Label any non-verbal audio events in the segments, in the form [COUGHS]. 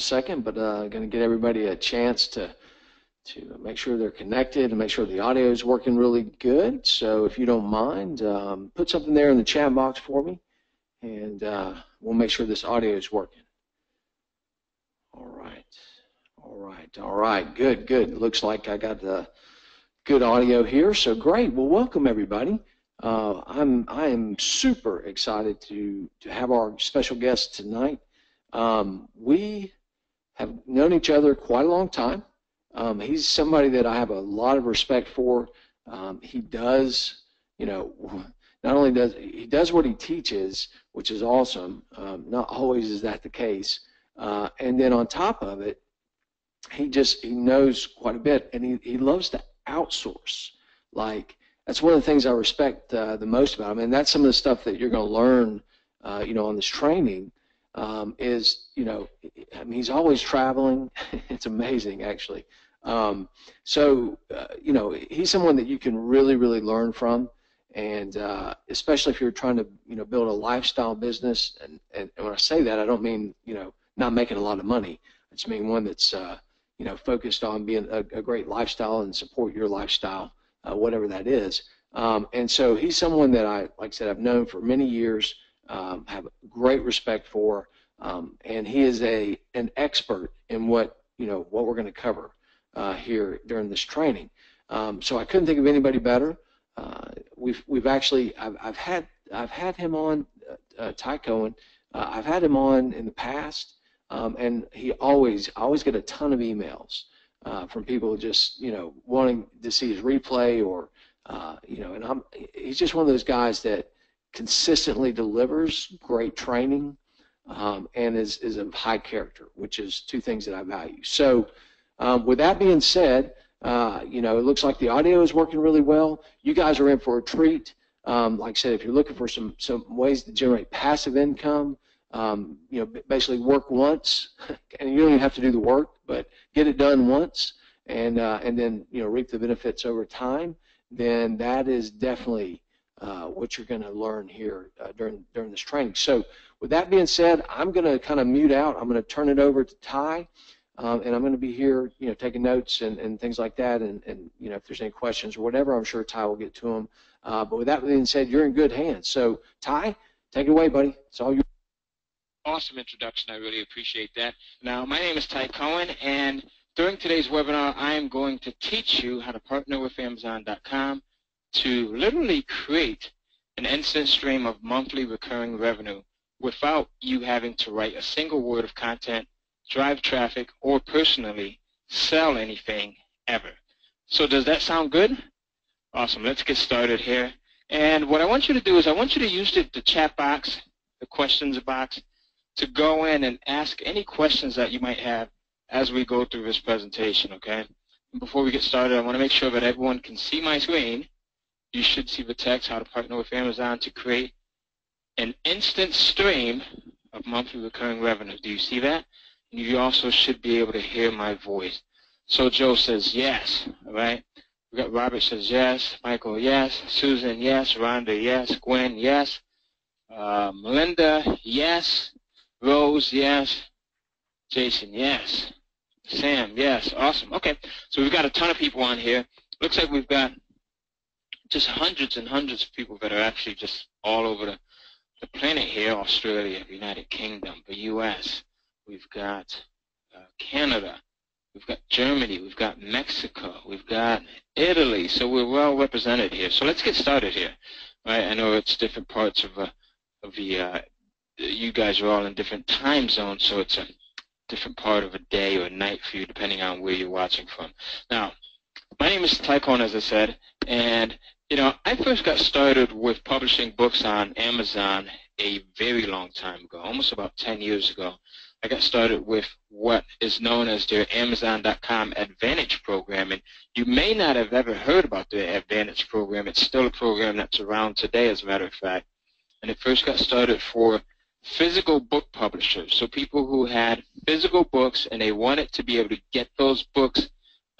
a second, but uh, going to get everybody a chance to to make sure they're connected and make sure the audio is working really good. So if you don't mind, um, put something there in the chat box for me, and uh, we'll make sure this audio is working. All right, all right, all right. Good, good. Looks like I got the good audio here. So great. Well, welcome everybody. Uh, I'm I am super excited to to have our special guest tonight. Um, we have known each other quite a long time. Um, he's somebody that I have a lot of respect for. Um, he does, you know, [LAUGHS] not only does he does what he teaches, which is awesome. Um, not always is that the case. Uh, and then on top of it, he just he knows quite a bit, and he, he loves to outsource. Like that's one of the things I respect uh, the most about him, and that's some of the stuff that you're going to learn, uh, you know, on this training. Um, is you know, I mean, he's always traveling. [LAUGHS] it's amazing, actually. Um, so uh, you know, he's someone that you can really, really learn from, and uh, especially if you're trying to you know build a lifestyle business. And, and, and when I say that, I don't mean you know not making a lot of money. I just mean one that's uh, you know focused on being a, a great lifestyle and support your lifestyle uh, whatever that is. Um, and so he's someone that I, like I said, I've known for many years, um, have great respect for, um, and he is a an expert in what you know what we're going to cover uh, here during this training. Um, so I couldn't think of anybody better. Uh, we've we've actually I've, I've had I've had him on uh, uh Ty Cohen. Uh, I've had him on in the past, um, and he always I always get a ton of emails uh, from people just you know wanting to see his replay or you know, and I'm he's just one of those guys that consistently delivers great training um, and is is of high character, which is two things that I value. So, um, with that being said, uh, you know, it looks like the audio is working really well. You guys are in for a treat. Um, like I said, if you're looking for some some ways to generate passive income, um, you know, basically work once, [LAUGHS] and you don't even have to do the work, but get it done once, and uh, and then you know reap the benefits over time. Then that is definitely uh, what you're going to learn here uh, during during this training. So with that being said, I'm going to kind of mute out. I'm going to turn it over to Ty. Um, and I'm going to be here, you know, taking notes and, and things like that. And, and, you know, if there's any questions or whatever, I'm sure Ty will get to them. Uh, but with that being said, you're in good hands. So, Ty, take it away, buddy. It's all yours awesome introduction. I really appreciate that. Now, my name is Ty Cohen, and during today's webinar, I am going to teach you how to partner with Amazon.com to literally create an instant stream of monthly recurring revenue without you having to write a single word of content, drive traffic, or personally sell anything ever. So does that sound good? Awesome. Let's get started here. And what I want you to do is I want you to use the, the chat box, the questions box, to go in and ask any questions that you might have as we go through this presentation, okay? Before we get started, I want to make sure that everyone can see my screen. You should see the text, how to partner with Amazon to create an instant stream of monthly recurring revenue. Do you see that? And You also should be able to hear my voice. So Joe says yes, all right? We got Robert says yes, Michael yes, Susan yes, Rhonda yes, Gwen yes, uh, Melinda yes, Rose, yes. Jason, yes. Sam, yes. Awesome. Okay, so we've got a ton of people on here. Looks like we've got just hundreds and hundreds of people that are actually just all over the, the planet here, Australia, the United Kingdom, the U.S. We've got uh, Canada. We've got Germany. We've got Mexico. We've got Italy. So we're well represented here. So let's get started here. Right? I know it's different parts of, uh, of the uh, you guys are all in different time zones, so it's a different part of a day or a night for you, depending on where you're watching from. Now, my name is Ty Cohen, as I said, and you know, I first got started with publishing books on Amazon a very long time ago, almost about 10 years ago. I got started with what is known as their Amazon.com Advantage program, and you may not have ever heard about the Advantage program. It's still a program that's around today, as a matter of fact. And it first got started for physical book publishers, so people who had physical books and they wanted to be able to get those books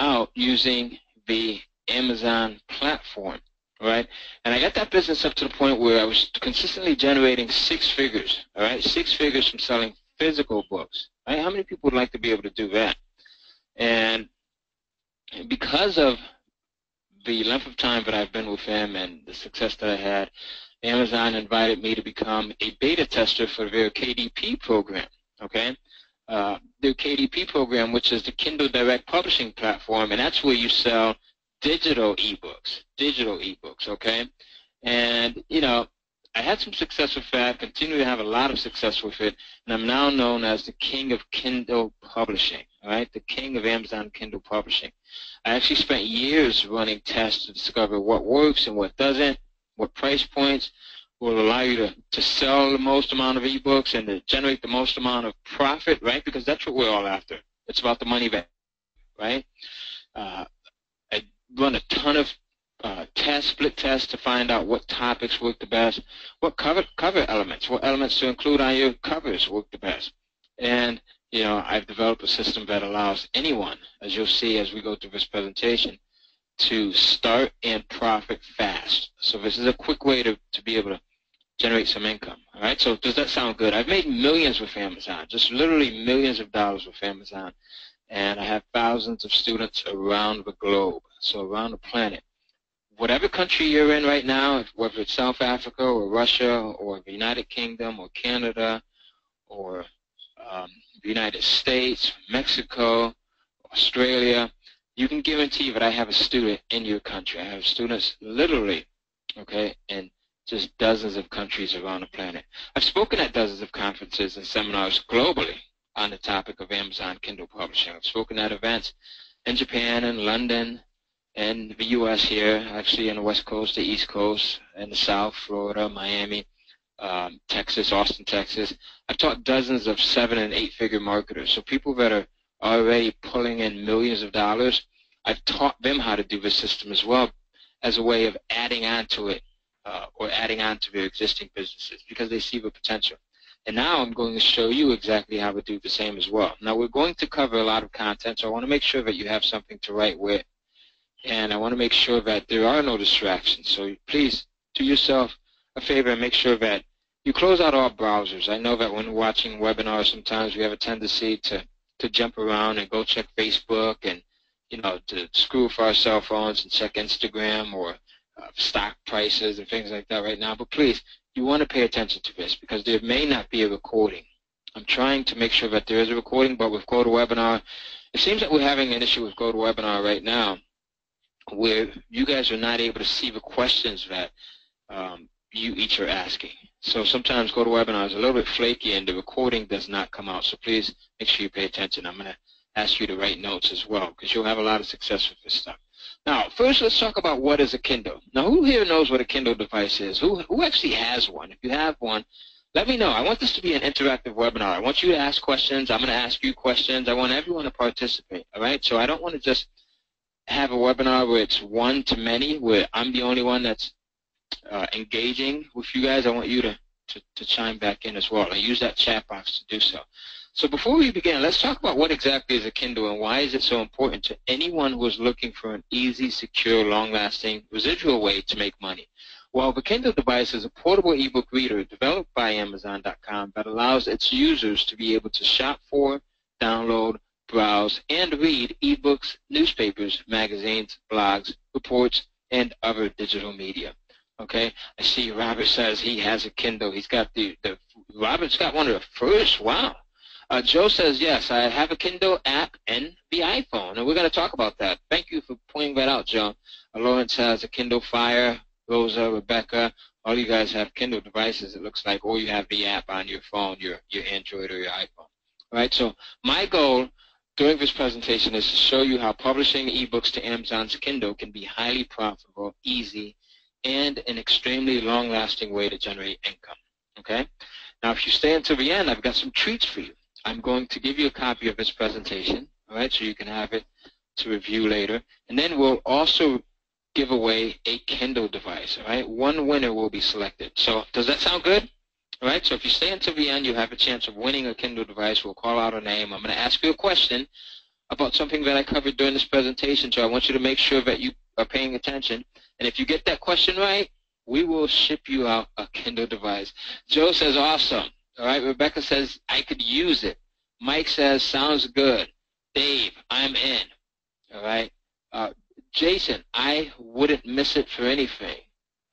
out using the Amazon platform, right? And I got that business up to the point where I was consistently generating six figures, all right, six figures from selling physical books. Right? How many people would like to be able to do that? And because of the length of time that I've been with them and the success that I had, Amazon invited me to become a beta tester for their KDP program. Okay, uh, their KDP program, which is the Kindle Direct Publishing platform, and that's where you sell digital ebooks, digital ebooks. Okay, and you know, I had some success with that. Continue to have a lot of success with it, and I'm now known as the king of Kindle publishing. All right, the king of Amazon Kindle publishing. I actually spent years running tests to discover what works and what doesn't what price points will allow you to, to sell the most amount of ebooks and to generate the most amount of profit, right? Because that's what we're all after. It's about the money back, right? Uh, run a ton of uh, tests, split tests to find out what topics work the best, what cover cover elements, what elements to include on your covers work the best. And, you know, I've developed a system that allows anyone, as you'll see as we go through this presentation, to start and profit fast. So this is a quick way to, to be able to generate some income. All right, so does that sound good? I've made millions with Amazon, just literally millions of dollars with Amazon. And I have thousands of students around the globe, so around the planet. Whatever country you're in right now, whether it's South Africa or Russia or the United Kingdom or Canada or um, the United States, Mexico, Australia, you can guarantee that I have a student in your country. I have students literally, okay, in just dozens of countries around the planet. I've spoken at dozens of conferences and seminars globally on the topic of Amazon Kindle publishing. I've spoken at events in Japan and London and the U.S. here, actually on the West Coast, the East Coast, and the South, Florida, Miami, um, Texas, Austin, Texas. I've taught dozens of seven and eight figure marketers, so people that are already pulling in millions of dollars I've taught them how to do the system as well as a way of adding on to it uh, or adding on to their existing businesses because they see the potential. And now I'm going to show you exactly how to do the same as well. Now we're going to cover a lot of content, so I want to make sure that you have something to write with. And I want to make sure that there are no distractions. So please do yourself a favor and make sure that you close out all browsers. I know that when watching webinars, sometimes we have a tendency to, to jump around and go check Facebook and you know, to screw for our cell phones and check Instagram or uh, stock prices and things like that right now. But please, you want to pay attention to this because there may not be a recording. I'm trying to make sure that there is a recording, but with GoToWebinar, it seems that we're having an issue with GoToWebinar right now where you guys are not able to see the questions that um, you each are asking. So sometimes GoToWebinar is a little bit flaky and the recording does not come out. So please make sure you pay attention. I'm going to ask you to write notes as well because you'll have a lot of success with this stuff. Now, first let's talk about what is a Kindle. Now, who here knows what a Kindle device is? Who, who actually has one? If you have one, let me know. I want this to be an interactive webinar. I want you to ask questions. I'm going to ask you questions. I want everyone to participate, all right? So I don't want to just have a webinar where it's one to many, where I'm the only one that's uh, engaging with you guys. I want you to, to, to chime back in as well. I use that chat box to do so. So before we begin, let's talk about what exactly is a Kindle and why is it so important to anyone who is looking for an easy, secure, long-lasting residual way to make money. Well, the Kindle device is a portable ebook reader developed by Amazon.com that allows its users to be able to shop for, download, browse, and read ebooks, newspapers, magazines, blogs, reports, and other digital media. Okay, I see Robert says he has a Kindle. He's got the, the Robert's got one of the first. Wow, uh, Joe says, yes, I have a Kindle app and the iPhone, and we're going to talk about that. Thank you for pointing that out, Joe. Uh, Lawrence has a Kindle Fire, Rosa, Rebecca, all you guys have Kindle devices, it looks like, or you have the app on your phone, your, your Android or your iPhone. All right, so my goal during this presentation is to show you how publishing ebooks to Amazon's Kindle can be highly profitable, easy, and an extremely long-lasting way to generate income. Okay? Now, if you stay until the end, I've got some treats for you. I'm going to give you a copy of this presentation, all right, so you can have it to review later. And then we'll also give away a Kindle device, all right? One winner will be selected. So does that sound good? All right, so if you stay until the end, you have a chance of winning a Kindle device. We'll call out a name. I'm going to ask you a question about something that I covered during this presentation, so I want you to make sure that you are paying attention. And if you get that question right, we will ship you out a Kindle device. Joe says, awesome. All right. Rebecca says, I could use it. Mike says, sounds good. Dave, I'm in. All right. Uh, Jason, I wouldn't miss it for anything.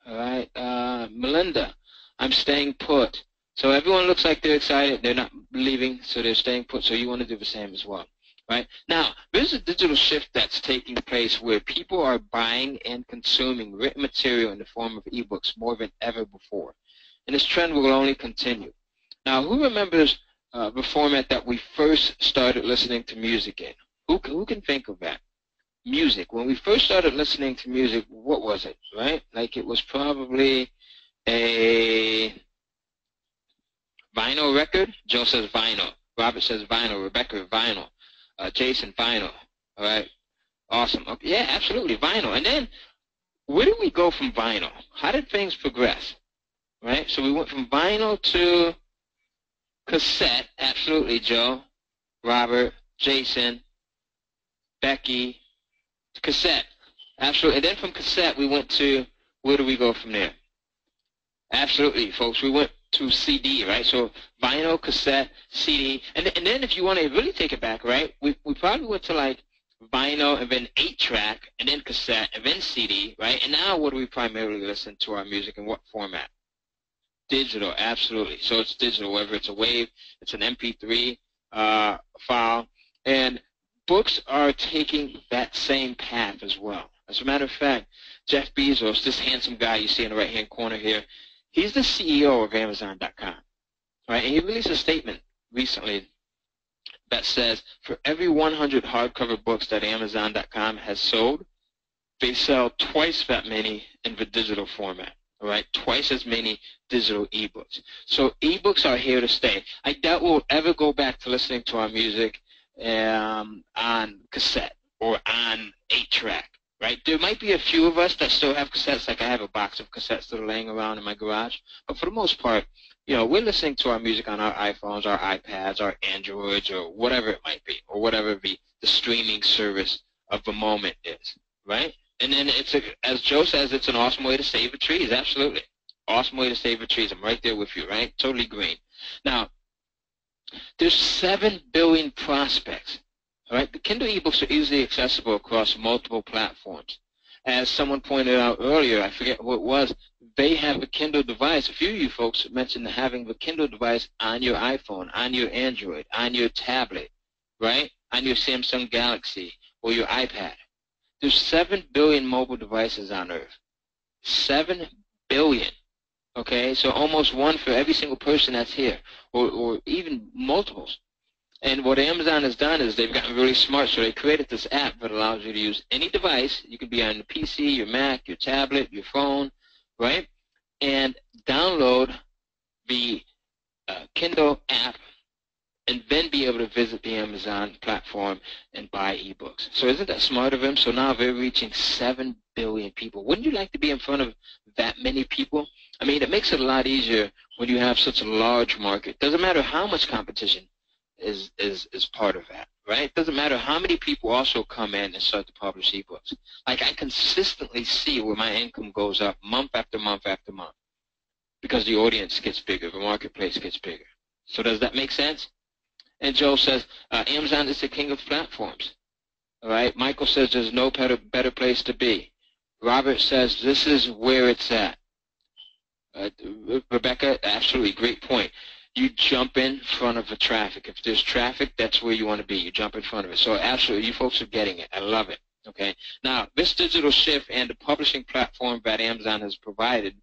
All right. Uh, Melinda, I'm staying put. So everyone looks like they're excited. They're not leaving, so they're staying put. So you want to do the same as well. Right? Now, there's a digital shift that's taking place where people are buying and consuming written material in the form of ebooks more than ever before. And this trend will only continue. Now, who remembers uh, the format that we first started listening to music in? Who, who can think of that? Music. When we first started listening to music, what was it, right? Like it was probably a vinyl record. Joe says vinyl. Robert says vinyl. Rebecca, vinyl. Uh, Jason, vinyl. All right. Awesome. Okay. Yeah, absolutely. Vinyl. And then where did we go from vinyl? How did things progress? Right? So we went from vinyl to cassette. Absolutely, Joe. Robert, Jason, Becky, cassette. Absolutely. And then from cassette, we went to, where do we go from there? Absolutely, folks. We went to CD, right? So vinyl, cassette, CD, and and then if you want to really take it back, right? We we probably went to like vinyl and then eight track and then cassette and then CD, right? And now what do we primarily listen to our music in what format? Digital, absolutely. So it's digital, whether it's a wave, it's an MP3 uh, file, and books are taking that same path as well. As a matter of fact, Jeff Bezos, this handsome guy you see in the right-hand corner here, He's the CEO of Amazon.com, right? And he released a statement recently that says for every 100 hardcover books that Amazon.com has sold, they sell twice that many in the digital format. Right, twice as many digital ebooks. So ebooks are here to stay. I doubt we'll ever go back to listening to our music um, on cassette or on eight track right? There might be a few of us that still have cassettes, like I have a box of cassettes that are laying around in my garage. But for the most part, you know, we're listening to our music on our iPhones, our iPads, our Androids, or whatever it might be, or whatever the, the streaming service of the moment is, right? And then it's a, as Joe says, it's an awesome way to save the trees. Absolutely, awesome way to save the trees. I'm right there with you, right? Totally green. Now, there's seven billion prospects all right, the Kindle ebooks are easily accessible across multiple platforms. As someone pointed out earlier, I forget what it was, they have a Kindle device. A few of you folks mentioned having the Kindle device on your iPhone, on your Android, on your tablet, right? On your Samsung Galaxy or your iPad. There's 7 billion mobile devices on Earth. 7 billion. Okay, so almost one for every single person that's here, or, or even multiples. And what Amazon has done is they've gotten really smart. So they created this app that allows you to use any device. You can be on your PC, your Mac, your tablet, your phone, right? And download the uh, Kindle app and then be able to visit the Amazon platform and buy ebooks. So isn't that smart of them? So now they're reaching 7 billion people. Wouldn't you like to be in front of that many people? I mean, it makes it a lot easier when you have such a large market. Doesn't matter how much competition is is is part of that, right? Doesn't matter how many people also come in and start to publish ebooks. Like I consistently see where my income goes up month after month after month because the audience gets bigger, the marketplace gets bigger. So does that make sense? And Joe says uh, Amazon is the king of platforms. All right. Michael says there's no better better place to be. Robert says this is where it's at. Uh, Rebecca, absolutely great point you jump in front of the traffic. If there's traffic, that's where you want to be. You jump in front of it. So absolutely, you folks are getting it. I love it. Okay. Now, this digital shift and the publishing platform that Amazon has provided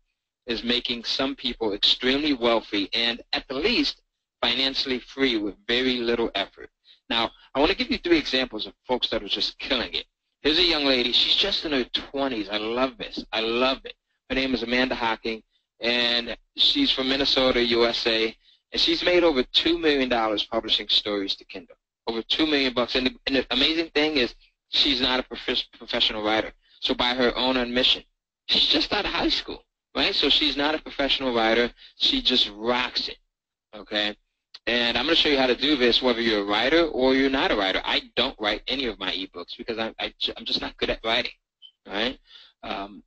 is making some people extremely wealthy and at the least financially free with very little effort. Now, I want to give you three examples of folks that are just killing it. Here's a young lady. She's just in her 20s. I love this. I love it. Her name is Amanda Hocking, and she's from Minnesota, USA and she's made over two million dollars publishing stories to Kindle. Over two million bucks. And the, and the amazing thing is, she's not a prof- professional writer. So by her own admission, she's just out of high school, right? So she's not a professional writer. She just rocks it. Okay. And I'm going to show you how to do this, whether you're a writer or you're not a writer. I don't write any of my ebooks because I, I, am just not good at writing, right? Um,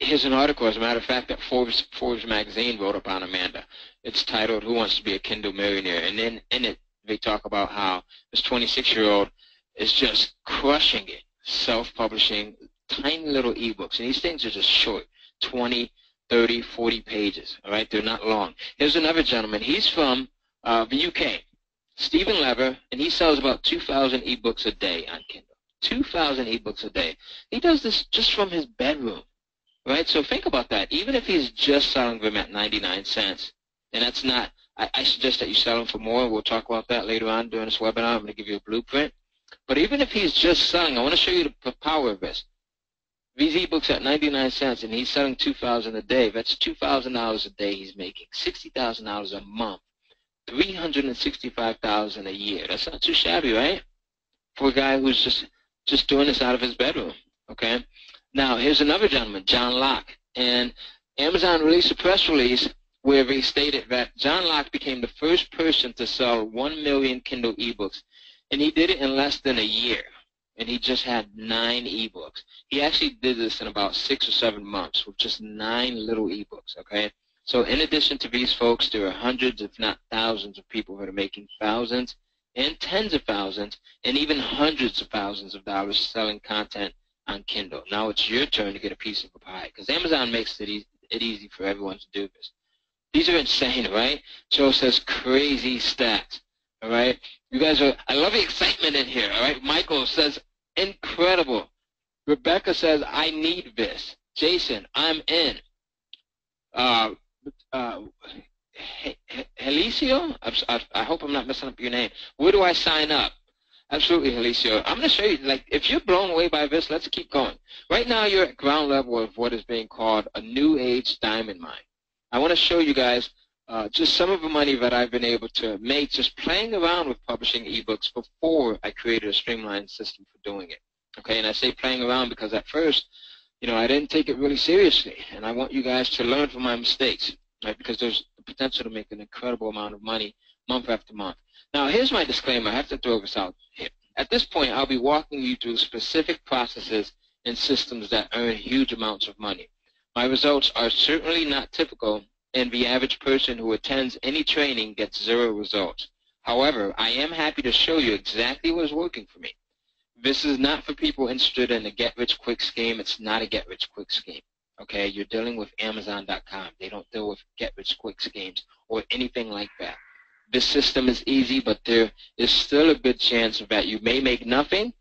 here's an article, as a matter of fact, that Forbes Forbes magazine wrote about Amanda. It's titled "Who Wants to Be a Kindle Millionaire?" And then in it, they talk about how this 26-year-old is just crushing it, self-publishing tiny little ebooks, and these things are just short, 20, 30, 40 pages. All right, they're not long. Here's another gentleman. He's from uh, the UK, Stephen Leather, and he sells about 2,000 ebooks a day on Kindle. 2,000 ebooks a day. He does this just from his bedroom, right? So think about that. Even if he's just selling them at 99 cents, and that's not, I, I suggest that you sell them for more. We'll talk about that later on during this webinar. I'm going to give you a blueprint. But even if he's just selling, I want to show you the power of this. These ebooks at 99 cents, and he's selling 2000 a day. That's $2,000 a day he's making. $60,000 a month. $365,000 a year. That's not too shabby, right? For a guy who's just just doing this out of his bedroom. Okay. Now here's another gentleman, John Locke, and Amazon released a press release where they stated that John Locke became the first person to sell one million Kindle ebooks, and he did it in less than a year. And he just had nine ebooks. He actually did this in about six or seven months with just nine little ebooks. Okay. So in addition to these folks, there are hundreds, if not thousands, of people that are making thousands and tens of thousands and even hundreds of thousands of dollars selling content on Kindle. Now it's your turn to get a piece of the pie because Amazon makes it, e- it easy for everyone to do this. These are insane, right? Joe says crazy stats. All right, you guys are. I love the [LAUGHS] excitement in here. All right, Michael says incredible. Rebecca says I need this. Jason, I'm in. Uh, uh, Helicio? I, I hope I'm not messing up your name. Where do I sign up? Absolutely, Helicio. I'm going to show you, like, if you're blown away by this, let's keep going. Right now, you're at ground level of what is being called a new age diamond mine. I want to show you guys uh, just some of the money that I've been able to make just playing around with publishing ebooks before I created a streamlined system for doing it. Okay, and I say playing around because at first, you know, I didn't take it really seriously, and I want you guys to learn from my mistakes, right? Because there's the potential to make an incredible amount of money month after month. Now, here's my disclaimer. I have to throw this out. At this point, I'll be walking you through specific processes and systems that earn huge amounts of money. My results are certainly not typical, and the average person who attends any training gets zero results. However, I am happy to show you exactly what is working for me. This is not for people interested in a get-rich-quick scheme. It's not a get-rich-quick scheme. Okay, you're dealing with Amazon.com. They don't deal with get-rich-quick schemes or anything like that. This system is easy, but there is still a good chance that you may make nothing.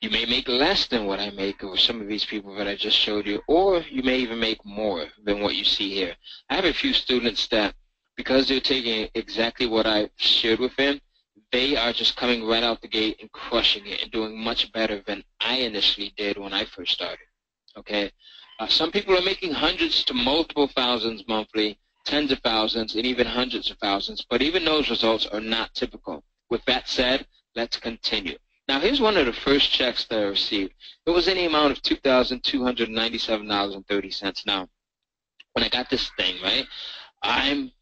You may make less than what I make with some of these people that I just showed you, or you may even make more than what you see here. I have a few students that, because they're taking exactly what I shared with them, they are just coming right out the gate and crushing it and doing much better than I initially did when I first started. Okay, uh, some people are making hundreds to multiple thousands monthly, tens of thousands, and even hundreds of thousands, but even those results are not typical. With that said, let's continue. Now, here's one of the first checks that I received. It was in the amount of $2,297.30. Now, when I got this thing, right, I'm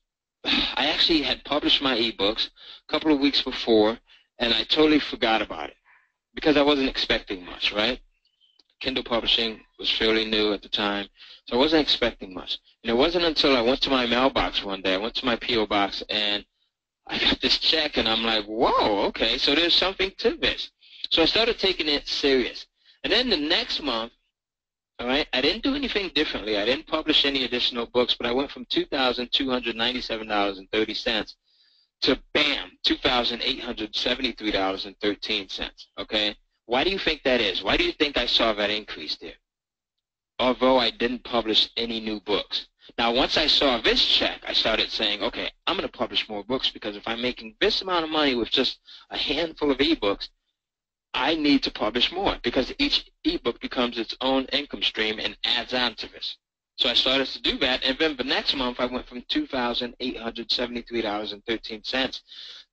I actually had published my ebooks a couple of weeks before, and I totally forgot about it because I wasn't expecting much, right? Kindle publishing was fairly new at the time, so I wasn't expecting much. And it wasn't until I went to my mailbox one day, I went to my P.O. box, and I got this check, and I'm like, whoa, okay, so there's something to this. So I started taking it serious. And then the next month, all right, I didn't do anything differently. I didn't publish any additional books, but I went from $2,297.30 to bam, $2,873.13. Okay? Why do you think that is? Why do you think I saw that increase there? Although I didn't publish any new books. Now, once I saw this check, I started saying, okay, I'm going to publish more books because if I'm making this amount of money with just a handful of ebooks, I need to publish more because each ebook becomes its own income stream and adds on to this. So I started to do that, and then the next month I went from $2,873.13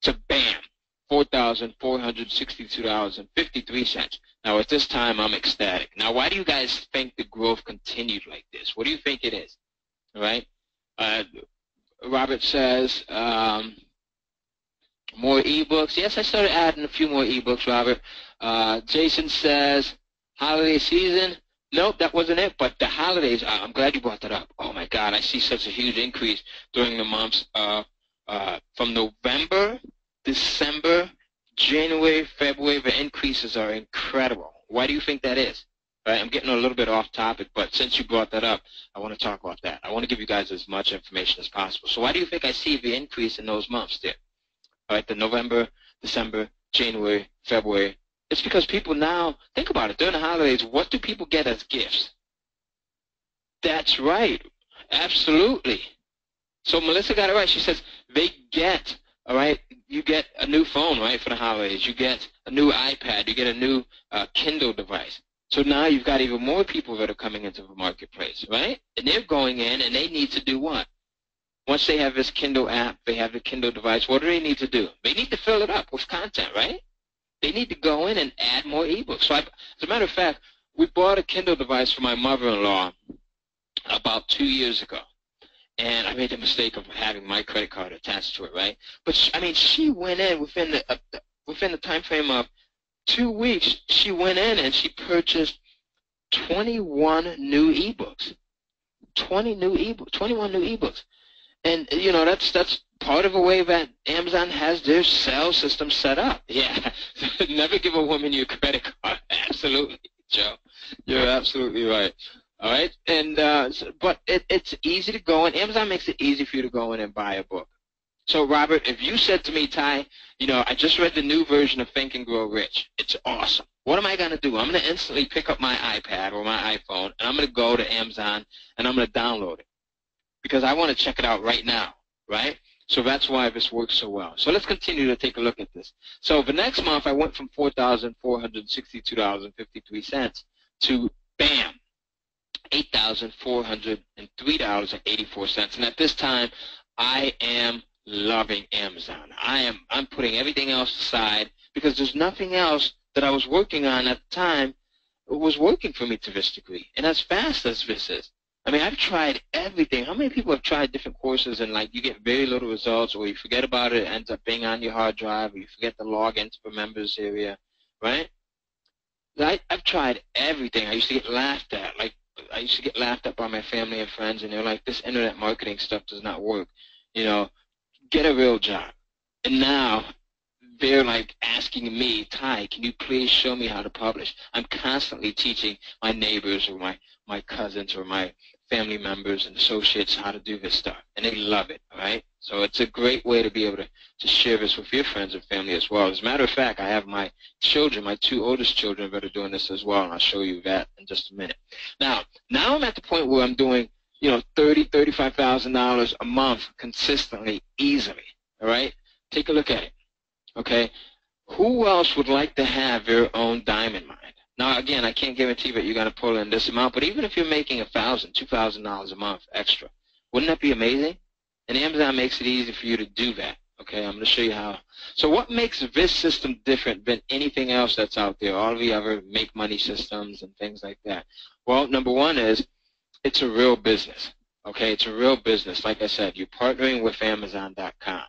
to BAM, $4,462.53. Now at this time I'm ecstatic. Now why do you guys think the growth continued like this? What do you think it is? All right? Uh, Robert says, um, more ebooks. Yes, I started adding a few more ebooks, Robert. Uh, Jason says, holiday season, Nope, that wasn't it. But the holidays, I'm glad you brought that up. Oh my God, I see such a huge increase during the months uh, uh, from November, December, January, February. The increases are incredible. Why do you think that is? Right, I'm getting a little bit off topic, but since you brought that up, I want to talk about that. I want to give you guys as much information as possible. So why do you think I see the increase in those months there? All right, the November, December, January, February. It's because people now, think about it, during the holidays, what do people get as gifts? That's right. Absolutely. So Melissa got it right. She says they get, all right, you get a new phone, right, for the holidays. You get a new iPad. You get a new uh, Kindle device. So now you've got even more people that are coming into the marketplace, right? And they're going in and they need to do what? Once they have this Kindle app, they have the Kindle device, what do they need to do? They need to fill it up with content, right? They need to go in and add more ebooks. So I, as a matter of fact, we bought a Kindle device for my mother-in-law about two years ago. And I made the mistake of having my credit card attached to it, right? But she, I mean, she went in within the uh, within the time frame of two weeks, she went in and she purchased 21 new ebooks. 20 new ebooks, 21 new ebooks. And, you know, that's, that's part of a way that Amazon has their sales system set up. [LAUGHS] Yeah. Never give a woman your credit card. [LAUGHS] Absolutely, Joe. You're absolutely right. All right. And, uh, but it, it's easy to go in. Amazon makes it easy for you to go in and buy a book. So, Robert, if you said to me, Ty, you know, I just read the new version of Think and Grow Rich. It's awesome. What am I going to do? I'm going to instantly pick up my iPad or my iPhone, and I'm going to go to Amazon, and I'm going to download it because I want to check it out right now, right? So that's why this works so well. So let's continue to take a look at this. So the next month, I went from $4,462.53 to, bam, $8,403.84. And at this time, I am loving Amazon. I am I'm putting everything else aside because there's nothing else that I was working on at the time was working for me to this degree and as fast as this is. I mean, I've tried everything. How many people have tried different courses and like you get very little results or you forget about it, it ends up being on your hard drive or you forget to log into the members area, right? I, I've tried everything. I used to get laughed at. Like I used to get laughed at by my family and friends and they're like, this internet marketing stuff does not work. You know, get a real job. And now they're like asking me, Ty, can you please show me how to publish? I'm constantly teaching my neighbors or my, my cousins or my family members and associates how to do this stuff. And they love it, right? So it's a great way to be able to, to share this with your friends and family as well. As a matter of fact, I have my children, my two oldest children that are doing this as well, and I'll show you that in just a minute. Now, now I'm at the point where I'm doing you know, thirty, thirty-five thousand dollars a month consistently, easily. All right, take a look at it. Okay, who else would like to have their own diamond mine? Now, again, I can't guarantee that you're going to pull in this amount, but even if you're making a thousand, two thousand dollars a month extra, wouldn't that be amazing? And Amazon makes it easy for you to do that. Okay, I'm going to show you how. So what makes this system different than anything else that's out there, all the other make money systems and things like that? Well, number one is it's a real business. Okay, it's a real business. Like I said, you're partnering with Amazon.com.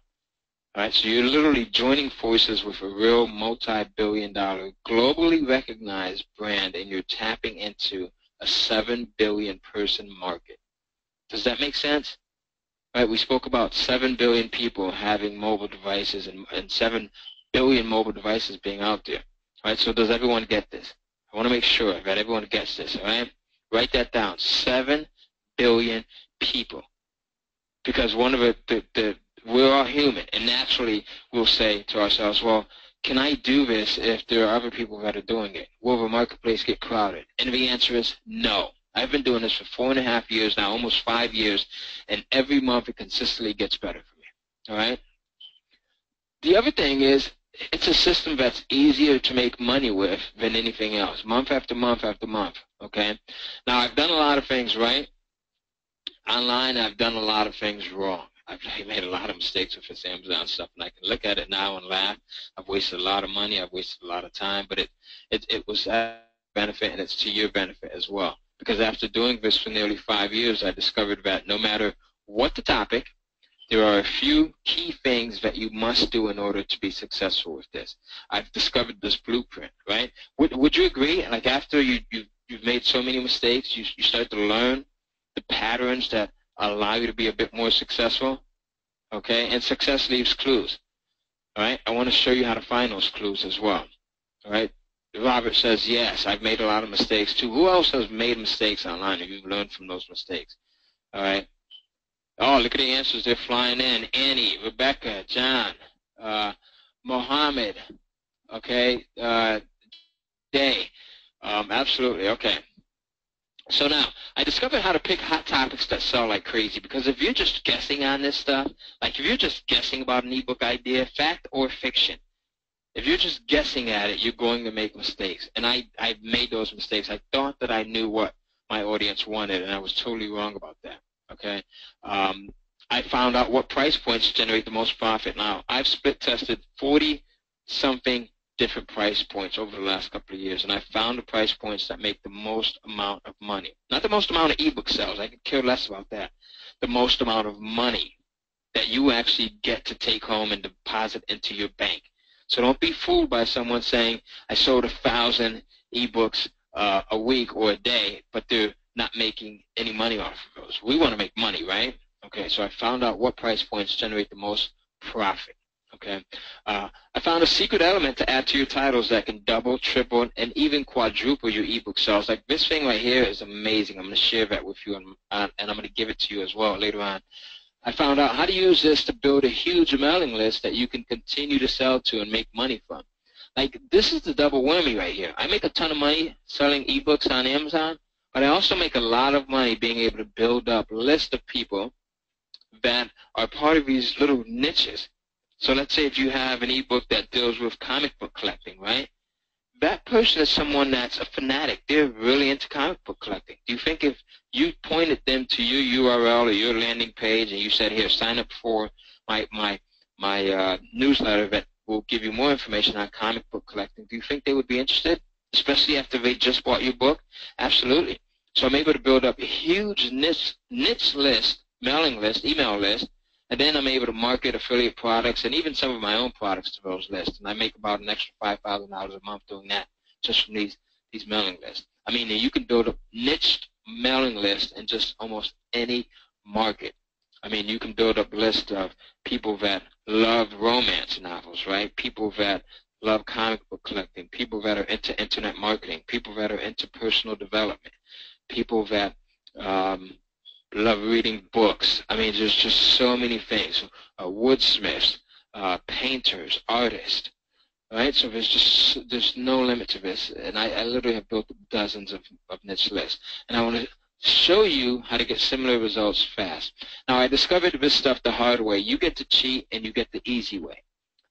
Right, so you're literally joining forces with a real multi-billion dollar, globally recognized brand, and you're tapping into a 7 billion person market. Does that make sense? Right, we spoke about 7 billion people having mobile devices and, and 7 billion mobile devices being out there. Right, so does everyone get this? I want to make sure that everyone gets this, all right? Write that down. Seven billion people. Because one of the, the, the we're all human, and naturally we'll say to ourselves, well, can I do this if there are other people that are doing it? Will the marketplace get crowded? And the answer is no. I've been doing this for four and a half years now, almost five years, and every month it consistently gets better for me. All right? The other thing is it's a system that's easier to make money with than anything else, month after month after month. Okay. Now I've done a lot of things right. Online, I've done a lot of things wrong. I've made a lot of mistakes with this Amazon stuff, and I can look at it now and laugh. I've wasted a lot of money. I've wasted a lot of time, but it it it was a benefit, and it's to your benefit as well. Because after doing this for nearly five years, I discovered that no matter what the topic, there are a few key things that you must do in order to be successful with this. I've discovered this blueprint, right? Would, would you agree? Like after you, you've you've made so many mistakes, you, you start to learn the patterns that allow you to be a bit more successful. Okay, and success leaves clues. All right, I want to show you how to find those clues as well. All right, Robert says, yes, I've made a lot of mistakes too. Who else has made mistakes online and you've learned from those mistakes? All right. Oh, look at the answers. They're flying in. Annie, Rebecca, John, uh, Mohammed, okay, uh, Day. Um, absolutely, okay. So now, I discovered how to pick hot topics that sell like crazy because if you're just guessing on this stuff, like if you're just guessing about an ebook idea, fact or fiction, if you're just guessing at it, you're going to make mistakes. And I, I made those mistakes. I thought that I knew what my audience wanted, and I was totally wrong about that. Okay. Um, I found out what price points generate the most profit. Now, I've split tested 40 something different price points over the last couple of years, and I found the price points that make the most amount of money. Not the most amount of ebook sales. I could care less about that. The most amount of money that you actually get to take home and deposit into your bank. So don't be fooled by someone saying, I sold a thousand ebooks uh, a week or a day, but they're not making any money off of those. We want to make money, right? Okay, so I found out what price points generate the most profit. Okay, uh, I found a secret element to add to your titles that can double, triple, and even quadruple your ebook sales. Like this thing right here is amazing. I'm going to share that with you, and, uh, and I'm going to give it to you as well later on. I found out how to use this to build a huge mailing list that you can continue to sell to and make money from. Like this is the double whammy right here. I make a ton of money selling ebooks on Amazon, but I also make a lot of money being able to build up a list of people that are part of these little niches so let's say if you have an ebook that deals with comic book collecting, right? That person is someone that's a fanatic. They're really into comic book collecting. Do you think if you pointed them to your URL or your landing page and you said, here, sign up for my, my, my uh, newsletter that will give you more information on comic book collecting, do you think they would be interested? Especially after they just bought your book? Absolutely. So I'm able to build up a huge niche, niche list, mailing list, email list, and then I'm able to market affiliate products and even some of my own products to those lists. And I make about an extra $5,000 a month doing that just from these, these mailing lists. I mean, you can build a niche mailing list in just almost any market. I mean, you can build up a list of people that love romance novels, right? People that love comic book collecting, people that are into internet marketing, people that are into personal development, people that um, love reading books. I mean, there's just so many things. Uh, woodsmiths, uh, painters, artists, right? So there's just there's no limit to this, and I, I literally have built dozens of, of niche lists, and I want to show you how to get similar results fast. Now, I discovered this stuff the hard way. You get to cheat, and you get the easy way.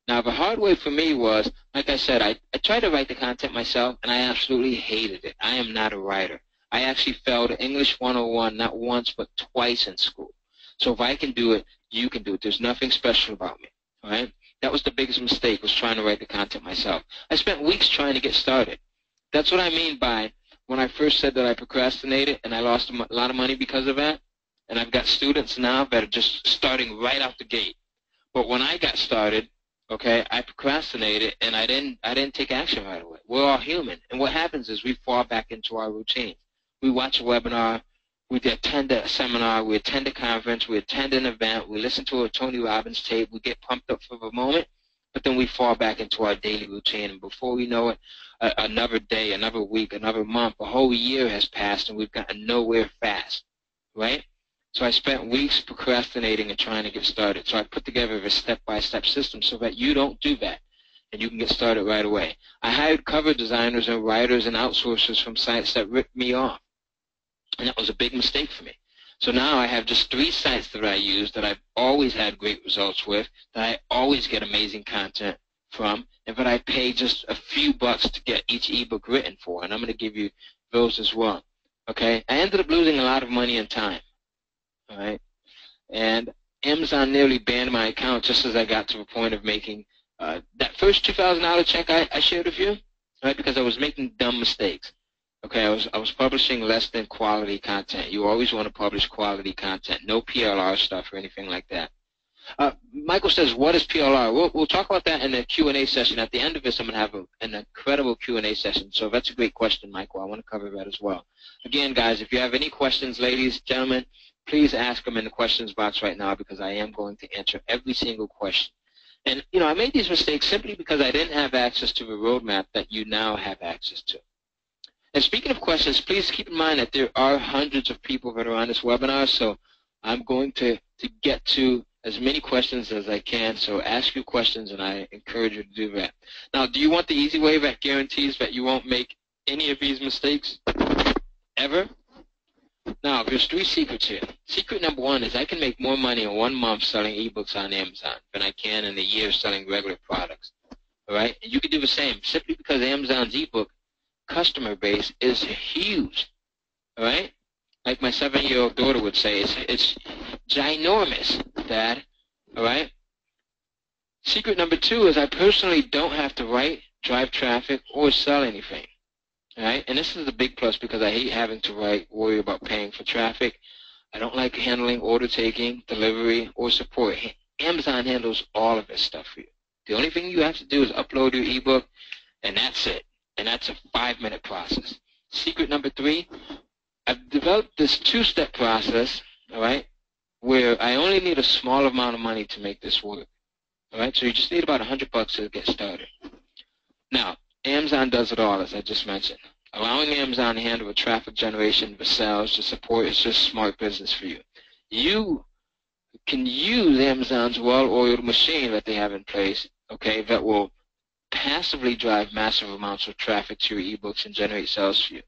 Now, the hard way for me was, like I said, I, I tried to write the content myself, and I absolutely hated it. I am not a writer. I actually failed English 101 not once but twice in school. So if I can do it, you can do it. There's nothing special about me. All right? That was the biggest mistake was trying to write the content myself. I spent weeks trying to get started. That's what I mean by when I first said that I procrastinated and I lost a lot of money because of that. And I've got students now that are just starting right out the gate. But when I got started, okay, I procrastinated and I didn't I didn't take action right away. We're all human. And what happens is we fall back into our routine we watch a webinar, we attend a seminar, we attend a conference, we attend an event, we listen to a Tony Robbins tape, we get pumped up for a moment, but then we fall back into our daily routine, and before we know it, another day, another week, another month, a whole year has passed, and we've gotten nowhere fast, right? So I spent weeks procrastinating and trying to get started. So I put together a step-by-step system so that you don't do that and you can get started right away. I hired cover designers and writers and outsourcers from sites that ripped me off. And that was a big mistake for me. So now I have just three sites that I use that I've always had great results with, that I always get amazing content from, and that I pay just a few bucks to get each ebook written for. And I'm going to give you those as well. Okay? I ended up losing a lot of money and time. All right? And Amazon nearly banned my account just as I got to the point of making uh, that first $2,000 check I, I shared with you, right? Because I was making dumb mistakes. Okay, I was I was publishing less than quality content. You always want to publish quality content, no PLR stuff or anything like that. Uh, Michael says, what is PLR? We'll, we'll talk about that in the Q&A session. At the end of this, I'm going to have a, an incredible Q&A session. So that's a great question, Michael. I want to cover that as well. Again, guys, if you have any questions, ladies, gentlemen, please ask them in the questions box right now because I am going to answer every single question. And, you know, I made these mistakes simply because I didn't have access to the roadmap that you now have access to. And speaking of questions, please keep in mind that there are hundreds of people that are on this webinar, so I'm going to, to get to as many questions as I can, so ask your questions, and I encourage you to do that. Now, do you want the easy way that guarantees that you won't make any of these mistakes ever? Now, there's three secrets here. Secret number one is I can make more money in one month selling ebooks on Amazon than I can in a year selling regular products. All right? And you can do the same simply because Amazon's ebook customer base is huge. right? Like my seven-year-old daughter would say, it's, it's ginormous, Dad. All right? Secret number two is I personally don't have to write, drive traffic, or sell anything. All right? And this is a big plus because I hate having to write, worry about paying for traffic. I don't like handling order taking, delivery, or support. Amazon handles all of this stuff for you. The only thing you have to do is upload your ebook, and that's it. And that's a five-minute process. Secret number three, I've developed this two-step process, all right, where I only need a small amount of money to make this work. All right, so you just need about a hundred bucks to get started. Now, Amazon does it all, as I just mentioned. Allowing Amazon to handle the traffic generation, the sales, the support is just smart business for you. You can use Amazon's well-oiled machine that they have in place, okay, that will passively drive massive amounts of traffic to your ebooks and generate sales for you.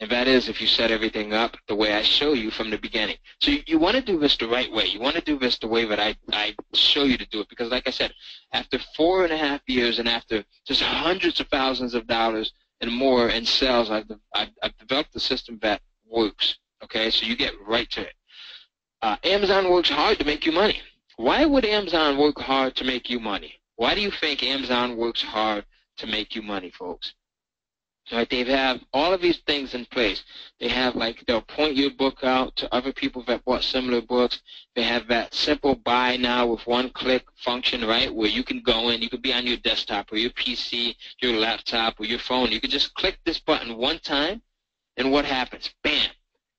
And that is if you set everything up the way I show you from the beginning. So you, you want to do this the right way. You want to do this the way that I, I show you to do it. Because like I said, after four and a half years and after just hundreds of thousands of dollars and more in sales, I've, I've, I've developed a system that works. Okay, so you get right to it. Uh, Amazon works hard to make you money. Why would Amazon work hard to make you money? Why do you think Amazon works hard to make you money, folks? Right? They have all of these things in place. They have like they'll point your book out to other people that bought similar books. They have that simple buy now with one click function, right? Where you can go in, you could be on your desktop or your PC, your laptop or your phone. You can just click this button one time and what happens? Bam!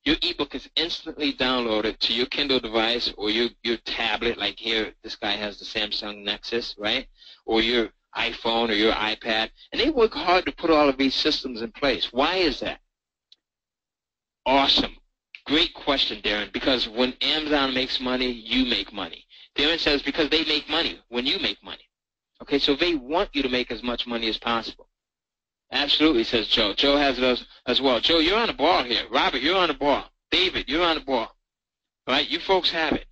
Your ebook is instantly downloaded to your Kindle device or your, your tablet, like here, this guy has the Samsung Nexus, right? Or your iPhone or your iPad, and they work hard to put all of these systems in place. Why is that? Awesome. Great question, Darren, because when Amazon makes money, you make money. Darren says because they make money when you make money. Okay, so they want you to make as much money as possible. Absolutely, says Joe. Joe has it as, as well. Joe, you're on the ball here. Robert, you're on the ball. David, you're on the ball. All right, you folks have it.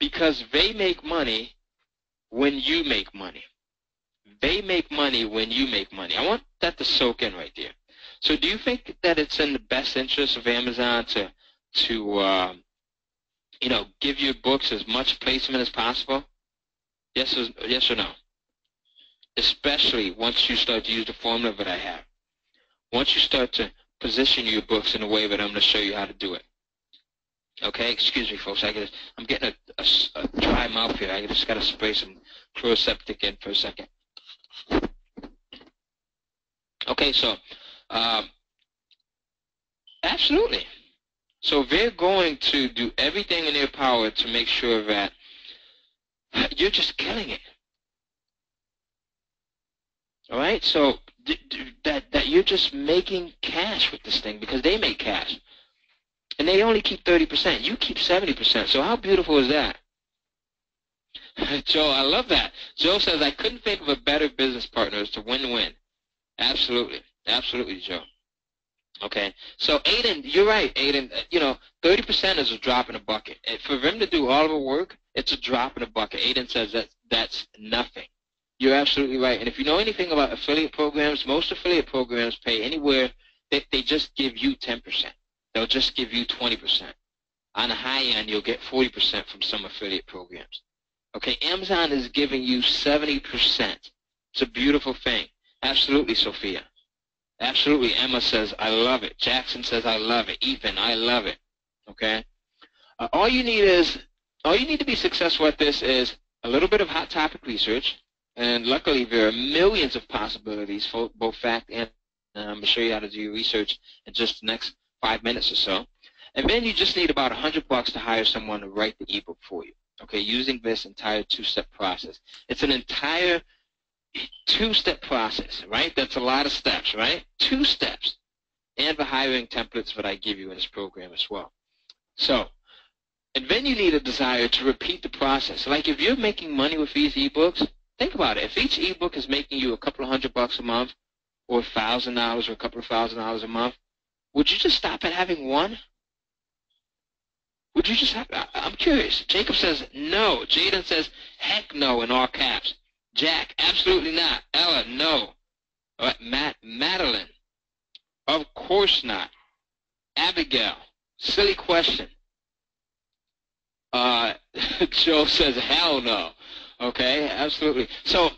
Because they make money when you make money. They make money when you make money. I want that to soak in right there. So do you think that it's in the best interest of Amazon to, to uh, you know, give your books as much placement as possible? Yes or, yes or no? Especially once you start to use the formula that I have. Once you start to position your books in a way that I'm going to show you how to do it. Okay, excuse me, folks. I get, I'm getting a, a, a dry mouth here. I just got to spray some Chloraseptic in for a second. Okay, so um, absolutely. So they're going to do everything in their power to make sure that you're just killing it. All right, so that that you're just making cash with this thing because they make cash, and they only keep thirty percent. You keep seventy percent. So how beautiful is that? [LAUGHS] Joe, I love that. Joe says, I couldn't think of a better business partner. It's a win-win. Absolutely. Absolutely, Joe. Okay. So, Aiden, you're right, Aiden. Uh, you know, 30% is a drop in a bucket. For them to do all of the work, it's a drop in a bucket. Aiden says that that's nothing. You're absolutely right. And if you know anything about affiliate programs, most affiliate programs pay anywhere, they, they just give you 10%. They'll just give you 20%. On the high end, you'll get 40% from some affiliate programs. Okay, Amazon is giving you 70%. It's a beautiful thing. Absolutely, Sophia. Absolutely. Emma says, I love it. Jackson says, I love it. Ethan, I love it. Okay? Uh, all you need is all you need to be successful at this is a little bit of hot topic research, and luckily there are millions of possibilities for both fact and I'm going to show you how to do your research in just the next five minutes or so. And then you just need about a hundred bucks to hire someone to write the ebook for you. Okay, using this entire two-step process. It's an entire two-step process, right? That's a lot of steps, right? Two steps. And the hiring templates that I give you in this program as well. So, and then you need a desire to repeat the process. Like if you're making money with these ebooks, think about it. If each ebook is making you a couple of hundred bucks a month, or a thousand dollars or a couple of thousand dollars a month, would you just stop at having one? Would you just have, I'm curious. Jacob says no. Jaden says heck no in all caps. Jack, absolutely not. Ella, no. All right, Matt, Madeline, of course not. Abigail, silly question. Uh, [LAUGHS] Joe says hell no. Okay, absolutely. So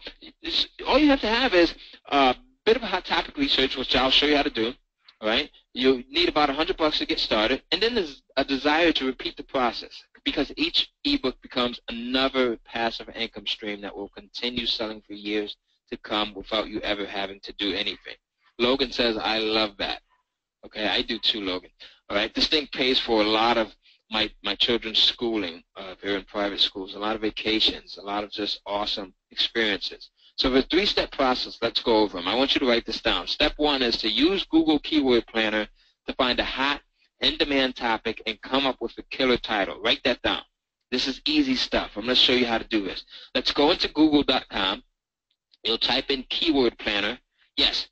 all you have to have is a bit of a hot topic research, which I'll show you how to do. All right, you need about a hundred bucks to get started, and then there's a desire to repeat the process because each ebook becomes another passive income stream that will continue selling for years to come without you ever having to do anything. Logan says, I love that. Okay, I do too, Logan. All right, this thing pays for a lot of my, my children's schooling. Uh, in private schools, a lot of vacations, a lot of just awesome experiences. So the three-step process, let's go over them. I want you to write this down. Step one is to use Google Keyword Planner to find a hot in-demand topic and come up with a killer title. Write that down. This is easy stuff. I'm going to show you how to do this. Let's go into google.com. You'll type in keyword planner. Yes,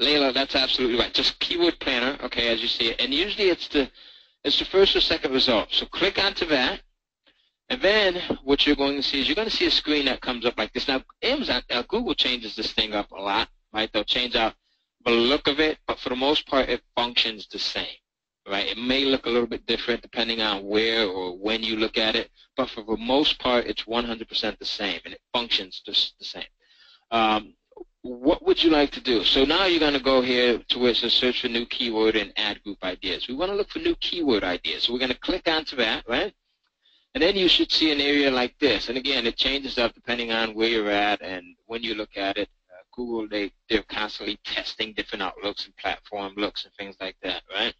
Layla, that's absolutely right. Just keyword planner, okay, as you see it. And usually it's the it's the first or second result. So click onto that. And then what you're going to see is you're going to see a screen that comes up like this. Now, Amazon, uh, Google changes this thing up a lot, right? They'll change out the look of it, but for the most part, it functions the same right? It may look a little bit different depending on where or when you look at it, but for the most part, it's 100% the same, and it functions just the same. Um, what would you like to do? So now you're going to go here to where it says search for new keyword and add group ideas. We want to look for new keyword ideas. So we're going to click onto that, right? And then you should see an area like this. And again, it changes up depending on where you're at and when you look at it. Uh, Google, they, they're constantly testing different outlooks and platform looks and things like that, right?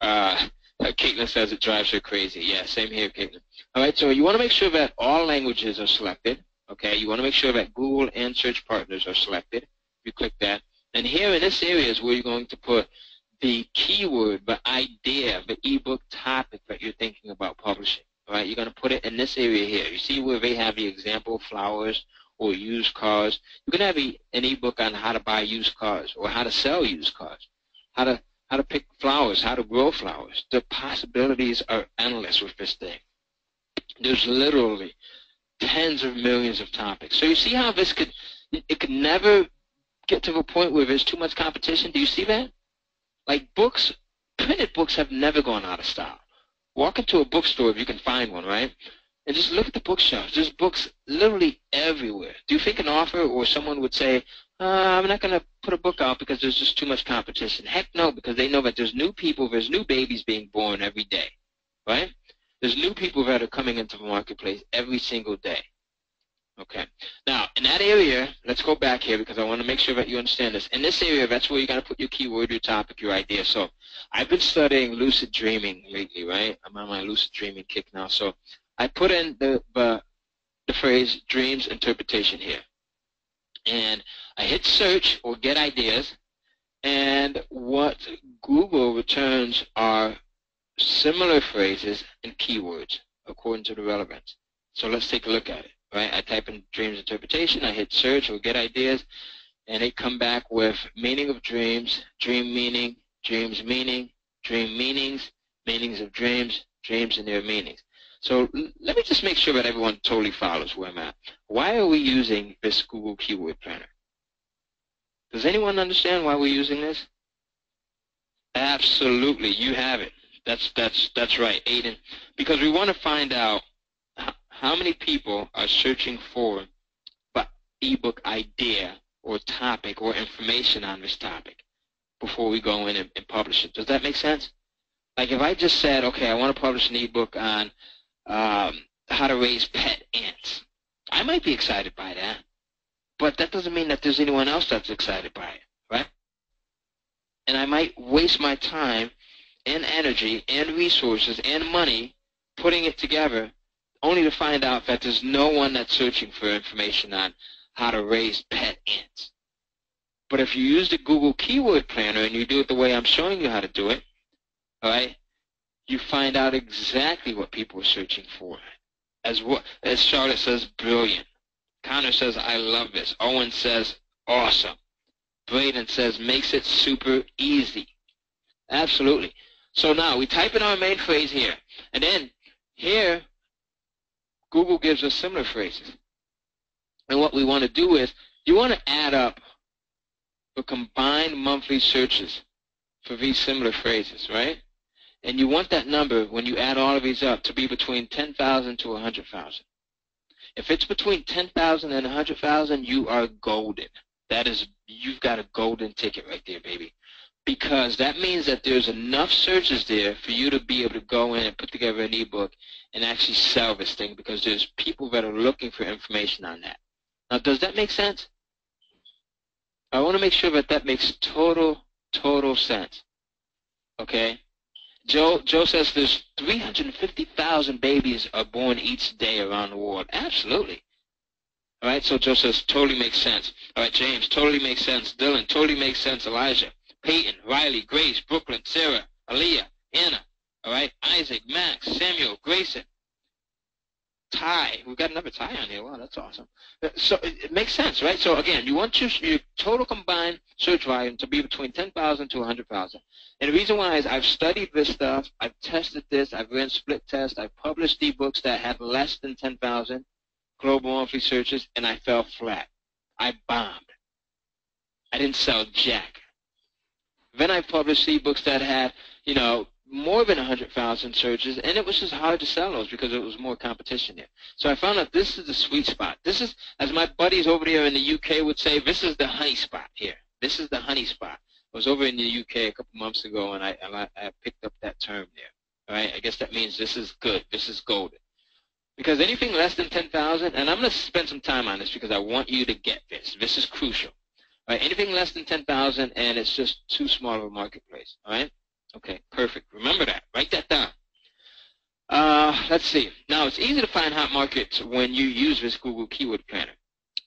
Uh, [LAUGHS] Caitlin says it drives her crazy. Yeah, same here, Caitlin. All right, so you want to make sure that all languages are selected. Okay, you want to make sure that Google and search partners are selected. You click that. And here in this area is where you're going to put the keyword, the idea, the ebook topic that you're thinking about publishing. Right, you're going to put it in this area here. You see where they have the example flowers or used cars. You can have a, an ebook on how to buy used cars or how to sell used cars, how to how to pick flowers, how to grow flowers. The possibilities are endless with this thing. There's literally tens of millions of topics. So you see how this could, it could never get to a point where there's too much competition. Do you see that? Like books, printed books have never gone out of style. Walk into a bookstore if you can find one, right? And just look at the bookshelves. There's books literally everywhere. Do you think an author or someone would say, uh, I'm not going to put a book out because there's just too much competition. Heck no, because they know that there's new people, there's new babies being born every day, right? There's new people that are coming into the marketplace every single day. Okay. Now, in that area, let's go back here because I want to make sure that you understand this. In this area, that's where you got to put your keyword, your topic, your idea. So I've been studying lucid dreaming lately, right? I'm on my lucid dreaming kick now. So I put in the, the, the phrase dreams interpretation here and I hit search or get ideas, and what Google returns are similar phrases and keywords according to the relevance. So let's take a look at it. Right? I type in dreams interpretation, I hit search or get ideas, and they come back with meaning of dreams, dream meaning, dreams meaning, dream meanings, meanings of dreams, dreams and their meanings. So let me just make sure that everyone totally follows where I'm at. Why are we using this Google Keyword Planner? Does anyone understand why we're using this? Absolutely, you have it. That's that's that's right, Aiden. Because we want to find out how many people are searching for an ebook idea or topic or information on this topic before we go in and, and publish it. Does that make sense? Like if I just said, okay, I want to publish an ebook on um, how to raise pet ants. I might be excited by that, but that doesn't mean that there's anyone else that's excited by it, right? And I might waste my time and energy and resources and money putting it together only to find out that there's no one that's searching for information on how to raise pet ants. But if you use the Google Keyword Planner and you do it the way I'm showing you how to do it, all right, you find out exactly what people are searching for. As what as Charlotte says, brilliant. Connor says, I love this. Owen says, awesome. Braden says, makes it super easy. Absolutely. So now we type in our main phrase here. And then here, Google gives us similar phrases. And what we want to do is, you want to add up the combined monthly searches for these similar phrases, right? And you want that number, when you add all of these up, to be between 10,000 to 100,000. If it's between 10,000 and 100,000, you are golden. That is, you've got a golden ticket right there, baby. Because that means that there's enough searches there for you to be able to go in and put together an ebook and actually sell this thing because there's people that are looking for information on that. Now, does that make sense? I want to make sure that that makes total, total sense. Okay? Joe, Joe says there's 350,000 babies are born each day around the world. Absolutely. All right, so Joe says totally makes sense. All right, James, totally makes sense. Dylan, totally makes sense. Elijah, Peyton, Riley, Grace, Brooklyn, Sarah, Aaliyah, Anna. All right, Isaac, Max, Samuel, Grayson, Ty. We've got another Ty on here. Wow, that's awesome. Uh, so it, it makes sense, right? So again, you want your, your total combined search volume to be between 10,000 to 100,000. And the reason why is I've studied this stuff, I've tested this, I've ran split tests, I've published ebooks that had less than 10,000 global monthly searches, and I fell flat. I bombed. I didn't sell jack. Then I published ebooks that had, you know, more than 100,000 searches, and it was just hard to sell those because it was more competition there. So I found out this is the sweet spot. This is, as my buddies over there in the UK would say, this is the honey spot here. This is the honey spot. I was over in the UK a couple months ago, and I, and I, I picked up that term there. All right, I guess that means this is good. This is golden. Because anything less than 10,000, and I'm going to spend some time on this because I want you to get this. This is crucial. All right, anything less than 10,000, and it's just too small of a marketplace. All right. Okay, perfect. Remember that. Write that down. Uh, let's see. Now, it's easy to find hot markets when you use this Google Keyword Planner.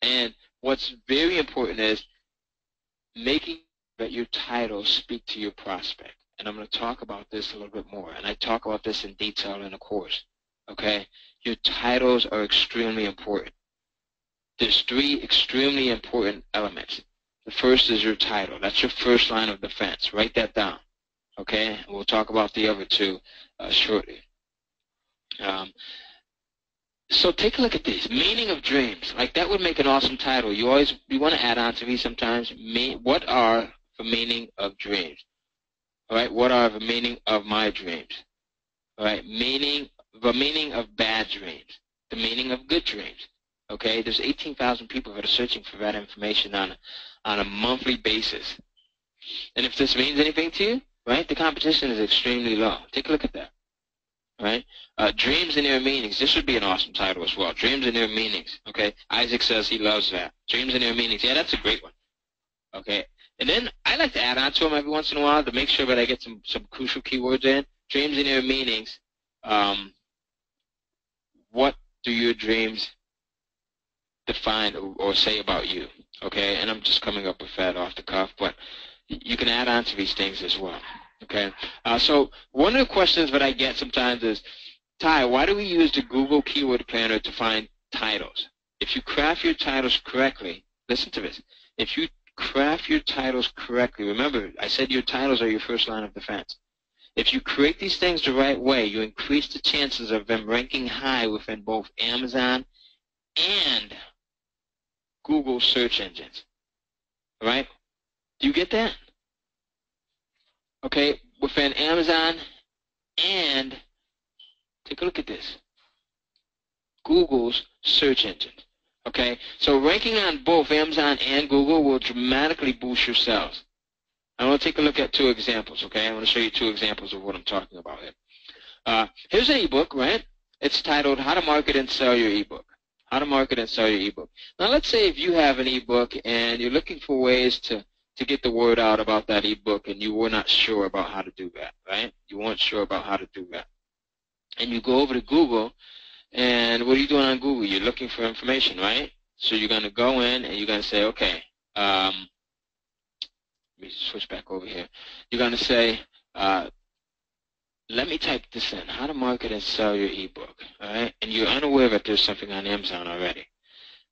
And what's very important is making that your titles speak to your prospect. And I'm going to talk about this a little bit more. And I talk about this in detail in the course. Okay? Your titles are extremely important. There's three extremely important elements. The first is your title. That's your first line of defense. Write that down. Okay, we'll talk about the other two uh, shortly. Um, so take a look at this. Meaning of dreams. Like that would make an awesome title. You always you want to add on to me sometimes. Me, what are the meaning of dreams? All right. What are the meaning of my dreams? All right. Meaning the meaning of bad dreams. The meaning of good dreams. Okay. There's 18,000 people that are searching for that information on on a monthly basis. And if this means anything to you, right? The competition is extremely low. Take a look at that, right? Uh, Dreams and Their Meanings. This would be an awesome title as well. Dreams and Their Meanings, okay? Isaac says he loves that. Dreams and Their Meanings. Yeah, that's a great one, okay? And then I like to add on to them every once in a while to make sure that I get some, some crucial keywords in. Dreams and Their Meanings. Um, what do your dreams define or, say about you? Okay, and I'm just coming up with that off the cuff, but you can add on to these things as well. Okay. Uh, so one of the questions that I get sometimes is, Ty, why do we use the Google Keyword Planner to find titles? If you craft your titles correctly, listen to this. If you craft your titles correctly, remember I said your titles are your first line of defense. If you create these things the right way, you increase the chances of them ranking high within both Amazon and Google search engines. All right? Do you get that? Okay, within Amazon and take a look at this. Google's search engine. Okay, so ranking on both Amazon and Google will dramatically boost your sales. I want to take a look at two examples. Okay, I want to show you two examples of what I'm talking about here. Uh, here's an ebook, right? It's titled How to Market and Sell Your Ebook. How to Market and Sell Your Ebook. Now let's say if you have an ebook and you're looking for ways to, to get the word out about that ebook and you were not sure about how to do that, right? You weren't sure about how to do that. And you go over to Google and what are you doing on Google? You're looking for information, right? So you're going to go in and you're going to say, okay, um, me switch back over here. You're going to say, uh, let me type this in, how to market and sell your ebook, all right? And you're unaware that there's something on Amazon already.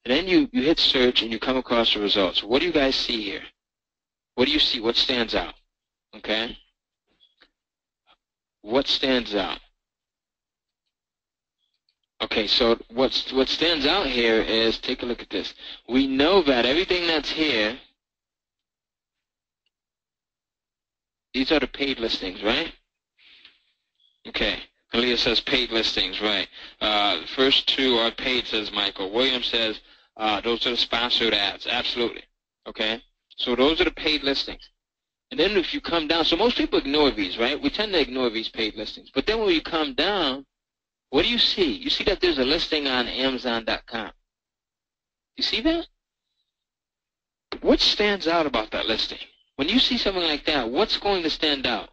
And then you, you hit search and you come across the results. What do you guys see here? What do you see? What stands out? Okay? What stands out? Okay, so what's, what stands out here is, take a look at this. We know that everything that's here, these are the paid listings, right? Okay. Aaliyah says paid listings, right. Uh, first two are paid, says Michael. William says uh, those are the sponsored ads. Absolutely. Okay. So those are the paid listings. And then if you come down, so most people ignore these, right? We tend to ignore these paid listings. But then when you come down, what do you see? You see that there's a listing on Amazon.com. You see that? What stands out about that listing? When you see something like that, what's going to stand out?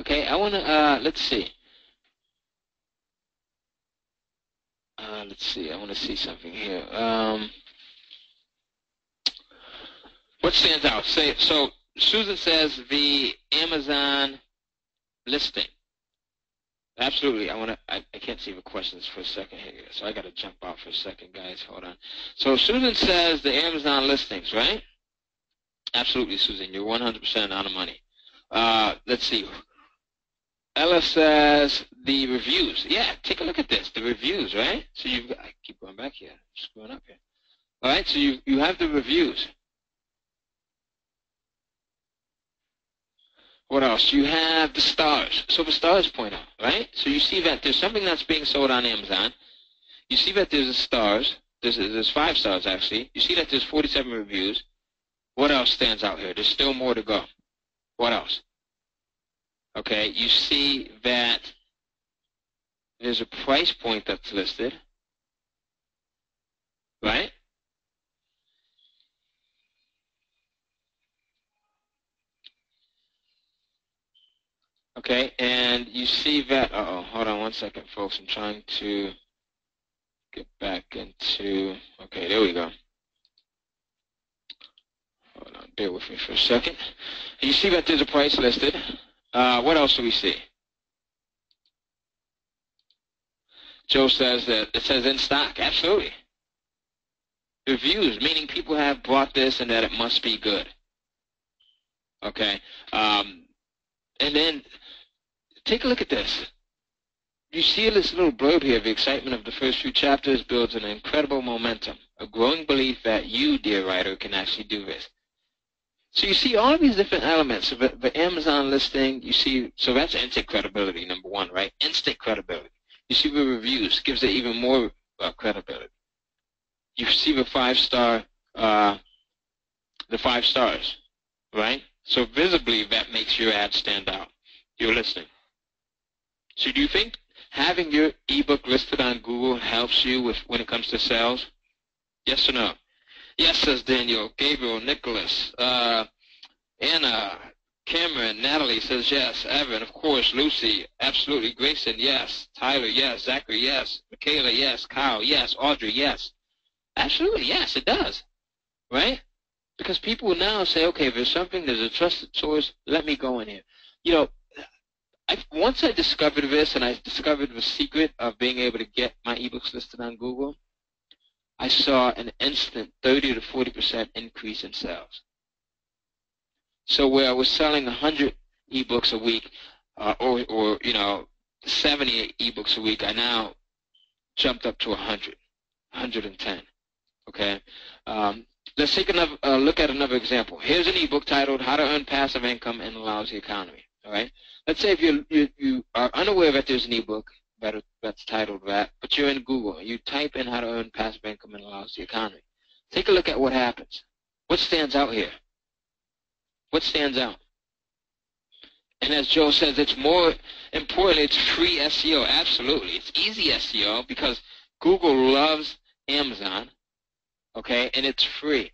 Okay, I want to, uh, let's see. Uh, let's see, I want to see something here. Um, what stands out? Say, so Susan says the Amazon listing. Absolutely. I want to. I, I can't see the questions for a second here, so I got to jump out for a second, guys. Hold on. So Susan says the Amazon listings, right? Absolutely, Susan. You're 100% on the money. Uh, let's see. Ella says the reviews. Yeah, take a look at this. The reviews, right? So you've got, I keep going back here. screwing up here. All right, so you, you have the reviews. What else? You have the stars. So the stars point out, right? So you see that there's something that's being sold on Amazon. You see that there's the stars. There's, there's five stars, actually. You see that there's 47 reviews. What else stands out here? There's still more to go. What else? okay, you see that there's a price point that's listed, right? Okay, and you see that, uh oh hold on one second, folks. I'm trying to get back into, okay, there we go. Hold on, bear with me for a second. You see that there's a price listed. Uh, what else do we see? Joe says that it says in stock. Absolutely. Reviews, meaning people have bought this and that it must be good. Okay. Um, and then take a look at this. You see this little blurb here, the excitement of the first few chapters builds an incredible momentum, a growing belief that you, dear writer, can actually do this. So you see all these different elements of the Amazon listing. You see, so that's instant credibility, number one, right? Instant credibility. You see the reviews, gives it even more uh, credibility. You see the five star, uh, the five stars, right? So visibly, that makes your ad stand out. Your listing. So do you think having your ebook listed on Google helps you with when it comes to sales? Yes or no? Yes, says Daniel, Gabriel, Nicholas, uh, Anna, Cameron, Natalie says yes. Evan, of course. Lucy, absolutely. Grayson, yes. Tyler, yes. Zachary, yes. Michaela, yes. Kyle, yes. Audrey, yes. Absolutely, yes, it does. Right? Because people now say, okay, if there's something, there's a trusted source, let me go in here. You know, I, once I discovered this and I discovered the secret of being able to get my ebooks listed on Google, I saw an instant 30 to 40% increase in sales. So where I was selling 100 ebooks a week, uh, or, or, you know, 70 ebooks a week, I now jumped up to 100, 110. Okay? Um, let's take another uh, look at another example. Here's an ebook titled How to Earn Passive Income in a Lousy Economy. All right? Let's say if you you, you are unaware that there's an ebook that, that's titled that, but you're in Google. You type in how to earn passive income in a lousy economy. Take a look at what happens. What stands out here? What stands out? And as Joe says, it's more important, it's free SEO. Absolutely. It's easy SEO because Google loves Amazon, okay, and it's free.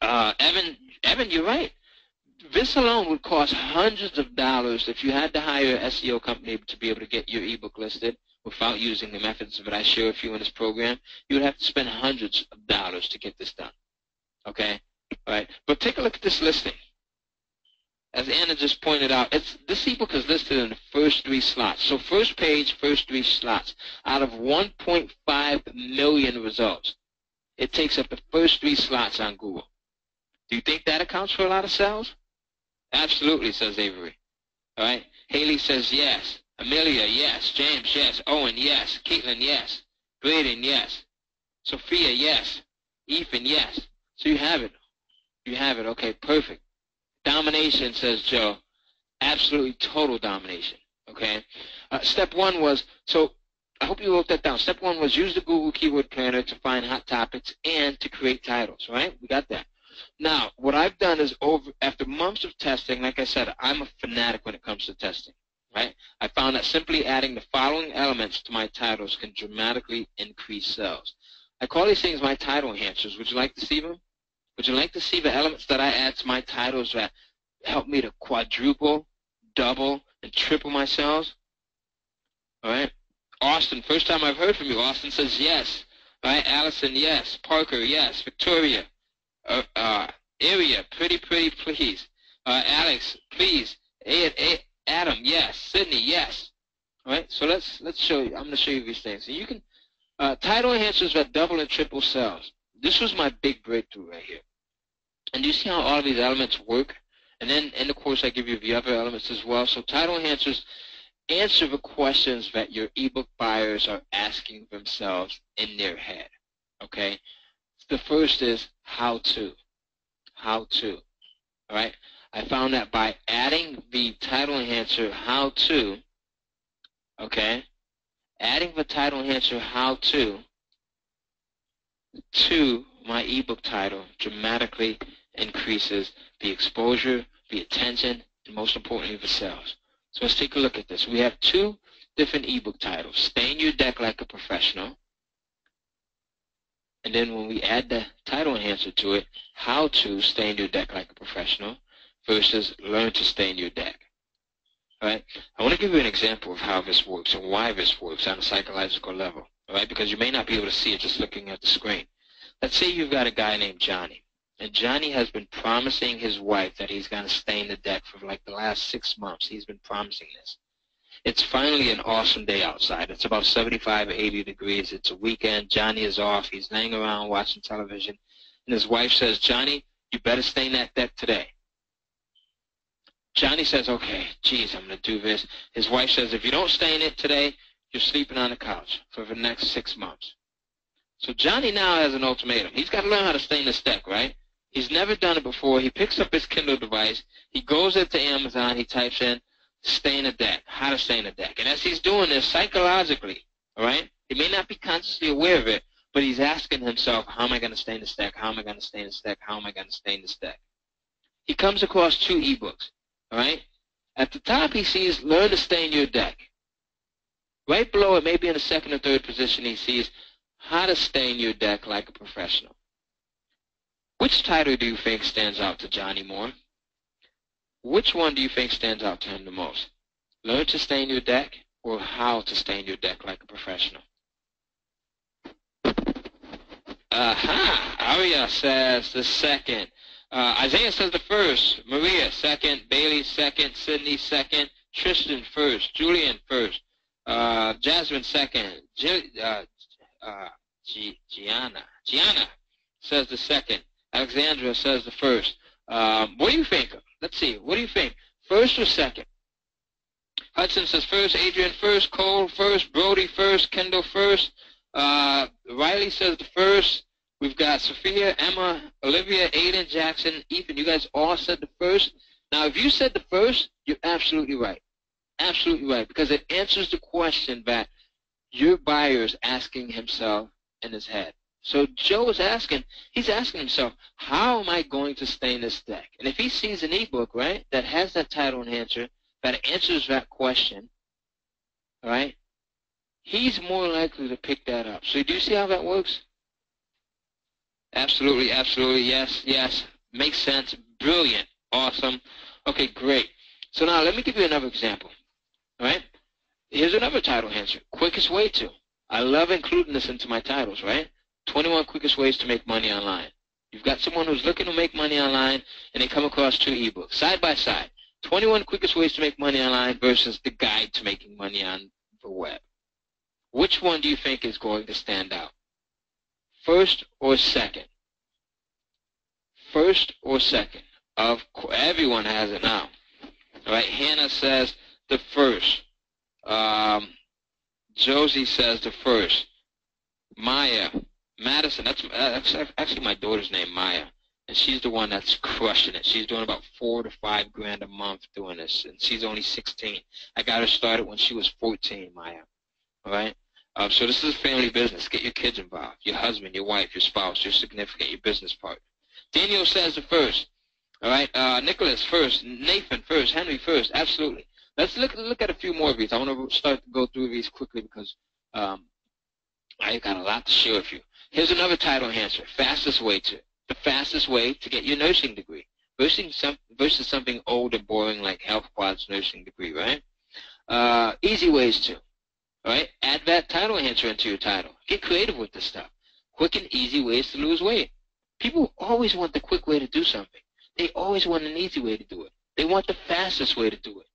Uh, Evan, Evan, you're right. This alone would cost hundreds of dollars if you had to hire an SEO company to be able to get your ebook listed without using the methods that I share with you in this program. You would have to spend hundreds of dollars to get this done. Okay? All right. But take a look at this listing. As Anna just pointed out, it's, this ebook is listed in the first three slots. So first page, first three slots. Out of 1.5 million results, it takes up the first three slots on Google. Do you think that accounts for a lot of sales? Absolutely, says Avery. All right. Haley says yes. Amelia, yes. James, yes. Owen, yes. Caitlin, yes. Braden, yes. Sophia, yes. Ethan, yes. So you have it. You have it. Okay, perfect. Domination, says Joe. Absolutely total domination. Okay. Uh, step one was, so I hope you wrote that down. Step one was use the Google Keyword Planner to find hot topics and to create titles, right? We got that. Now, what I've done is over after months of testing, like I said, I'm a fanatic when it comes to testing. Right? I found that simply adding the following elements to my titles can dramatically increase sales. I call these things my title enhancers. Would you like to see them? Would you like to see the elements that I add to my titles that help me to quadruple, double, and triple my sales? All right. Austin, first time I've heard from you. Austin says yes. All right. Allison, yes. Parker, yes. Victoria, area, pretty, pretty, please. Uh, Alex, please. A, A, Adam, yes. Sydney, yes. All right, so let's let's show you. I'm going to show you these things. So you can uh, title enhancers that double and triple sales. This was my big breakthrough right here. And you see how all of these elements work? And then in the course, I give you the other elements as well. So title enhancers answer the questions that your ebook buyers are asking themselves in their head. Okay, the first is how to. How to. All right. I found that by adding the title enhancer how to, okay, adding the title enhancer how to to my ebook title dramatically increases the exposure, the attention, and most importantly, the sales. So let's take a look at this. We have two different ebook titles. Stay in your deck like a professional and then when we add the title enhancer to it, how to stay in your deck like a professional versus learn to stay in your deck. All right? I want to give you an example of how this works and why this works on a psychological level. All right? Because you may not be able to see it just looking at the screen. Let's say you've got a guy named Johnny. And Johnny has been promising his wife that he's going to stay in the deck for like the last six months. He's been promising this. It's finally an awesome day outside. It's about 75 or 80 degrees. It's a weekend. Johnny is off. He's laying around watching television. And his wife says, Johnny, you better stay in that deck today. Johnny says, okay, geez, I'm going to do this. His wife says, if you don't stay in it today, you're sleeping on the couch for the next six months. So Johnny now has an ultimatum. He's got to learn how to stay in this deck, right? He's never done it before. He picks up his Kindle device. He goes into Amazon. He types in stay in a deck, how to stay in a deck. And as he's doing this psychologically, all right, he may not be consciously aware of it, but he's asking himself, how am I going to stay in this deck? How am I going to stay in this deck? How am I going to stay in this deck? He comes across two ebooks, all right? At the top, he sees learn to stay in your deck. Right below it, maybe in the second or third position, he sees how to stay in your deck like a professional. Which title do you think stands out to Johnny Moore? Which one do you think stands out to him the most? Learn to stay in your deck or how to stay in your deck like a professional? Aha! Aria says the second. Uh, Isaiah says the first. Maria second. Bailey second. Sydney second. Tristan first. Julian first. Uh, Jasmine second. G- uh, uh, Gianna. Gianna says the second. Alexandra says the first. Um, what do you think? Let's see. What do you think? First or second? Hudson says first. Adrian first. Cole first. Brody first. Kendall first. Uh, Riley says the first. We've got Sophia, Emma, Olivia, Aiden, Jackson, Ethan. You guys all said the first. Now, if you said the first, you're absolutely right. Absolutely right. Because it answers the question that your buyer is asking himself in his head. So Joe is asking, he's asking himself, how am I going to stay in this deck? And if he sees an ebook, right, that has that title and answer, that answers that question, right, he's more likely to pick that up. So do you see how that works? Absolutely, absolutely, yes, yes. Makes sense. Brilliant. Awesome. Okay, great. So now let me give you another example. All right? Here's another title enhancer. Quickest way to. I love including this into my titles, right? 21 quickest ways to make money online. You've got someone who's looking to make money online and they come across two ebooks side by side. 21 quickest ways to make money online versus the guide to making money on the web. Which one do you think is going to stand out? First or second? First or second? Of course, everyone has it now. All right, Hannah says the first. Um, Josie says the first. Maya, Madison, that's, that's actually my daughter's name, Maya. And she's the one that's crushing it. She's doing about four to five grand a month doing this. And she's only 16. I got her started when she was 14, Maya. All right? Um, so this is a family business. Get your kids involved. Your husband, your wife, your spouse, your significant, your business partner. Daniel says the first. All right, uh, Nicholas first, Nathan first, Henry first. Absolutely. Let's look look at a few more of these. I want to start to go through these quickly because um, I got a lot to share with you. Here's another title enhancer. Fastest way to the fastest way to get your nursing degree versus some versus something old and boring like Health Quad's nursing degree, right? Uh, easy ways to. right? add that title enhancer into your title. Get creative with this stuff. Quick and easy ways to lose weight. People always want the quick way to do something. They always want an easy way to do it. They want the fastest way to do it.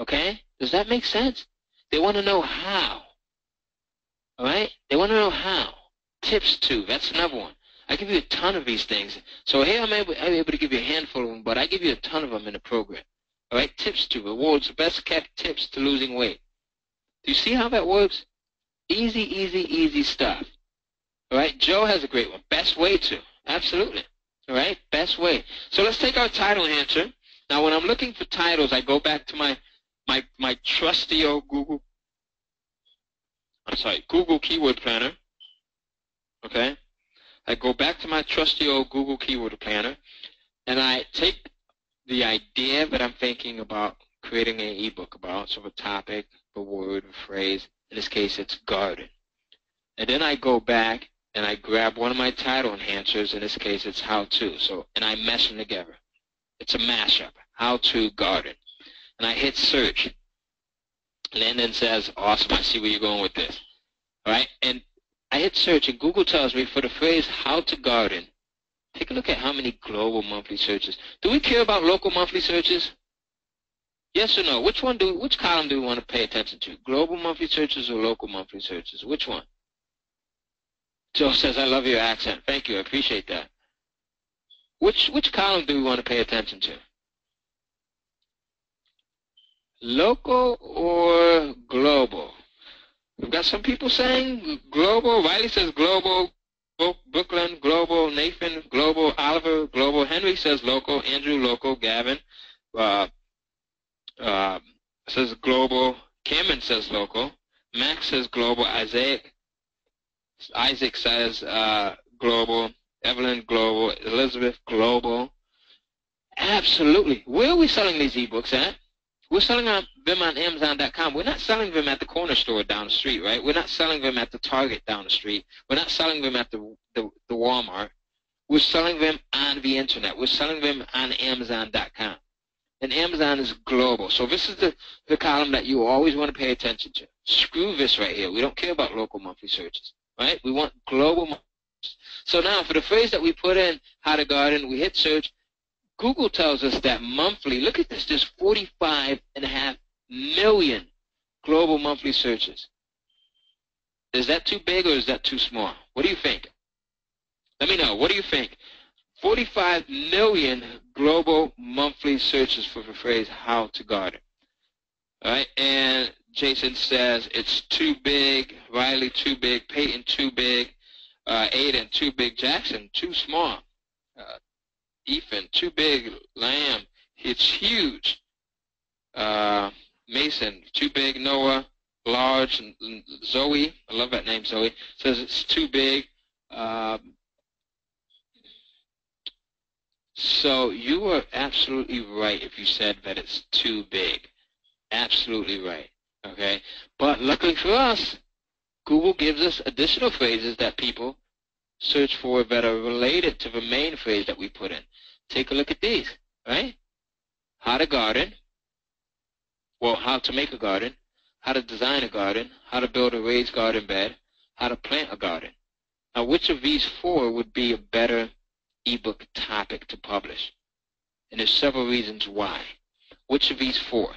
Okay? Does that make sense? They want to know how. All right? They want to know how. Tips to. That's another one. I give you a ton of these things. So here I'm able, I'm able to give you a handful of them, but I give you a ton of them in the program. All right? Tips to. The world's best kept tips to losing weight. Do you see how that works? Easy, easy, easy stuff. All right? Joe has a great one. Best way to. Absolutely. All right, best way. So let's take our title enhancer. Now, when I'm looking for titles, I go back to my my my trusty old Google. I'm sorry, Google Keyword Planner. Okay, I go back to my trusty old Google Keyword Planner, and I take the idea that I'm thinking about creating an ebook about, so a topic, a word, a phrase. In this case, it's garden. And then I go back and I grab one of my title enhancers. In this case, it's how to. So, and I mesh them together. It's a mashup. How to garden. And I hit search. Landon says, awesome, I see where you're going with this. All right, and I hit search, and Google tells me for the phrase how to garden, take a look at how many global monthly searches. Do we care about local monthly searches? Yes or no? Which one do? Which column do we want to pay attention to? Global monthly searches or local monthly searches? Which one? Joe says, I love your accent. Thank you. I appreciate that. Which, which column do we want to pay attention to? Local or global? We've got some people saying global. Riley says global. Brooklyn, global. Nathan, global. Oliver, global. Henry says local. Andrew, local. Gavin uh, uh, says global. Cameron says local. Max says global. Isaiah Isaac says uh, global. Evelyn global. Elizabeth global. Absolutely. Where are we selling these ebooks at? We're selling them on Amazon.com. We're not selling them at the corner store down the street, right? We're not selling them at the Target down the street. We're not selling them at the, the, the Walmart. We're selling them on the internet. We're selling them on Amazon.com. And Amazon is global. So this is the, the column that you always want to pay attention to. Screw this right here. We don't care about local monthly searches right? We want global. So now for the phrase that we put in, how to garden, we hit search. Google tells us that monthly, look at this, there's 45 and a half million global monthly searches. Is that too big or is that too small? What do you think? Let me know. What do you think? 45 million global monthly searches for the phrase how to garden. All right, and Jason says it's too big. Riley too big. Peyton too big. Uh, Aiden too big. Jackson too small. Ethan too big. Lamb it's huge. Uh, Mason too big. Noah large. Zoe I love that name Zoe says it's too big. Um, so you were absolutely right if you said that it's too big. Absolutely right. Okay? But luckily for us, Google gives us additional phrases that people search for that are related to the main phrase that we put in. Take a look at these, right? How to garden, well, how to make a garden, how to design a garden, how to build a raised garden bed, how to plant a garden. Now, which of these four would be a better ebook topic to publish? And there's several reasons why. Which of these four?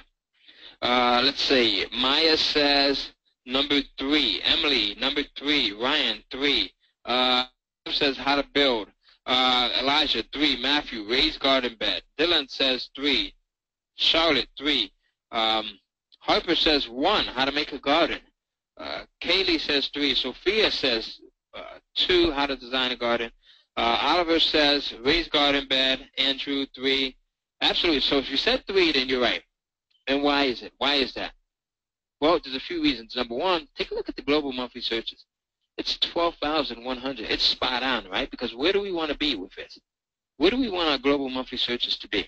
Uh, let's see. Maya says number three. Emily, number three. Ryan, three. Uh, says how to build. Uh, Elijah, three. Matthew, raised garden bed. Dylan says three. Charlotte, three. Um, Harper says one, how to make a garden. Uh, Kaylee says three. Sophia says uh, two, how to design a garden. Uh, Oliver says raised garden bed. Andrew, three. Absolutely. So if you said three, then you're right. And why is it? Why is that? Well, there's a few reasons. Number one, take a look at the global monthly searches. It's 12,100. It's spot on, right? Because where do we want to be with this? Where do we want our global monthly searches to be?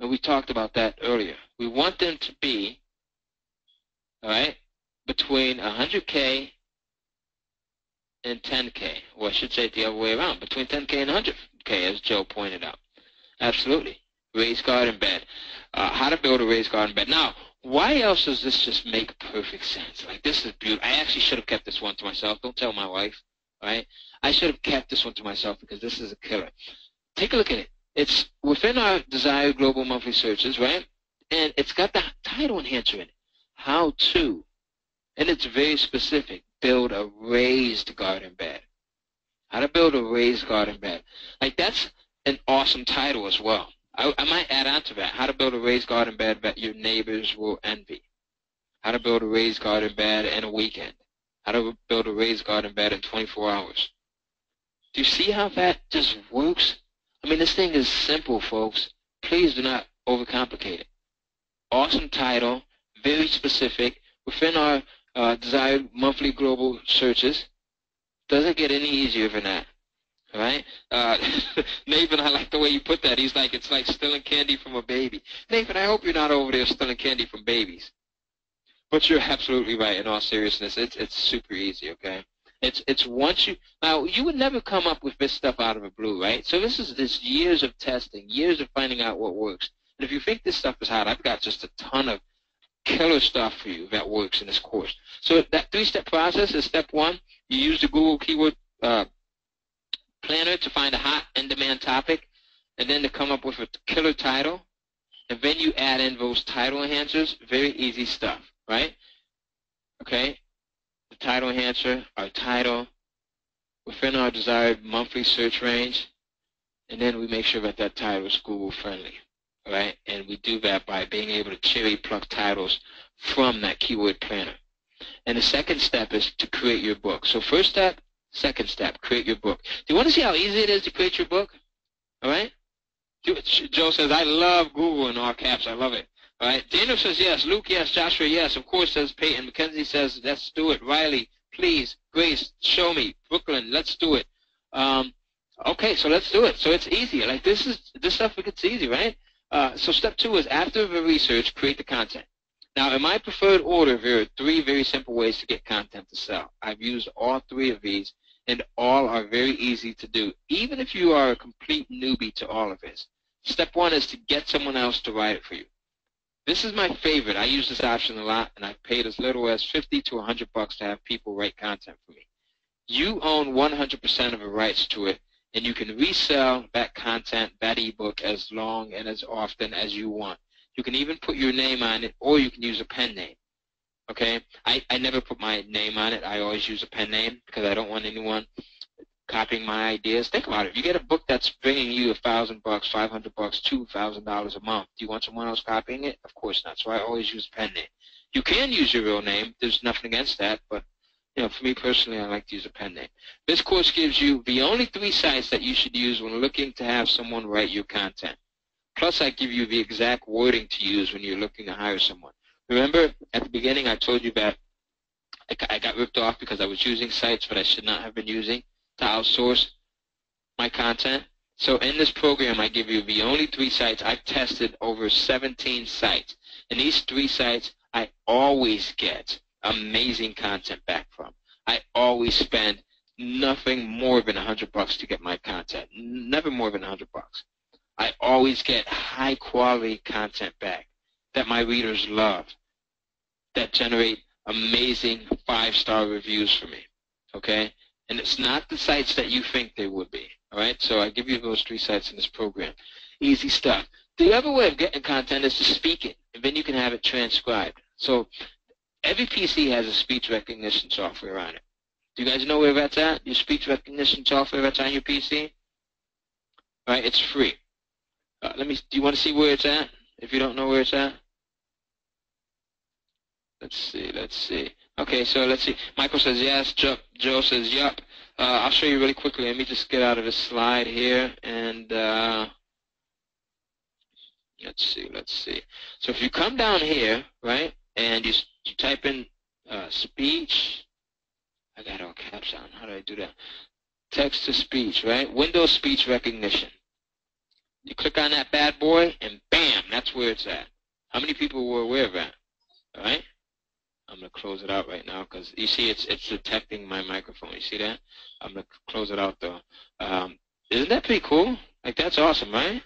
And we talked about that earlier. We want them to be, all right, between 100K and 10K. Or I should say it the other way around, between 10K and 100K, as Joe pointed out. Absolutely. Raised garden bed. Uh, how to build a raised garden bed. Now, why else does this just make perfect sense? Like, this is beautiful. I actually should have kept this one to myself. Don't tell my wife, right? I should have kept this one to myself because this is a killer. Take a look at it. It's within our desired global monthly searches, right? And it's got the title enhancer in it. How to. And it's very specific. Build a raised garden bed. How to build a raised garden bed. Like, that's an awesome title as well. I, I might add on to that. How to build a raised garden bed that your neighbors will envy. How to build a raised garden bed in a weekend. How to build a raised garden bed in 24 hours. Do you see how that just works? I mean, this thing is simple, folks. Please do not overcomplicate it. Awesome title, very specific, within our uh, desired monthly global searches. Doesn't get any easier than that right? Uh, [LAUGHS] Nathan, I like the way you put that. He's like, it's like stealing candy from a baby. Nathan, I hope you're not over there stealing candy from babies. But you're absolutely right. In all seriousness, it's it's super easy. Okay, it's it's once you now you would never come up with this stuff out of the blue, right? So this is this years of testing, years of finding out what works. And if you think this stuff is hard, I've got just a ton of killer stuff for you that works in this course. So that three-step process is step one. You use the Google keyword uh, planner to find a hot in-demand topic, and then to come up with a killer title, and then you add in those title enhancers. Very easy stuff, right? Okay, the title enhancer, our title, within our desired monthly search range, and then we make sure that that title is Google friendly, right? And we do that by being able to cherry pluck titles from that keyword planner. And the second step is to create your book. So first step, Second step, create your book. Do you want to see how easy it is to create your book? All right? Joe says, I love Google in all caps. I love it. All right? Daniel says, yes. Luke, yes. Joshua, yes. Of course, says Peyton. Mackenzie says, let's do it. Riley, please. Grace, show me. Brooklyn, let's do it. Um, okay, so let's do it. So it's easy. Like this is this stuff gets easy, right? Uh, so step two is after the research, create the content. Now, in my preferred order, there are three very simple ways to get content to sell. I've used all three of these and all are very easy to do, even if you are a complete newbie to all of this. Step one is to get someone else to write it for you. This is my favorite. I use this option a lot, and I've paid as little as 50 to 100 bucks to have people write content for me. You own 100% of the rights to it, and you can resell that content, that ebook, as long and as often as you want. You can even put your name on it, or you can use a pen name. Okay, I, I never put my name on it. I always use a pen name because I don't want anyone copying my ideas. Think about it. You get a book that's bringing you a thousand bucks, five hundred bucks, two thousand dollars a month. Do you want someone else copying it? Of course not. So I always use a pen name. You can use your real name. There's nothing against that, but you know, for me personally, I like to use a pen name. This course gives you the only three sites that you should use when looking to have someone write your content. Plus, I give you the exact wording to use when you're looking to hire someone. Remember at the beginning I told you that I got ripped off because I was using sites that I should not have been using to outsource my content. So in this program, I give you the only three sites. I've tested over 17 sites. And these three sites, I always get amazing content back from. I always spend nothing more than 100 bucks to get my content. Never more than 100 bucks. I always get high quality content back that my readers love, that generate amazing five-star reviews for me, okay? And it's not the sites that you think they would be, all right? So I give you those three sites in this program. Easy stuff. The other way of getting content is to speak it, and then you can have it transcribed. So every PC has a speech recognition software on it. Do you guys know where that's at? Your speech recognition software that's on your PC? All right, it's free. Uh, let me. Do you want to see where it's at? If you don't know where it's at. Let's see, let's see. Okay, so let's see. Michael says yes. Joe, Joe says yup. Uh, I'll show you really quickly. Let me just get out of this slide here and uh, let's see, let's see. So if you come down here, right, and you, you type in uh, speech, I got all caps on. How do I do that? Text to speech, right? Windows speech recognition. You click on that bad boy, and bam, that's where it's at. How many people were aware of that? All right? I'm going to close it out right now because you see it's it's detecting my microphone. You see that? I'm going to close it out though. Um, isn't that pretty cool? Like that's awesome, right?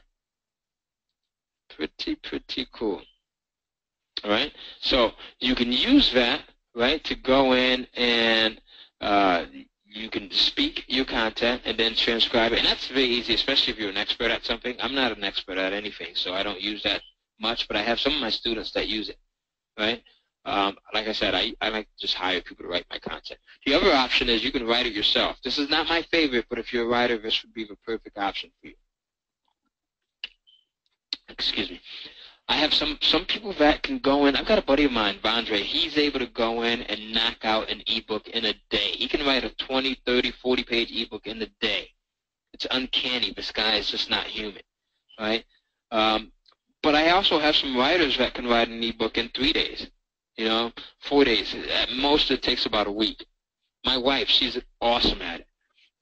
Pretty, pretty cool. All right? So you can use that, right, to go in and uh, you can speak your content and then transcribe it. And that's very easy, especially if you're an expert at something. I'm not an expert at anything, so I don't use that much, but I have some of my students that use it, right? Um, like I said, I, I like to just hire people to write my content. The other option is you can write it yourself. This is not my favorite, but if you're a writer, this would be the perfect option for you. Excuse me. I have some some people that can go in. I've got a buddy of mine, Vondre. He's able to go in and knock out an ebook in a day. He can write a 20, 30, 40 page ebook in a day. It's uncanny. This guy is just not human, right? Um, but I also have some writers that can write an ebook in three days you know, four days. At most, it takes about a week. My wife, she's awesome at it.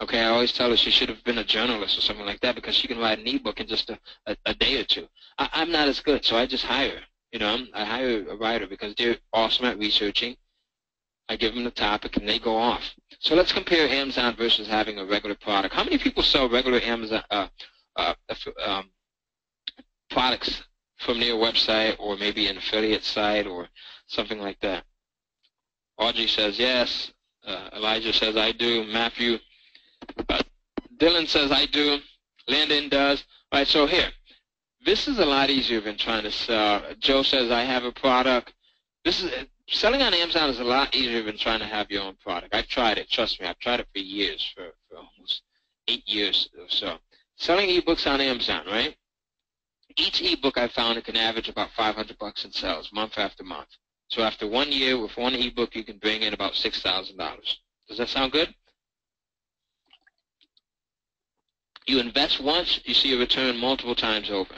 Okay, I always tell her she should have been a journalist or something like that because she can write an ebook in just a, a, a day or two. I, I'm not as good, so I just hire. You know, I hire a writer because they're awesome at researching. I give them the topic and they go off. So let's compare Amazon versus having a regular product. How many people sell regular Amazon uh, uh, um, products from their website or maybe an affiliate site or something like that. Audrey says yes. Uh, Elijah says I do. Matthew, uh, Dylan says I do. Landon does. All right, so here, this is a lot easier than trying to sell. Joe says I have a product. This is selling on Amazon is a lot easier than trying to have your own product. I've tried it. Trust me, I've tried it for years, for, for almost eight years or so. Selling ebooks on Amazon, right? Each ebook I found it can average about 500 bucks in sales month after month. So after one year with one ebook, you can bring in about $6,000. Does that sound good? You invest once, you see a return multiple times over,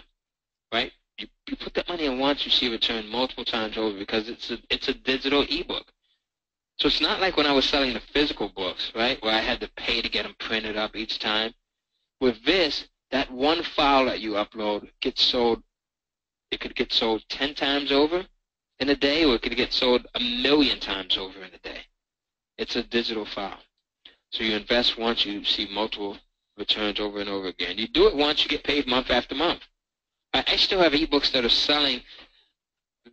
right? You, you put that money in once, you see a return multiple times over because it's a, it's a digital ebook. So it's not like when I was selling the physical books, right, where I had to pay to get them printed up each time. With this, that one file that you upload gets sold, it could get sold 10 times over, in a day or it could get sold a million times over in a day. It's a digital file. So you invest once, you see multiple returns over and over again. You do it once, you get paid month after month. I, I still have ebooks that are selling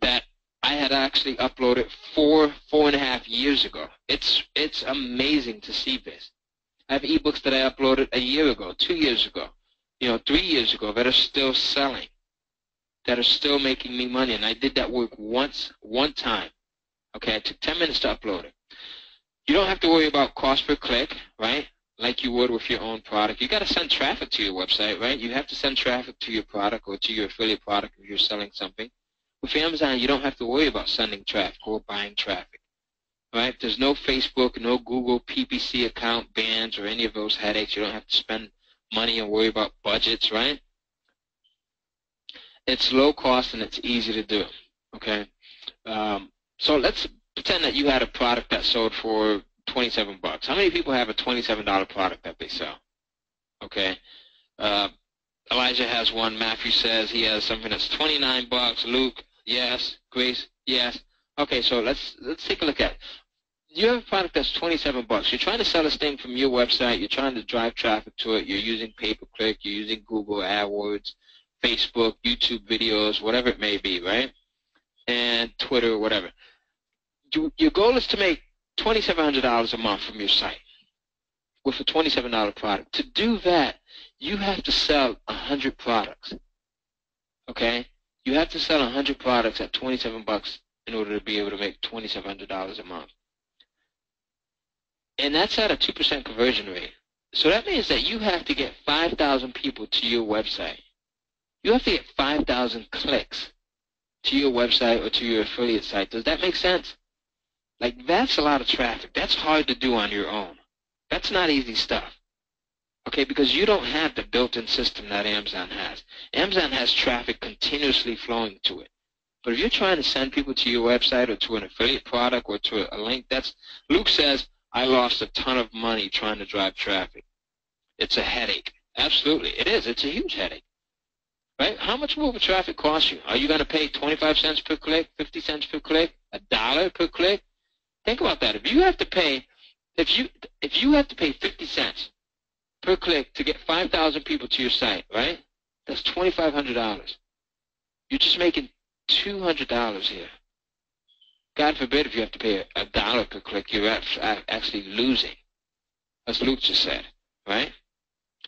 that I had actually uploaded four, four and a half years ago. It's it's amazing to see this. I have ebooks that I uploaded a year ago, two years ago, you know, three years ago that are still selling that are still making me money. And I did that work once, one time. Okay, I took 10 minutes to upload it. You don't have to worry about cost per click, right? Like you would with your own product. You got to send traffic to your website, right? You have to send traffic to your product or to your affiliate product if you're selling something. With Amazon, you don't have to worry about sending traffic or buying traffic, right? There's no Facebook, no Google PPC account bans or any of those headaches. You don't have to spend money and worry about budgets, right? It's low cost and it's easy to do. Okay, um, so let's pretend that you had a product that sold for 27 bucks. How many people have a $27 product that they sell? Okay. Uh, Elijah has one. Matthew says he has something that's 29 bucks. Luke, yes. Grace, yes. Okay, so let's let's take a look at it. You have a product that's 27 bucks. You're trying to sell this thing from your website. You're trying to drive traffic to it. You're using pay-per-click. You're using Google AdWords, Facebook, YouTube videos, whatever it may be, right? And Twitter, whatever. Your goal is to make $2,700 a month from your site with a $27 product. To do that, you have to sell 100 products. Okay? You have to sell 100 products at 27 bucks in order to be able to make $2,700 a month. And that's at a 2% conversion rate. So that means that you have to get 5,000 people to your website. You have to get 5,000 clicks to your website or to your affiliate site. Does that make sense? Like, that's a lot of traffic. That's hard to do on your own. That's not easy stuff. Okay, because you don't have the built-in system that Amazon has. Amazon has traffic continuously flowing to it. But if you're trying to send people to your website or to an affiliate product or to a link, that's Luke says, I lost a ton of money trying to drive traffic. It's a headache. Absolutely, it is. It's a huge headache. Right? How much will the traffic cost you? Are you going to pay 25 cents per click, 50 cents per click, a dollar per click? Think about that. If you have to pay, if you if you have to pay 50 cents per click to get 5,000 people to your site, right? That's $2,500. You're just making $200 here. God forbid if you have to pay a dollar per click, you're actually losing, as Luke just said, right?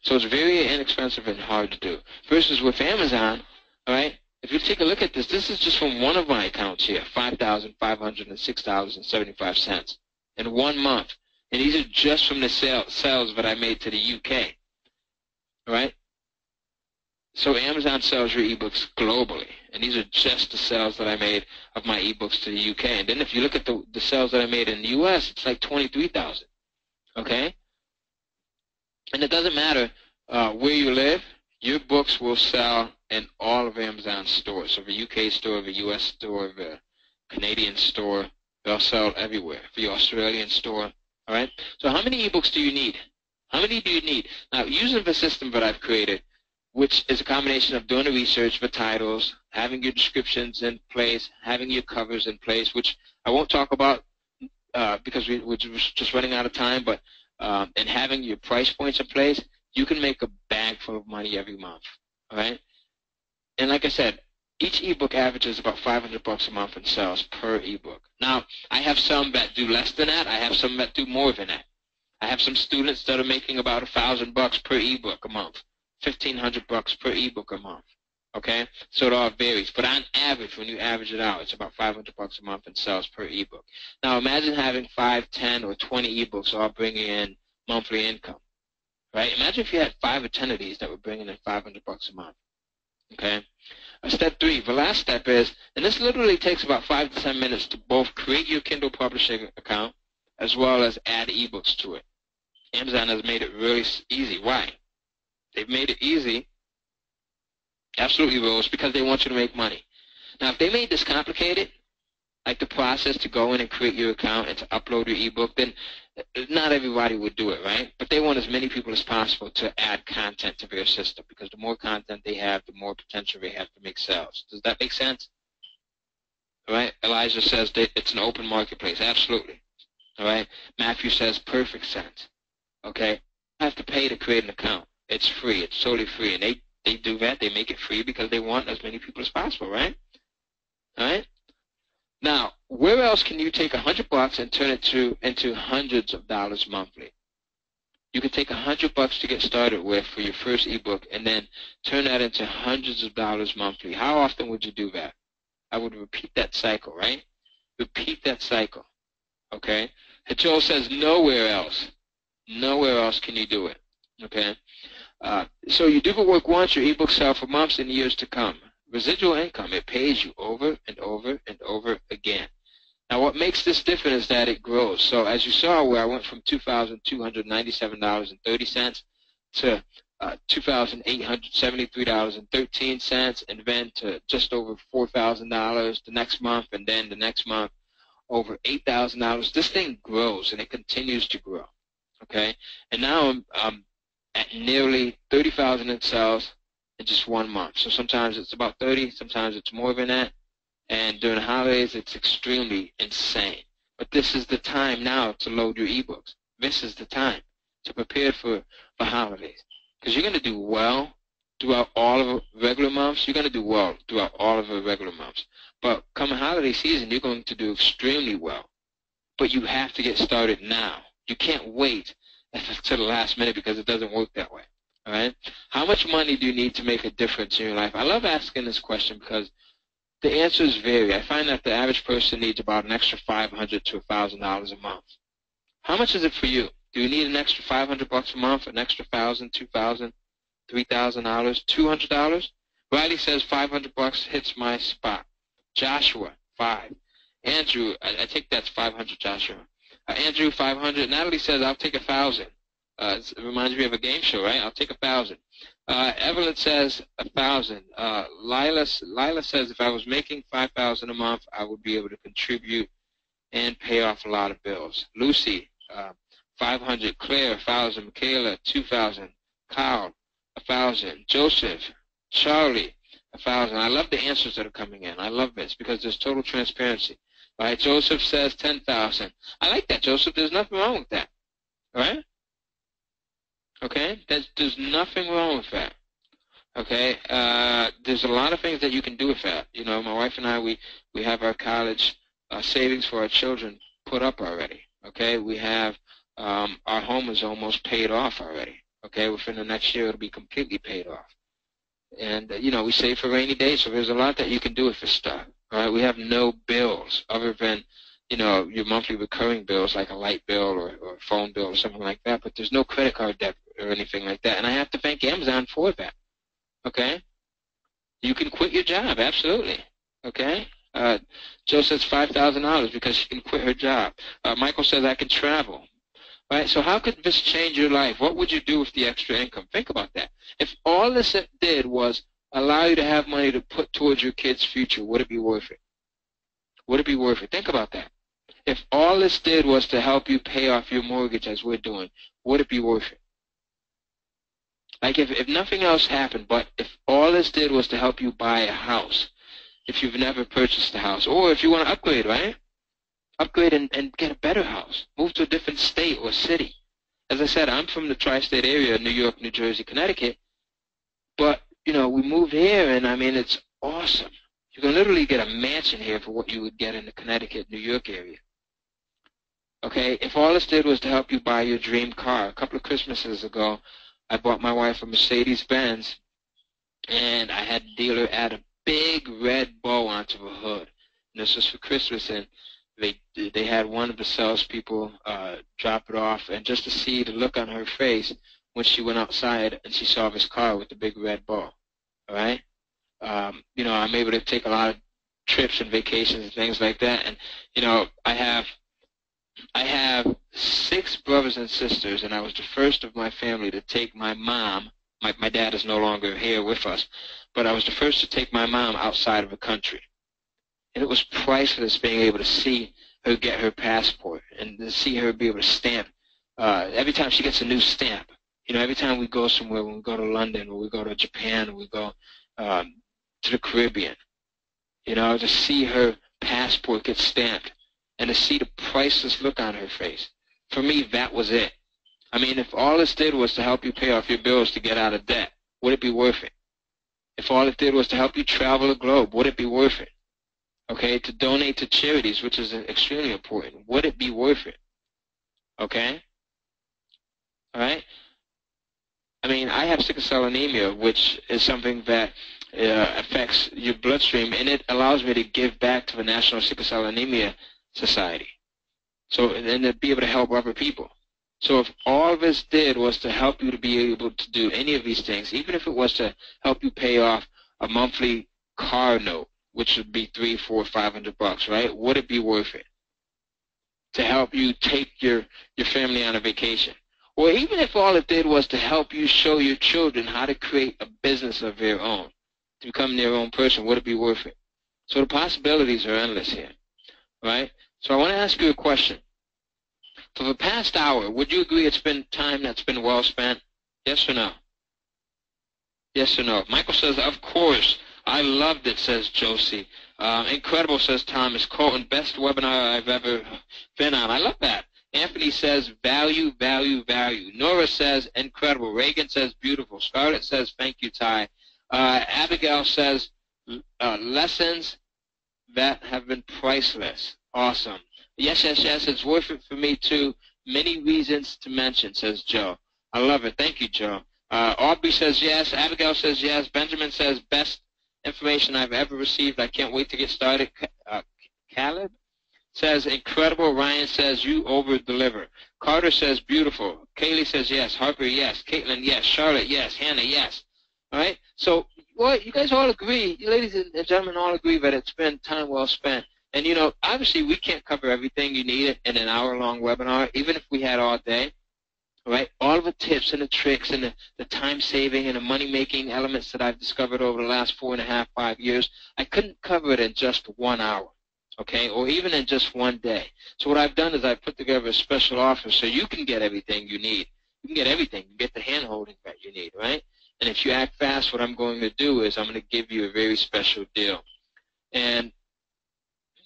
So it's very inexpensive and hard to do. Versus with Amazon, all right, if you take a look at this, this is just from one of my accounts here, $5,506.75 in one month. And these are just from the sale, sales that I made to the UK. All right? So Amazon sells your ebooks globally. And these are just the sales that I made of my ebooks to the UK. And then if you look at the, the sales that I made in the US, it's like 23,000. Okay? And it doesn't matter uh, where you live, your books will sell in all of Amazon's stores. So the UK store, the US store, the Canadian store, they'll sell everywhere. The Australian store, all right? So how many ebooks do you need? How many do you need? Now, using the system that I've created, which is a combination of doing the research for titles, having your descriptions in place, having your covers in place, which I won't talk about uh, because we, are just running out of time, but um, and having your price points in place, you can make a bag full of money every month. All right. And like I said, each ebook averages about 500 bucks a month in sales per ebook. Now, I have some that do less than that. I have some that do more than that. I have some students that are making about a thousand bucks per ebook a month, 1500 bucks per ebook a month. Okay, so it all varies, but on average, when you average it out, it's about 500 bucks a month in sales per ebook. Now, imagine having five, ten, or 20 ebooks all bringing in monthly income, right? Imagine if you had five or ten of these that were bringing in 500 bucks a month. Okay. Uh, step three, the last step is, and this literally takes about five to ten minutes to both create your Kindle publishing account as well as add ebooks to it. Amazon has made it really easy. Why? They've made it easy Absolutely, Rose, because they want you to make money. Now, if they made this complicated, like the process to go in and create your account and to upload your ebook, then not everybody would do it, right? But they want as many people as possible to add content to their system because the more content they have, the more potential they have to make sales. Does that make sense? All right? Elijah says that it's an open marketplace. Absolutely. All right? Matthew says perfect sense. Okay? You have to pay to create an account. It's free. It's totally free. And they they do that. They make it free because they want as many people as possible, right? All right? Now, where else can you take a hundred bucks and turn it to into hundreds of dollars monthly? You can take a hundred bucks to get started with for your first ebook and then turn that into hundreds of dollars monthly. How often would you do that? I would repeat that cycle, right? Repeat that cycle. Okay? Joel says nowhere else. Nowhere else can you do it. Okay? Uh, so you do the work once, your ebook sell for months and years to come. Residual income, it pays you over and over and over again. Now what makes this different is that it grows. So as you saw where I went from $2,297.30 to uh, $2,873.13 and then to just over $4,000 the next month and then the next month. over $8,000. This thing grows and it continues to grow. Okay, and now I'm, I'm at nearly 30,000 in sales in just one month. So sometimes it's about 30, sometimes it's more than that. And during the holidays, it's extremely insane. But this is the time now to load your ebooks. This is the time to prepare for, for holidays. Because you're going to do well throughout all of the regular months. You're going to do well throughout all of the regular months. But come holiday season, you're going to do extremely well. But you have to get started now. You can't wait [LAUGHS] to the last minute because it doesn't work that way. All right? How much money do you need to make a difference in your life? I love asking this question because the answers vary. I find that the average person needs about an extra 500 to $1,000 a month. How much is it for you? Do you need an extra 500 bucks a month, an extra 1000 2000 $3,000, $200? Riley says 500 bucks hits my spot. Joshua, 5. Andrew, I, I think that's 500, Joshua. Uh, Andrew, 500. Natalie says, I'll take a 1,000. Uh, it reminds me of a game show, right? I'll take a 1,000. Uh, Evelyn says a 1,000. Uh, Lila, Lila says, if I was making 5000 a month, I would be able to contribute and pay off a lot of bills. Lucy, uh, 500. Claire, 1,000. Michaela, 2,000. Kyle, 1,000. Joseph, Charlie, a thousand. I love the answers that are coming in. I love this because there's total transparency. Right? Joseph says ten thousand. I like that, Joseph. There's nothing wrong with that. Right? Okay? There's, there's nothing wrong with that. Okay? Uh, there's a lot of things that you can do with that. You know, my wife and I, we, we have our college uh, savings for our children put up already. Okay? We have um, our home is almost paid off already. Okay? Within the next year, it'll be completely paid off and uh, you know we save for rainy days. So there's a lot that you can do with this stuff. Right? We have no bills other than you know your monthly recurring bills like a light bill or, or a phone bill or something like that. But there's no credit card debt or anything like that. And I have to thank Amazon for that. Okay? You can quit your job, absolutely. Okay? Uh, Joe says five thousand dollars because she can quit her job. Uh, Michael says I can travel. Right? So how could this change your life? What would you do with the extra income? Think about that. If all this did was allow you to have money to put towards your kid's future, would it be worth it? Would it be worth it? Think about that. If all this did was to help you pay off your mortgage as we're doing, would it be worth it? Like if, if nothing else happened, but if all this did was to help you buy a house, if you've never purchased a house, or if you want to upgrade, right? upgrade and, and get a better house. Move to a different state or city. As I said, I'm from the tri-state area, New York, New Jersey, Connecticut. But, you know, we moved here, and I mean, it's awesome. You can literally get a mansion here for what you would get in the Connecticut, New York area. Okay, if all this did was to help you buy your dream car, a couple of Christmases ago, I bought my wife a Mercedes-Benz, and I had the dealer add a big red bow onto the hood. And this was for Christmas, and they they had one of the salespeople uh, drop it off, and just to see the look on her face when she went outside and she saw this car with the big red ball. All right, um, you know I'm able to take a lot of trips and vacations and things like that, and you know I have I have six brothers and sisters, and I was the first of my family to take my mom. My my dad is no longer here with us, but I was the first to take my mom outside of the country and it was priceless being able to see her get her passport and to see her be able to stamp. Uh, every time she gets a new stamp, you know, every time we go somewhere, when we go to London or we go to Japan or we go um, to the Caribbean, you know, to see her passport get stamped and to see the priceless look on her face. For me, that was it. I mean, if all this did was to help you pay off your bills to get out of debt, would it be worth it? If all it did was to help you travel the globe, would it be worth it? okay, to donate to charities, which is extremely important. Would it be worth it? Okay? All right? I mean, I have sickle cell anemia, which is something that uh, affects your bloodstream, and it allows me to give back to the National Sickle Cell Anemia Society. So, and to be able to help other people. So if all this did was to help you to be able to do any of these things, even if it was to help you pay off a monthly car note, which would be three, four, five hundred bucks, right? Would it be worth it to help you take your your family on a vacation? Or even if all it did was to help you show your children how to create a business of their own, to become their own person, would it be worth it? So the possibilities are endless here, right? So I want to ask you a question. For the past hour, would you agree it's been time that's been well spent? Yes or no? Yes or no? Michael says, of course. I loved it, says Josie. Uh, incredible, says Thomas Colton. Best webinar I've ever been on. I love that. Anthony says value, value, value. Nora says incredible. Reagan says beautiful. Scarlett says thank you, Ty. Uh, Abigail says uh, lessons that have been priceless. Awesome. Yes, yes, yes. It's worth it for me too. Many reasons to mention, says Joe. I love it. Thank you, Joe. Uh, Aubrey says yes. Abigail says yes. Benjamin says best information I've ever received. I can't wait to get started. Uh, Caleb says incredible. Ryan says you over deliver. Carter says beautiful. Kaylee says yes. Harper yes. Caitlin yes. Charlotte yes. Hannah yes. All right. So well, you guys all agree, you ladies and gentlemen all agree that it's been time well spent. And you know, obviously we can't cover everything you need in an hour-long webinar, even if we had all day. Right? All of the tips and the tricks and the, the time saving and the money making elements that I've discovered over the last four and a half, five years, I couldn't cover it in just one hour okay, or even in just one day. So what I've done is I've put together a special offer so you can get everything you need. You can get everything. You get the hand holding that you need, right? And if you act fast, what I'm going to do is I'm going to give you a very special deal. And,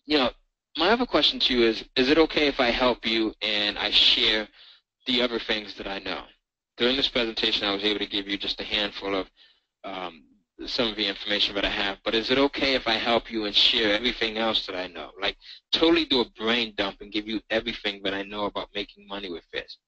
you know, my other question to you is, is it okay if I help you and I share the other things that I know? During this presentation, I was able to give you just a handful of um, some of the information that I have, but is it okay if I help you and share everything else that I know? Like totally do a brain dump and give you everything that I know about making money with this.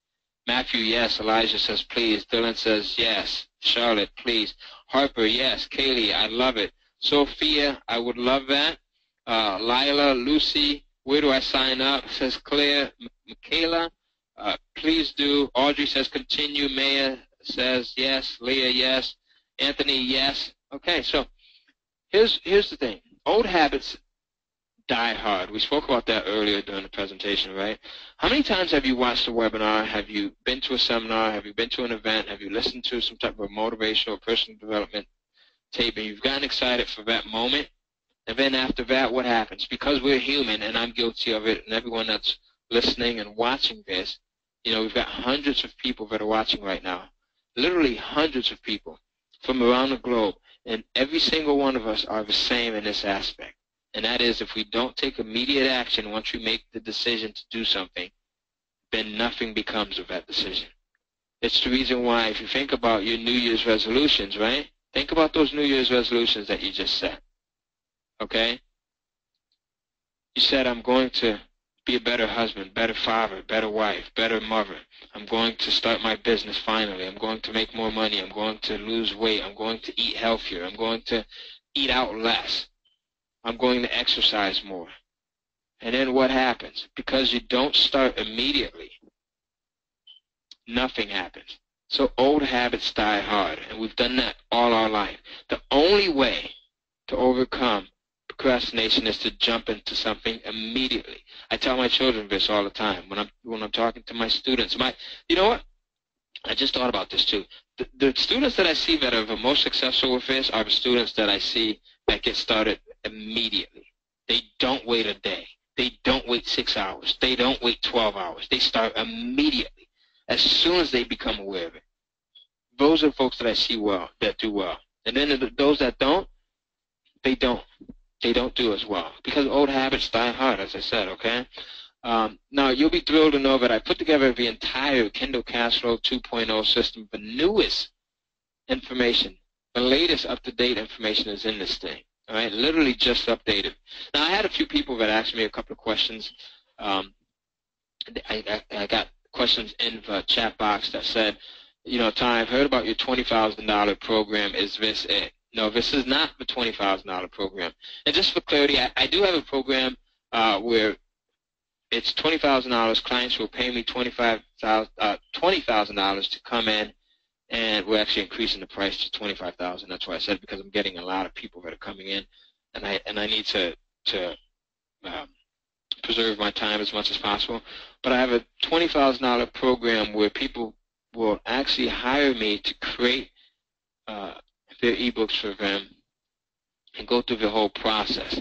Matthew, yes. Elijah says, please. Dylan says, yes. Charlotte, please. Harper, yes. Kaylee, I love it. Sophia, I would love that. Uh, Lila, Lucy, where do I sign up? Says Claire, Michaela, uh, please do. Audrey says continue. Maya says yes. Leah, yes. Anthony, yes. Okay, so here's here's the thing. Old habits die hard. We spoke about that earlier during the presentation, right? How many times have you watched a webinar? Have you been to a seminar? Have you been to an event? Have you listened to some type of motivational or personal development tape and you've gotten excited for that moment? And then after that, what happens? Because we're human, and I'm guilty of it, and everyone that's listening and watching this, you know, we've got hundreds of people that are watching right now. Literally hundreds of people from around the globe. And every single one of us are the same in this aspect. And that is if we don't take immediate action once we make the decision to do something, then nothing becomes of that decision. It's the reason why if you think about your New Year's resolutions, right? Think about those New Year's resolutions that you just set. Okay? You said, I'm going to be a better husband, better father, better wife, better mother. I'm going to start my business finally. I'm going to make more money. I'm going to lose weight. I'm going to eat healthier. I'm going to eat out less. I'm going to exercise more. And then what happens? Because you don't start immediately, nothing happens. So old habits die hard, and we've done that all our life. The only way to overcome procrastination is to jump into something immediately. I tell my children this all the time when I'm when I'm talking to my students. My, you know what? I just thought about this too. The, the students that I see that are the most successful with this are the students that I see that get started immediately. They don't wait a day. They don't wait six hours. They don't wait 12 hours. They start immediately as soon as they become aware of it. Those are folks that I see well, that do well. And then those that don't, they don't they don't do as well because old habits die hard, as I said, okay? Um, now, you'll be thrilled to know that I put together the entire Kindle Cashflow 2.0 system. The newest information, the latest up-to-date information is in this thing, all right? Literally just updated. Now, I had a few people that asked me a couple of questions. Um, I, I, I got questions in the chat box that said, you know, Ty, I've heard about your $20,000 program. Is this it? No, this is not the $20,000 program. And just for clarity, I, I do have a program uh, where it's $20,000. Clients will pay me $25,000 uh, $20, to come in, and we're actually increasing the price to $25,000. That's why I said because I'm getting a lot of people that are coming in, and I and I need to to um, preserve my time as much as possible. But I have a $20,000 program where people will actually hire me to create uh, their ebooks for them and go through the whole process.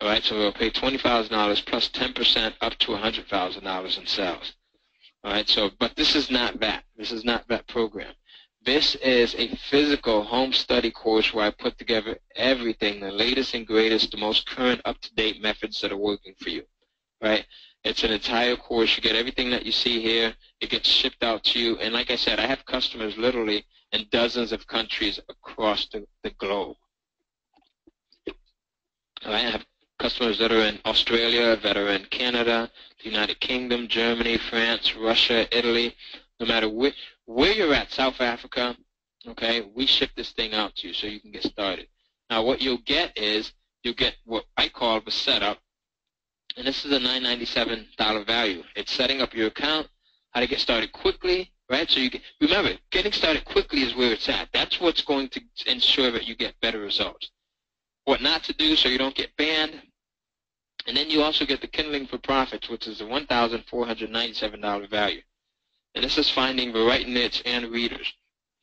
All right, so we'll pay $20,000 plus 10% up to $100,000 in sales. All right, so, but this is not that. This is not that program. This is a physical home study course where I put together everything, the latest and greatest, the most current, up-to-date methods that are working for you. Right? It's an entire course. You get everything that you see here. It gets shipped out to you. And like I said, I have customers literally in dozens of countries across the, the globe. I have customers that are in Australia, that are in Canada, the United Kingdom, Germany, France, Russia, Italy, no matter where, where you're at, South Africa, okay, we ship this thing out to you so you can get started. Now what you'll get is, you'll get what I call the setup, and this is a $997 value. It's setting up your account, how to get started quickly, right? So you get, remember, getting started quickly is where it's at. That's what's going to ensure that you get better results. What not to do so you don't get banned, and then you also get the Kindling for Profits, which is a $1,497 value. And this is finding the right niche and readers.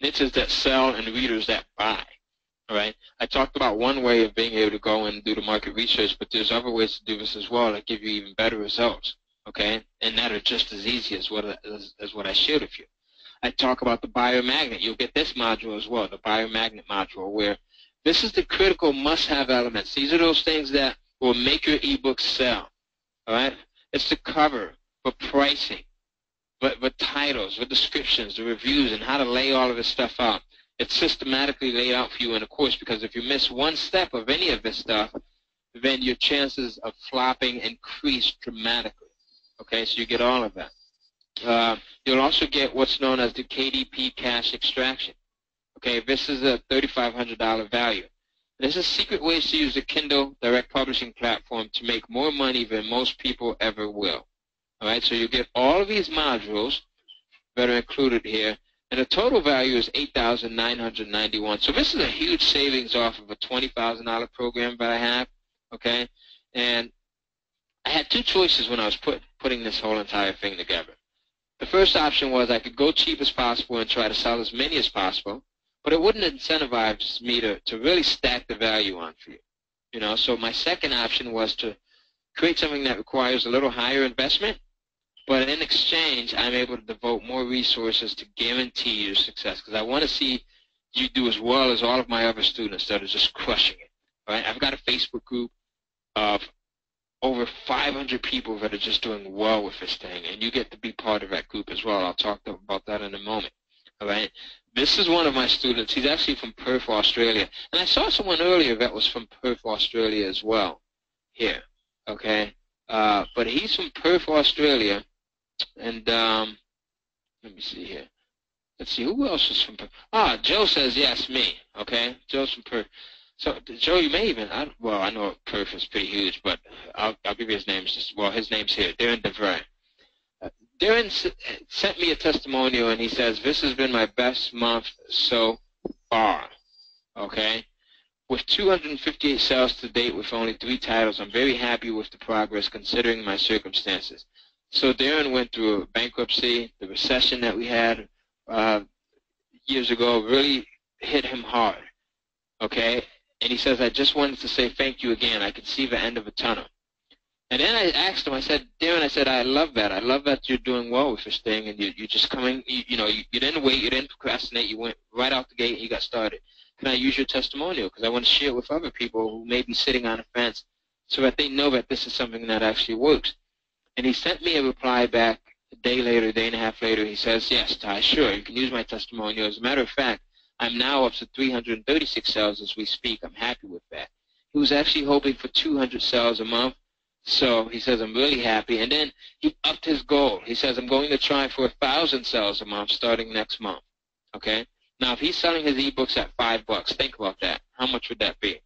Niches that sell and readers that buy. All right. I talked about one way of being able to go and do the market research, but there's other ways to do this as well that give you even better results. Okay, and that are just as easy as what as, as what I shared with you. I talk about the biomagnet. You'll get this module as well, the biomagnet module, where this is the critical must-have elements. These are those things that will make your ebook sell. All right? It's the cover, for pricing, but but titles, the descriptions, the reviews, and how to lay all of this stuff out. It's systematically laid out for you in a course because if you miss one step of any of this stuff, then your chances of flopping increase dramatically. Okay, so you get all of that. Uh, you'll also get what's known as the KDP cash extraction. Okay, this is a $3,500 value. There's a secret ways to use the Kindle direct publishing platform to make more money than most people ever will. All right, so you get all of these modules that are included here, and the total value is 8,991. So this is a huge savings off of a $20,000 program that I have, okay? And I had two choices when I was put, putting this whole entire thing together. The first option was I could go cheap as possible and try to sell as many as possible, but it wouldn't incentivize me to, to really stack the value on for you. You know, so my second option was to create something that requires a little higher investment, but in exchange, I'm able to devote more resources to guarantee your success because I want to see you do as well as all of my other students that are just [LAUGHS] crushing it. Right? I've got a Facebook group of over 500 people that are just doing well with this thing, and you get to be part of that group as well. I'll talk about that in a moment. All right. This is one of my students. He's actually from Perth, Australia. And I saw someone earlier that was from Perth, Australia as well here. Okay. Uh, but he's from Perth, Australia. And um, let me see here. Let's see, who else is from Perth? Ah, Joe says yes, me. Okay. Joe's from Perth. So, Joe, you may even, I, well, I know is pretty huge, but I'll, I'll give you his name. Well, his name's here. Darren DeVray. Darren sent me a testimonial and he says, this has been my best month so far. Okay? With 258 sales to date with only three titles, I'm very happy with the progress considering my circumstances. So Darren went through a bankruptcy. The recession that we had uh, years ago really hit him hard. Okay? And he says, I just wanted to say thank you again. I can see the end of a tunnel. And then I asked him, I said, Darren, I said, I love that. I love that you're doing well with this thing, and you, you're just coming, you, you know, you, you didn't wait, you didn't procrastinate, you went right out the gate and you got started. Can I use your testimonial? Because I want to share it with other people who may be sitting on the fence so that they know that this is something that actually works. And he sent me a reply back a day later, a day and a half later. He says, yes, Ty, sure, you can use my testimonial. As a matter of fact, I'm now up to 336 sales as we speak. I'm happy with that. He was actually hoping for 200 sales a month. So he says, I'm really happy. And then he upped his goal. He says, I'm going to try for a thousand sales a month starting next month. Okay? Now, if he's selling his ebooks at five bucks, think about that. How much would that be?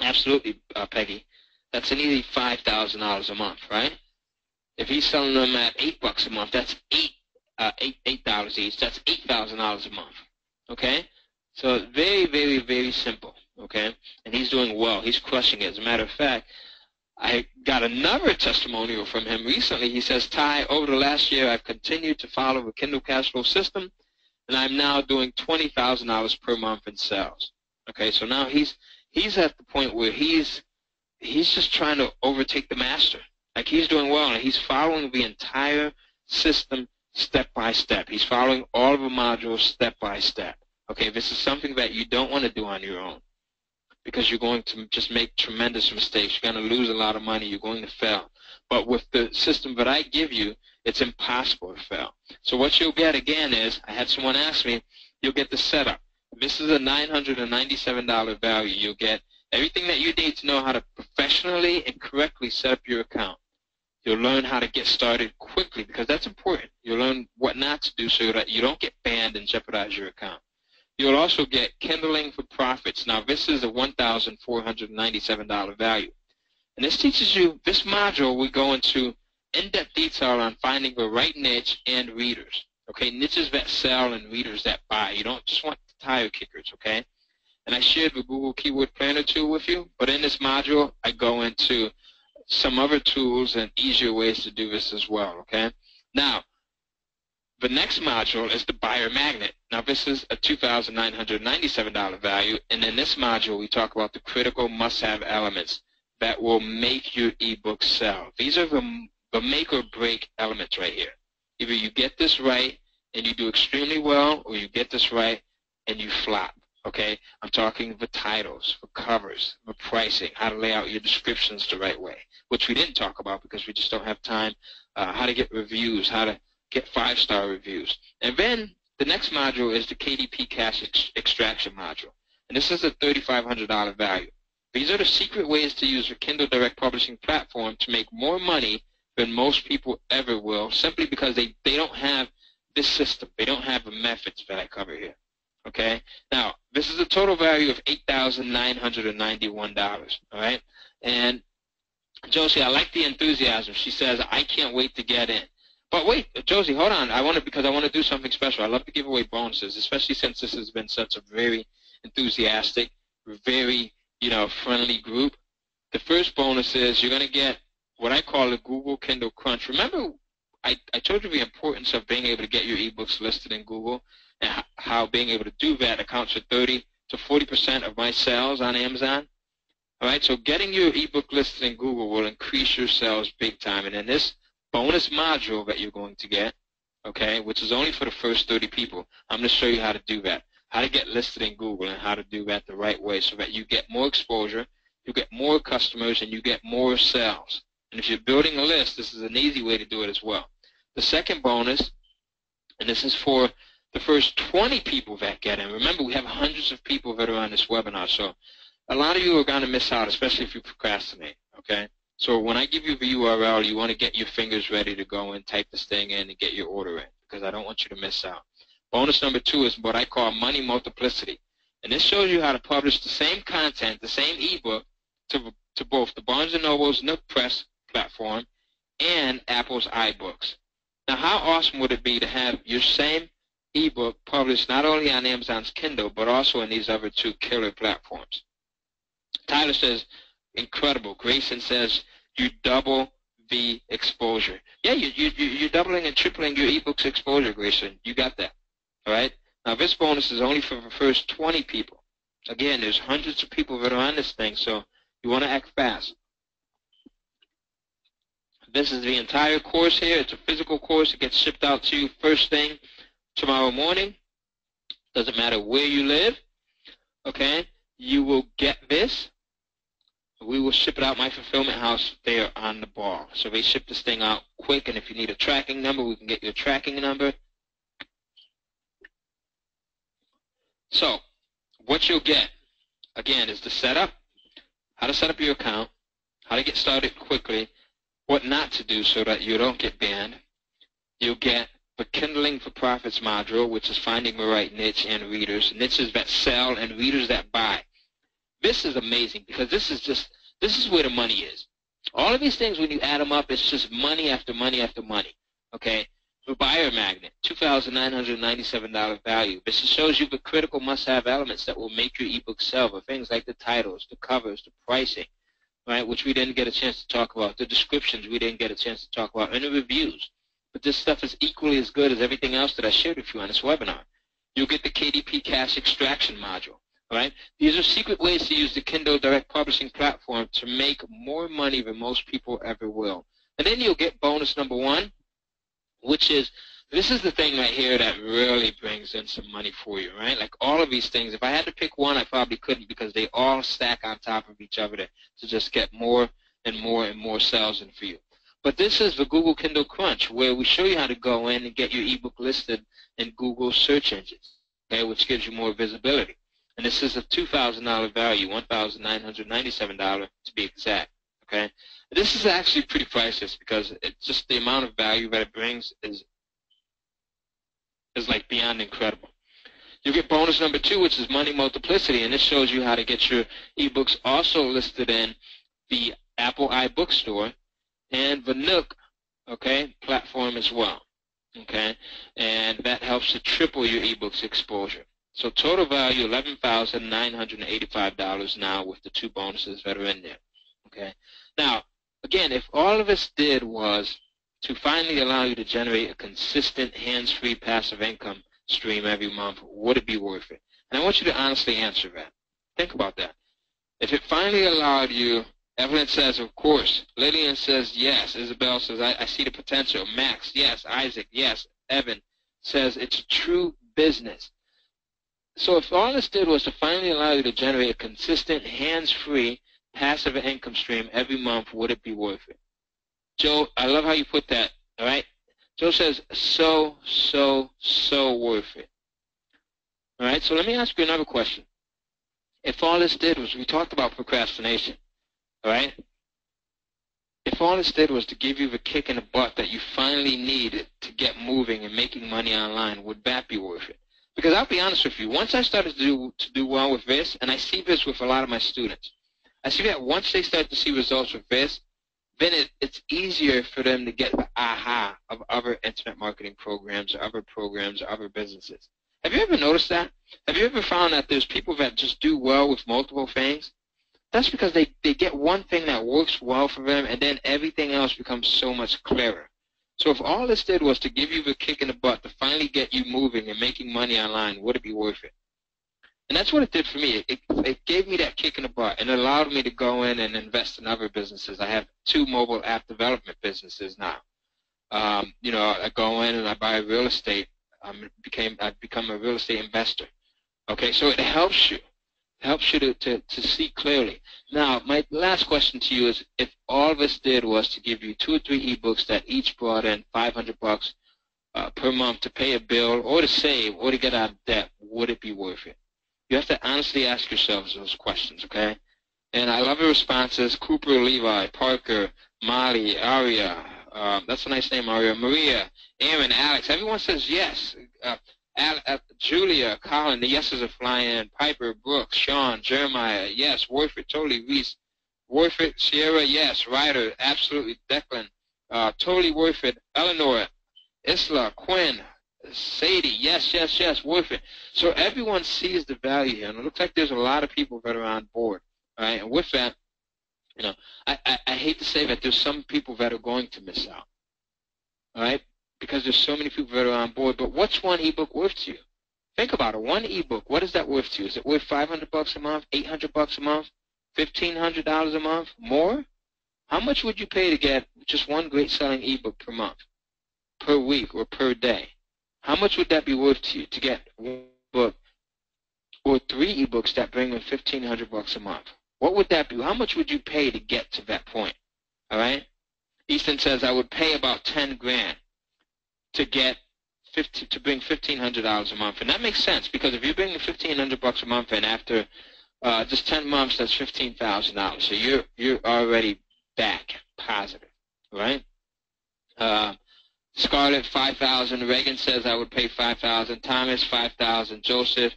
Absolutely, uh, Peggy. That's an easy five thousand dollars a month, right? If he's selling them at eight bucks a month, that's eight uh, eight eight dollars each. That's eight thousand dollars a month. Okay? So very, very, very simple. Okay? And he's doing well. He's crushing it. As a matter of fact, I got another testimonial from him recently. He says, Ty, over the last year, I've continued to follow the Kindle cash flow system, and I'm now doing $20,000 per month in sales. Okay, so now he's he's at the point where he's he's just trying to overtake the master. Like he's doing well, and he's following the entire system step by step. He's following all of the modules step by step. Okay, this is something that you don't want to do on your own because you're going to just make tremendous mistakes. You're going to lose a lot of money. You're going to fail. But with the system that I give you, it's impossible to fail. So what you'll get again is, I had someone ask me, you'll get the setup. This is a $997 value. You'll get everything that you need to know how to professionally and correctly set up your account. You'll learn how to get started quickly because that's important. You'll learn what not to do so that you don't get banned and jeopardize your account. You'll also get Kindling for Profits. Now, this is a $1,497 value. And this teaches you, this module, we go into in-depth detail on finding the right niche and readers. Okay, niches that sell and readers that buy. You don't just want the tire kickers, okay? And I shared the Google Keyword Planner tool with you, but in this module, I go into some other tools and easier ways to do this as well, okay? Now, the next module is the buyer magnet. Now, this is a $2,997 value, and in this module, we talk about the critical must-have elements that will make your ebook sell. These are the, the make or break elements right here. Either you get this right and you do extremely well, or you get this right and you flop. Okay, I'm talking the titles, the covers, the pricing, how to lay out your descriptions the right way, which we didn't talk about because we just don't have time. Uh, how to get reviews, how to get five-star reviews, and then the next module is the KDP Cash ex Extraction module, and this is a $3,500 value. These are the secret ways to use the Kindle Direct Publishing platform to make more money than most people ever will, simply because they, they don't have this system. They don't have the methods that I cover here. Okay? Now, this is a total value of $8,991, all right? And Josie, I like the enthusiasm. She says, I can't wait to get in. But wait, Josie, hold on. I want to, because I want to do something special. I love to give away bonuses, especially since this has been such a very enthusiastic, very, you know, friendly group. The first bonus is you're going to get what I call the Google Kindle Crunch. Remember, I, I told you the importance of being able to get your ebooks listed in Google and how being able to do that accounts for 30 to 40% of my sales on Amazon. All right, so getting your ebook listed in Google will increase your sales big time. And in this bonus module that you're going to get, okay, which is only for the first 30 people, I'm going to show you how to do that, how to get listed in Google and how to do that the right way so that you get more exposure, you get more customers, and you get more sales. And if you're building a list, this is an easy way to do it as well. The second bonus, and this is for the first 20 people that get in. Remember, we have hundreds of people that are on this webinar, so a lot of you are going to miss out, especially if you procrastinate, okay? So when I give you the URL, you want to get your fingers ready to go and type this thing in and get your order in because I don't want you to miss out. Bonus number two is what I call money multiplicity. And this shows you how to publish the same content, the same ebook, to, to both the Barnes & Noble's Nook Press platform and Apple's iBooks. Now, how awesome would it be to have your same ebook published not only on Amazon's Kindle, but also in these other two killer platforms. Tyler says, incredible. Grayson says, you double the exposure. Yeah, you, you, you're doubling and tripling your ebook's exposure, Grayson. You got that. All right? Now, this bonus is only for the first 20 people. Again, there's hundreds of people that are on this thing, so you want to act fast. This is the entire course here. It's a physical course. It gets shipped out to you first thing tomorrow morning. Doesn't matter where you live. Okay? You will get this. We will ship it out. My fulfillment house, they are on the ball. So they ship this thing out quick, and if you need a tracking number, we can get you a tracking number. So, what you'll get, again, is the setup, how to set up your account, how to get started quickly, what not to do so that you don't get banned. You'll get the Kindling for Profits module, which is finding the right niche and readers, niches that sell and readers that buy. This is amazing because this is just, this is where the money is. All of these things, when you add them up, it's just money after money after money. Okay? The buyer magnet, $2,997 value. This shows you the critical must-have elements that will make your ebook sell. The things like the titles, the covers, the pricing, right, which we didn't get a chance to talk about. The descriptions we didn't get a chance to talk about. And the reviews. But this stuff is equally as good as everything else that I shared with you on this webinar. You'll get the KDP Cash Extraction module. Right? These are secret ways to use the Kindle Direct Publishing platform to make more money than most people ever will. And then you'll get bonus number one, which is this is the thing right here that really brings in some money for you, right? Like all of these things, if I had to pick one, I probably couldn't because they all stack on top of each other to, to just get more and more and more sales in for you. But this is the Google Kindle Crunch, where we show you how to go in and get your ebook listed in Google search engines, okay, which gives you more visibility. And this is a $2,000 value, $1,997 to be exact, okay? This is actually pretty priceless because it's just the amount of value that it brings is is like beyond incredible. You get bonus number two, which is money multiplicity, and this shows you how to get your ebooks also listed in the Apple iBookstore and the Nook, okay, platform as well, okay, and that helps to triple your ebooks exposure. So total value eleven thousand nine hundred and eighty-five dollars now with the two bonuses that are in there, okay. Now, again, if all of this did was to finally allow you to generate a consistent hands-free passive income stream every month, would it be worth it? And I want you to honestly answer that. Think about that. If it finally allowed you, Evelyn says, of course. Lillian says, yes. Isabel says, I, I see the potential. Max, yes. Isaac, yes. Evan says, it's a true business. So if all this did was to finally allow you to generate a consistent, hands-free, passive income stream every month, would it be worth it? Joe, I love how you put that, all right? Joe says, so, so, so worth it. All right, so let me ask you another question. If all this did was, we talked about procrastination, all right? If all this did was to give you the kick in the butt that you finally needed to get moving and making money online, would that be worth it? Because I'll be honest with you, once I started to do, to do well with this, and I see this with a lot of my students, I see that once they start to see results with this, then it, it's easier for them to get the aha of other internet marketing programs or other programs or other businesses. Have you ever noticed that? Have you ever found that there's people that just do well with multiple things? That's because they, they get one thing that works well for them and then everything else becomes so much clearer. So if all this did was to give you the kick in the butt to finally get you moving and making money online, would it be worth it? And that's what it did for me. It, it gave me that kick in the butt and it allowed me to go in and invest in other businesses. I have two mobile app development businesses now. Um, you know, I go in and I buy real estate. I became I become a real estate investor. Okay, so it helps you. Helps you to, to, to see clearly. Now, my last question to you is if all this did was to give you two or three ebooks that each brought in 500 bucks uh, per month to pay a bill or to save or to get out of debt, would it be worth it? You have to honestly ask yourselves those questions, okay? And I love your responses. Cooper, Levi, Parker, Molly, Aria. Um, that's a nice name, Aria. Maria, Aaron, Alex. Everyone says yes. Uh, Julia, Colin, the yeses are flying. In. Piper, Brooks, Sean, Jeremiah, yes. Warford, totally. Reese, Warford, Sierra, yes. Ryder, absolutely. Declan, uh, totally worth it. Eleanor, Isla, Quinn, Sadie, yes, yes, yes, it. So everyone sees the value here, and it looks like there's a lot of people that are on board. Right? And with that, you know, I, I, I hate to say that there's some people that are going to miss out. All right? Because there's so many people that are on board. But what's one ebook worth to you? Think about it. One ebook, what is that worth to you? Is it worth 500 bucks a month, 800 bucks a month, $1,500 a month, more? How much would you pay to get just one great selling ebook per month, per week, or per day? How much would that be worth to you to get one book or three ebooks that bring in fifteen hundred bucks a month? What would that be? How much would you pay to get to that point? All right. Easton says I would pay about ten grand to get 50, to bring fifteen hundred dollars a month, and that makes sense because if you're bringing fifteen hundred bucks a month, and after uh, just ten months, that's fifteen thousand dollars. So you're you're already back positive, right? Uh, Scarlett, 5000 Reagan says I would pay 5000 Thomas, 5000 Joseph.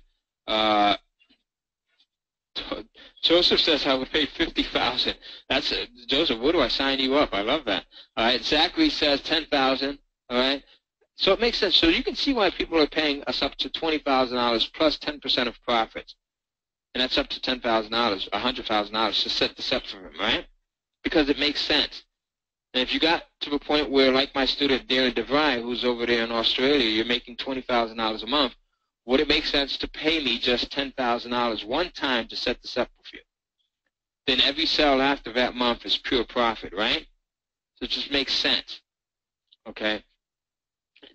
Uh, Joseph says I would pay 50000 That's a, Joseph, What do I sign you up? I love that. All right. Zachary says 10000 All right. So it makes sense. So you can see why people are paying us up to $20,000 plus 10% of profits. And that's up to $10,000, $100,000 to set this up for them, right? Because it makes sense. And if you got to the point where, like my student Darren DeVry, who's over there in Australia, you're making $20,000 a month, would it make sense to pay me just $10,000 one time to set this up with you? Then every sale after that month is pure profit, right? So it just makes sense. Okay?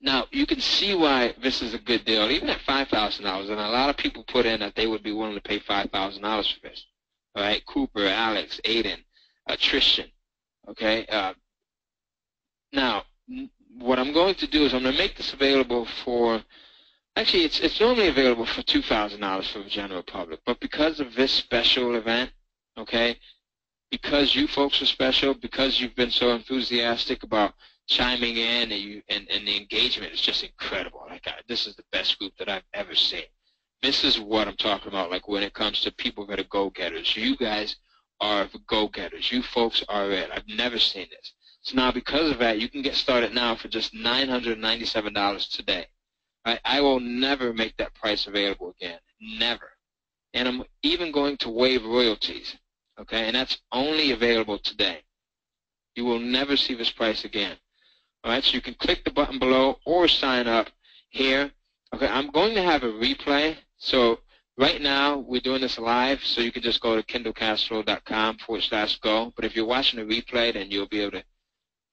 Now, you can see why this is a good deal, even at $5,000. And a lot of people put in that they would be willing to pay $5,000 for this. All right? Cooper, Alex, Aiden, uh, Tristan. Okay? Uh, now, what I'm going to do is I'm going to make this available for Actually, it's it's normally available for two thousand dollars for the general public, but because of this special event, okay, because you folks are special, because you've been so enthusiastic about chiming in and you and, and the engagement is just incredible. Like I, this is the best group that I've ever seen. This is what I'm talking about. Like when it comes to people that are go-getters, you guys are go-getters. You folks are it. I've never seen this. So now because of that, you can get started now for just $997 today. I will never make that price available again. Never. And I'm even going to waive royalties. Okay, and that's only available today. You will never see this price again. All right, so you can click the button below or sign up here. Okay, I'm going to have a replay. So right now we're doing this live, so you can just go to kindlecashflow.com forward slash go. But if you're watching the replay, then you'll be able to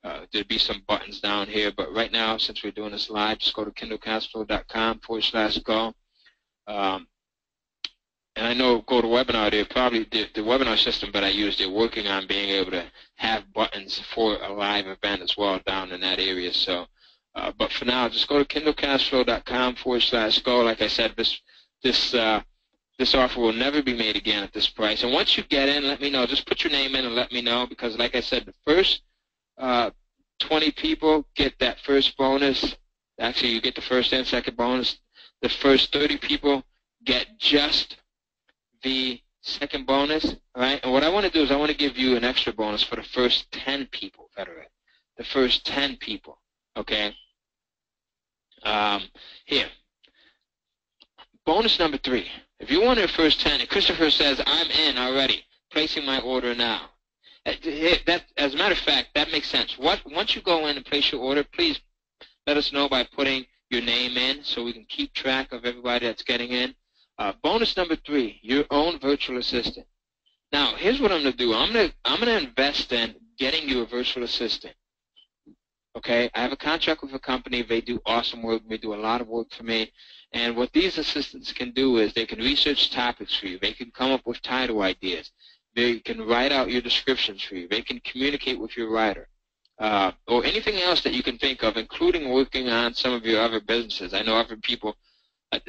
uh, there'll be some buttons down here, but right now, since we're doing this live, just go to kindlecashflow.com forward slash go. Um, and I know go to webinar, they're probably, the, the webinar system that I use, they're working on being able to have buttons for a live event as well down in that area. So, uh, but for now, just go to kindlecashflow.com forward slash go. Like I said, this, this, uh, this offer will never be made again at this price. And once you get in, let me know. Just put your name in and let me know because, like I said, the first uh, 20 people get that first bonus. Actually, you get the first and second bonus. The first 30 people get just the second bonus, right? And what I want to do is I want to give you an extra bonus for the first 10 people that are. The first 10 people, okay? Um, here. Bonus number three. If you want the first 10, and Christopher says, I'm in already, placing my order now. That, as a matter of fact, that makes sense. What once you go in and place your order, please let us know by putting your name in so we can keep track of everybody that's getting in. Uh, bonus number three, your own virtual assistant. Now, here's what I'm going to do. I'm going to I'm going to invest in getting you a virtual assistant. Okay, I have a contract with a company. They do awesome work. They do a lot of work for me. And what these assistants can do is they can research topics for you. They can come up with title ideas. They can write out your descriptions for you. They can communicate with your writer. Uh, or anything else that you can think of, including working on some of your other businesses. I know other people, uh,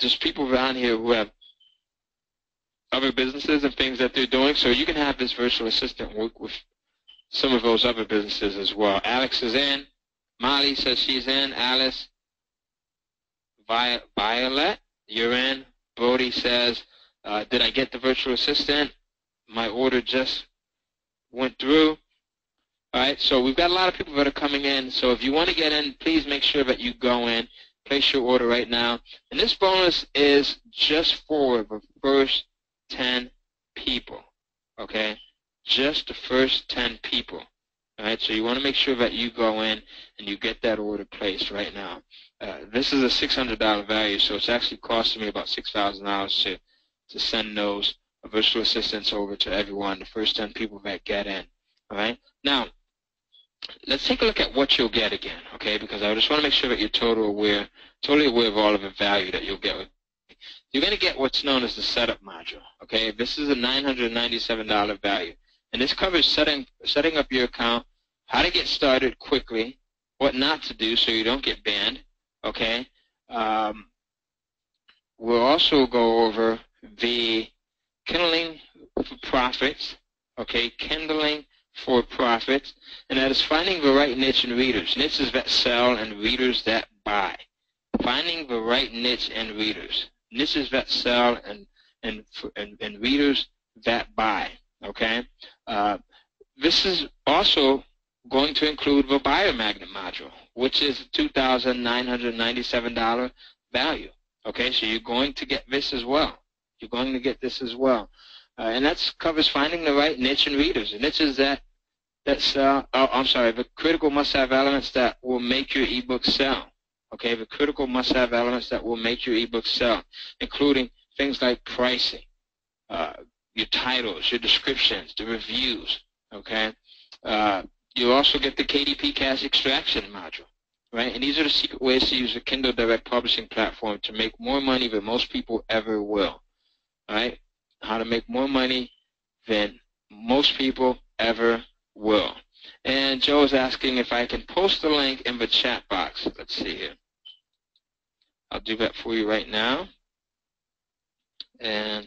there's people around here who have other businesses and things that they're doing, so you can have this virtual assistant work with some of those other businesses as well. Alex is in. Molly says she's in. Alice. Violet, you're in. Brody says, uh, did I get the virtual assistant? my order just went through. All right, so we've got a lot of people that are coming in. So if you want to get in, please make sure that you go in, place your order right now. And this bonus is just for the first 10 people, okay? Just the first 10 people. All right, so you want to make sure that you go in and you get that order placed right now. Uh, this is a $600 value, so it's actually costing me about $6,000 to, to send those virtual assistants over to everyone, the first 10 people that get in. All right? Now, let's take a look at what you'll get again, okay? Because I just want to make sure that you're totally aware, totally aware of all of the value that you'll get. You're going to get what's known as the setup module, okay? This is a $997 value. And this covers setting, setting up your account, how to get started quickly, what not to do so you don't get banned, okay? Um, we'll also go over the kindling for profits, okay, kindling for profits, and that is finding the right niche and readers, niches that sell and readers that buy. Finding the right niche and readers, niches that sell and and and, and readers that buy. Okay, uh, this is also going to include the buyer magnet module, which is $2,997 value. Okay, so you're going to get this as well. You're going to get this as well. Uh, and that covers finding the right niche and readers. The niches that that sell, oh, I'm sorry, the critical must-have elements that will make your ebook sell. Okay, the critical must-have elements that will make your ebook sell, including things like pricing, uh, your titles, your descriptions, the reviews. Okay, uh, you also get the KDP cash extraction module, right? And these are the secret ways to use the Kindle Direct publishing platform to make more money than most people ever will, right? How to make more money than most people ever will. And Joe is asking if I can post the link in the chat box. Let's see here. I'll do that for you right now. And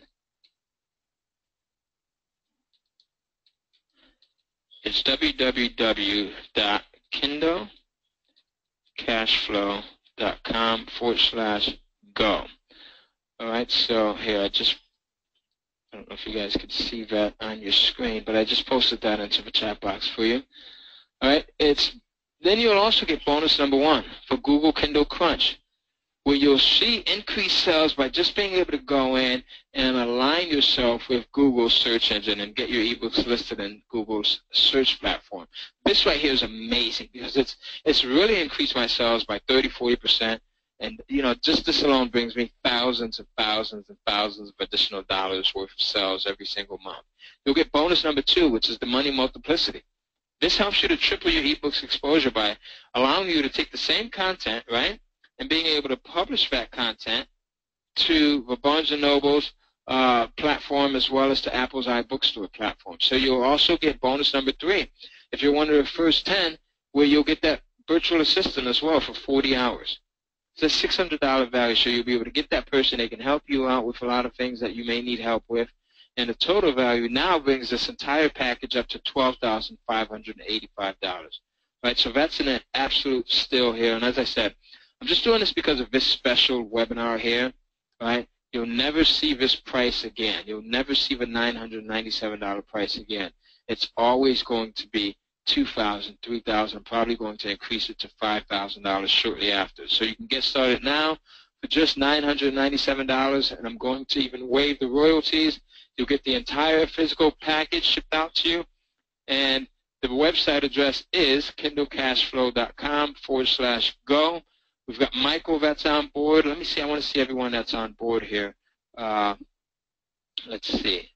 it's www.kindlecashflow.com forward slash go. All right, so here I just I don't know if you guys can see that on your screen, but I just posted that into the chat box for you. All right, it's then you'll also get bonus number one for Google Kindle Crunch, where you'll see increased sales by just being able to go in and align yourself with Google's search engine and get your ebooks listed in Google's search platform. This right here is amazing because it's it's really increased my sales by 30, 40 percent and you know, just this alone brings me thousands and thousands and thousands of additional dollars worth of sales every single month. You'll get bonus number two, which is the money multiplicity. This helps you to triple your ebooks exposure by allowing you to take the same content, right, and being able to publish that content to the Barnes & Noble's uh, platform as well as to Apple's iBookstore platform. So you'll also get bonus number three. If you're one of the first 10, where you'll get that virtual assistant as well for 40 hours. It's a $600 value, so you'll be able to get that person. They can help you out with a lot of things that you may need help with. And the total value now brings this entire package up to $12,585. Right, so that's an absolute steal here. And as I said, I'm just doing this because of this special webinar here. Right, you'll never see this price again. You'll never see the $997 price again. It's always going to be 2000 3000 probably going to increase it to $5,000 shortly after. So you can get started now for just $997, and I'm going to even waive the royalties. You'll get the entire physical package shipped out to you, and the website address is kindlecashflow.com forward slash go. We've got Michael that's on board. Let me see. I want to see everyone that's on board here. Uh, let's see.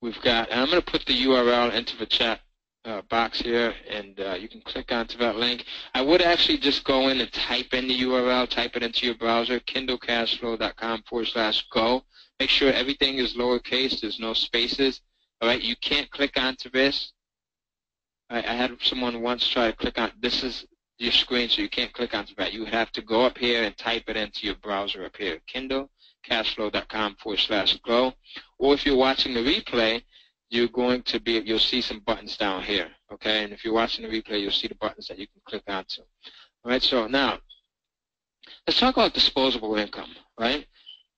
We've got, and I'm going to put the URL into the chat uh, box here, and uh, you can click onto that link. I would actually just go in and type in the URL, type it into your browser, kindlecashflow.com forward slash go. Make sure everything is lowercase, there's no spaces. All right, you can't click onto this. I, I had someone once try to click on, this is your screen, so you can't click onto that. You have to go up here and type it into your browser up here, kindlecashflow.com forward slash go. Or if you're watching the replay, you're going to be, you'll see some buttons down here, okay? And if you're watching the replay, you'll see the buttons that you can click onto. All right, so now, let's talk about disposable income, right?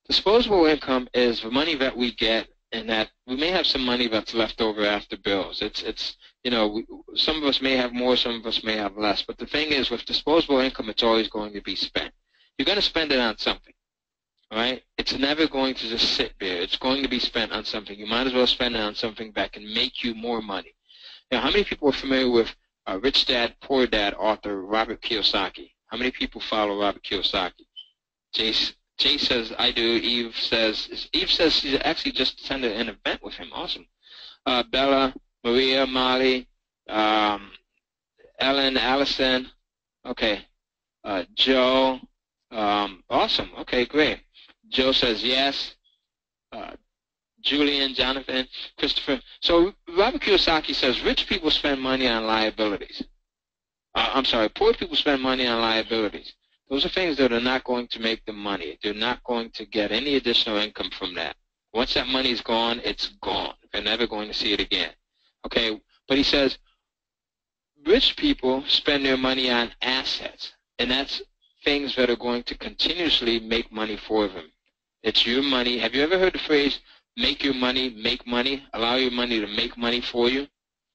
Disposable income is the money that we get and that we may have some money that's left over after bills. It's, it's you know, we, some of us may have more, some of us may have less. But the thing is, with disposable income, it's always going to be spent. You're going to spend it on something right? It's never going to just sit there. It's going to be spent on something. You might as well spend it on something that can make you more money. Now, how many people are familiar with uh, Rich Dad, Poor Dad author Robert Kiyosaki? How many people follow Robert Kiyosaki? Jay, says, I do. Eve says, Eve says she's actually just attended an event with him. Awesome. Uh, Bella, Maria, Molly, um, Ellen, Allison. Okay. Uh, Joe. Um, awesome. Okay, great. Joe says yes. Uh, Julian, Jonathan, Christopher. So Robert Kiyosaki says rich people spend money on liabilities. Uh, I'm sorry, poor people spend money on liabilities. Those are things that are not going to make them money. They're not going to get any additional income from that. Once that money's gone, it's gone. They're never going to see it again. Okay, but he says rich people spend their money on assets, and that's things that are going to continuously make money for them. It's your money. Have you ever heard the phrase, make your money make money? Allow your money to make money for you?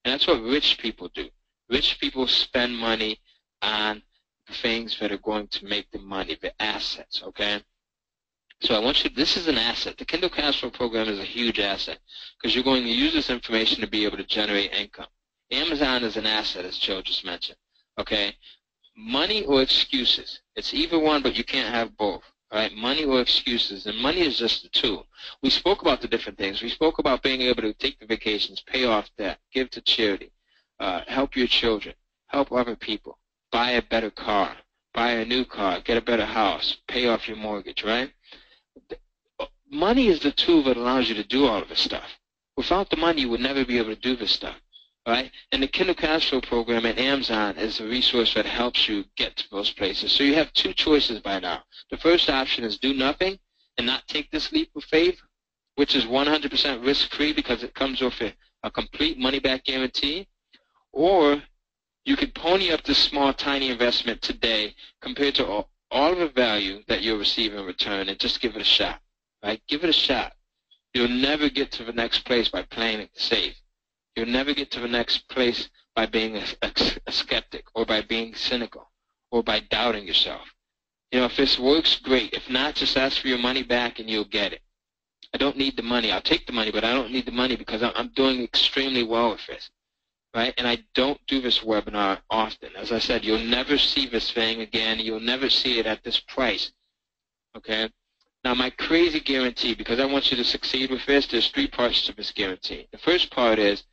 And that's what rich people do. Rich people spend money on things that are going to make them money, the assets, okay? So I want you, this is an asset. The Kindle Cashflow program is a huge asset because you're going to use this information to be able to generate income. Amazon is an asset, as Joe just mentioned, okay? money or excuses. It's either one, but you can't have both. Right? Money or excuses. And money is just a tool. We spoke about the different things. We spoke about being able to take the vacations, pay off debt, give to charity, uh, help your children, help other people, buy a better car, buy a new car, get a better house, pay off your mortgage, right? Money is the tool that allows you to do all of this stuff. Without the money, you would never be able to do this stuff right? And the Kindle Cash Flow program at Amazon is a resource that helps you get to those places. So you have two choices by now. The first option is do nothing and not take this leap of faith, which is 100% risk-free because it comes with a, a complete money-back guarantee. Or you could pony up this small, tiny investment today compared to all, all of the value that you'll receive in return and just give it a shot, right? Give it a shot. You'll never get to the next place by playing it safe. You'll never get to the next place by being a, a, a skeptic or by being cynical or by doubting yourself. You know, if this works, great. If not, just ask for your money back and you'll get it. I don't need the money. I'll take the money, but I don't need the money because I'm doing extremely well with this. Right? And I don't do this webinar often. As I said, you'll never see this thing again. You'll never see it at this price. Okay? Now, my crazy guarantee, because I want you to succeed with this, there's three parts to this guarantee. The first part is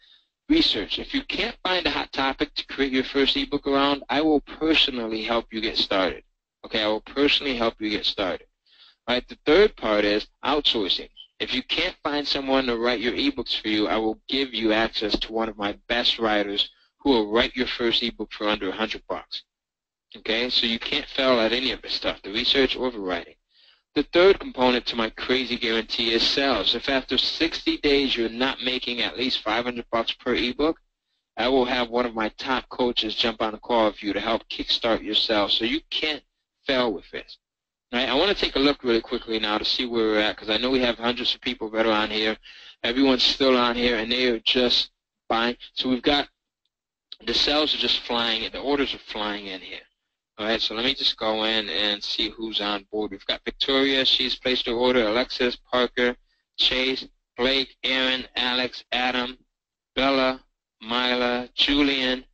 research. If you can't find a hot topic to create your first ebook around, I will personally help you get started. Okay, I will personally help you get started. All right, the third part is outsourcing. If you can't find someone to write your ebooks for you, I will give you access to one of my best writers who will write your first ebook for under 100 bucks. Okay, so you can't fail at any of this stuff, the research or the writing. The third component to my crazy guarantee is sales. If after 60 days you're not making at least 500 bucks per ebook, I will have one of my top coaches jump on a call with you to help kickstart your sales. So you can't fail with this. Right? I want to take a look really quickly now to see where we're at because I know we have hundreds of people that are on here. Everyone's still on here and they are just buying. So we've got the sales are just flying. In. The orders are flying in here. All right, so let me just go in and see who's on board. We've got Victoria, she's placed her order. Alexis, Parker, Chase, Blake, Aaron, Alex, Adam, Bella, Mila, Julian,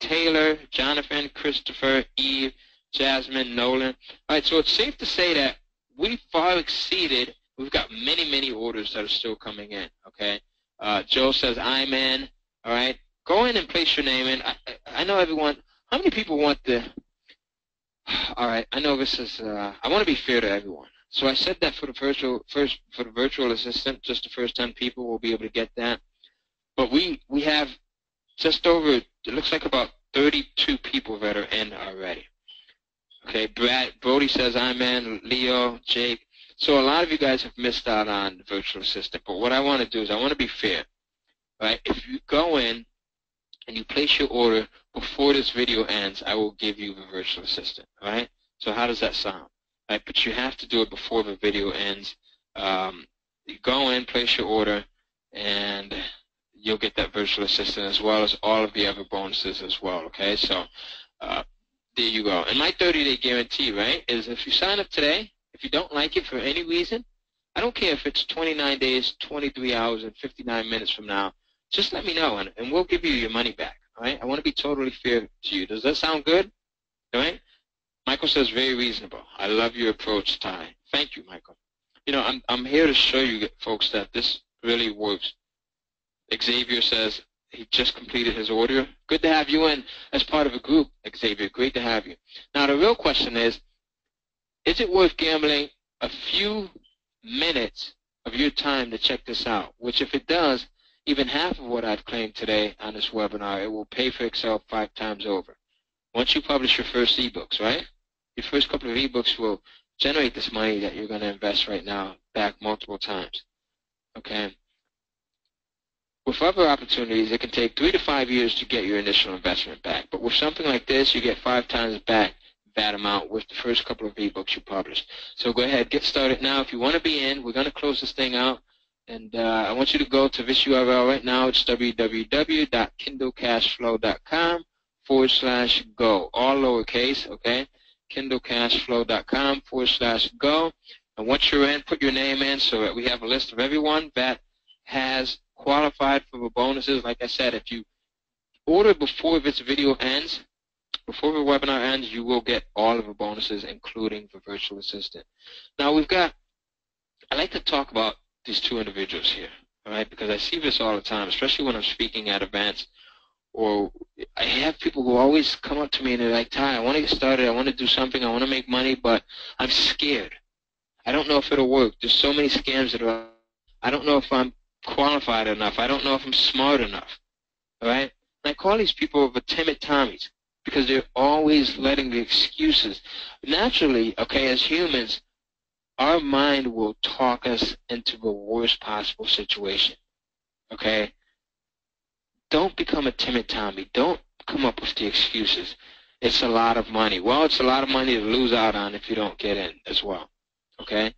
Taylor, Jonathan, Christopher, Eve, Jasmine, Nolan. All right, so it's safe to say that we far exceeded. We've got many, many orders that are still coming in. Okay, uh, Joe says I'm in. All right, go in and place your name in. I, I know everyone. How many people want the [SIGHS] all right, I know this is. Uh, I want to be fair to everyone. So I said that for the virtual first for the virtual assistant, just the first ten people will be able to get that. But we we have just over. It looks like about 32 people that are in already. Okay, Brad Brody says I'm in. Leo, Jake. So a lot of you guys have missed out on the virtual assistant. But what I want to do is I want to be fair. Right? If you go in and you place your order before this video ends, I will give you the virtual assistant. All right? So how does that sound? Right? But you have to do it before the video ends. Um, you go in, place your order, and you'll get that virtual assistant as well as all of the other bonuses as well. Okay? So uh, there you go. And my 30-day guarantee, right, is if you sign up today, if you don't like it for any reason, I don't care if it's 29 days, 23 hours, and 59 minutes from now, just let me know, and, and we'll give you your money back. All right? I want to be totally fair to you. Does that sound good? All right? Michael says very reasonable. I love your approach, Ty. Thank you, Michael. You know, I'm I'm here to show you folks that this really works. Xavier says he just completed his order. Good to have you in as part of a group, Xavier. Great to have you. Now the real question is, is it worth gambling a few minutes of your time to check this out? Which if it does, even half of what I've claimed today on this webinar, it will pay for Excel five times over. Once you publish your first ebooks, right? Your first couple of ebooks will generate this money that you're going to invest right now back multiple times. Okay? With other opportunities, it can take three to five years to get your initial investment back. But with something like this, you get five times back that amount with the first couple of ebooks you publish. So go ahead, get started now. If you want to be in, we're going to close this thing out. And uh, I want you to go to this URL right now. It's www.kindlecashflow.com forward slash go. All lowercase, okay? kindlecashflow.com forward slash go. And once you're in, put your name in so that we have a list of everyone that has qualified for the bonuses. Like I said, if you order before this video ends, before the webinar ends, you will get all of the bonuses, including the virtual assistant. Now we've got, I like to talk about these two individuals here, all right, because I see this all the time, especially when I'm speaking at events or I have people who always come up to me and they're like, Ty, I want to get started. I want to do something. I want to make money, but I'm scared. I don't know if it'll work. There's so many scams that are, I don't know if I'm qualified enough. I don't know if I'm smart enough. All right? And I call these people the timid Tommies because they're always letting the excuses. Naturally, okay, as humans, our mind will talk us into the worst possible situation. Okay? don't become a timid Tommy. Don't come up with the excuses. It's a lot of money. Well, it's a lot of money to lose out on if you don't get in as well. Okay?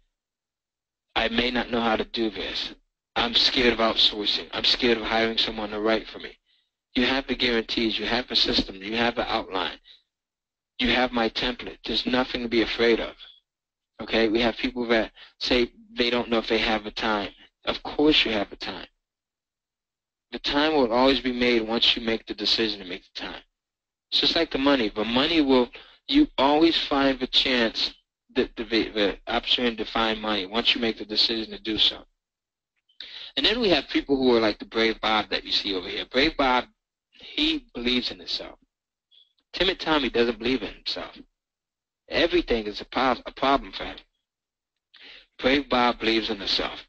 I may not know how to do this. I'm scared of outsourcing. I'm scared of hiring someone to write for me. You have the guarantees. You have the system. You have the outline. You have my template. There's nothing to be afraid of. Okay? We have people that say they don't know if they have the time. Of course you have the time the time will always be made once you make the decision to make the time. It's just like the money. But money will, you always find the chance, the, the, the opportunity to find money once you make the decision to do so. And then we have people who are like the Brave Bob that you see over here. Brave Bob, he believes in himself. Timid Tommy doesn't believe in himself. Everything is a, a problem for him. Brave Bob believes in himself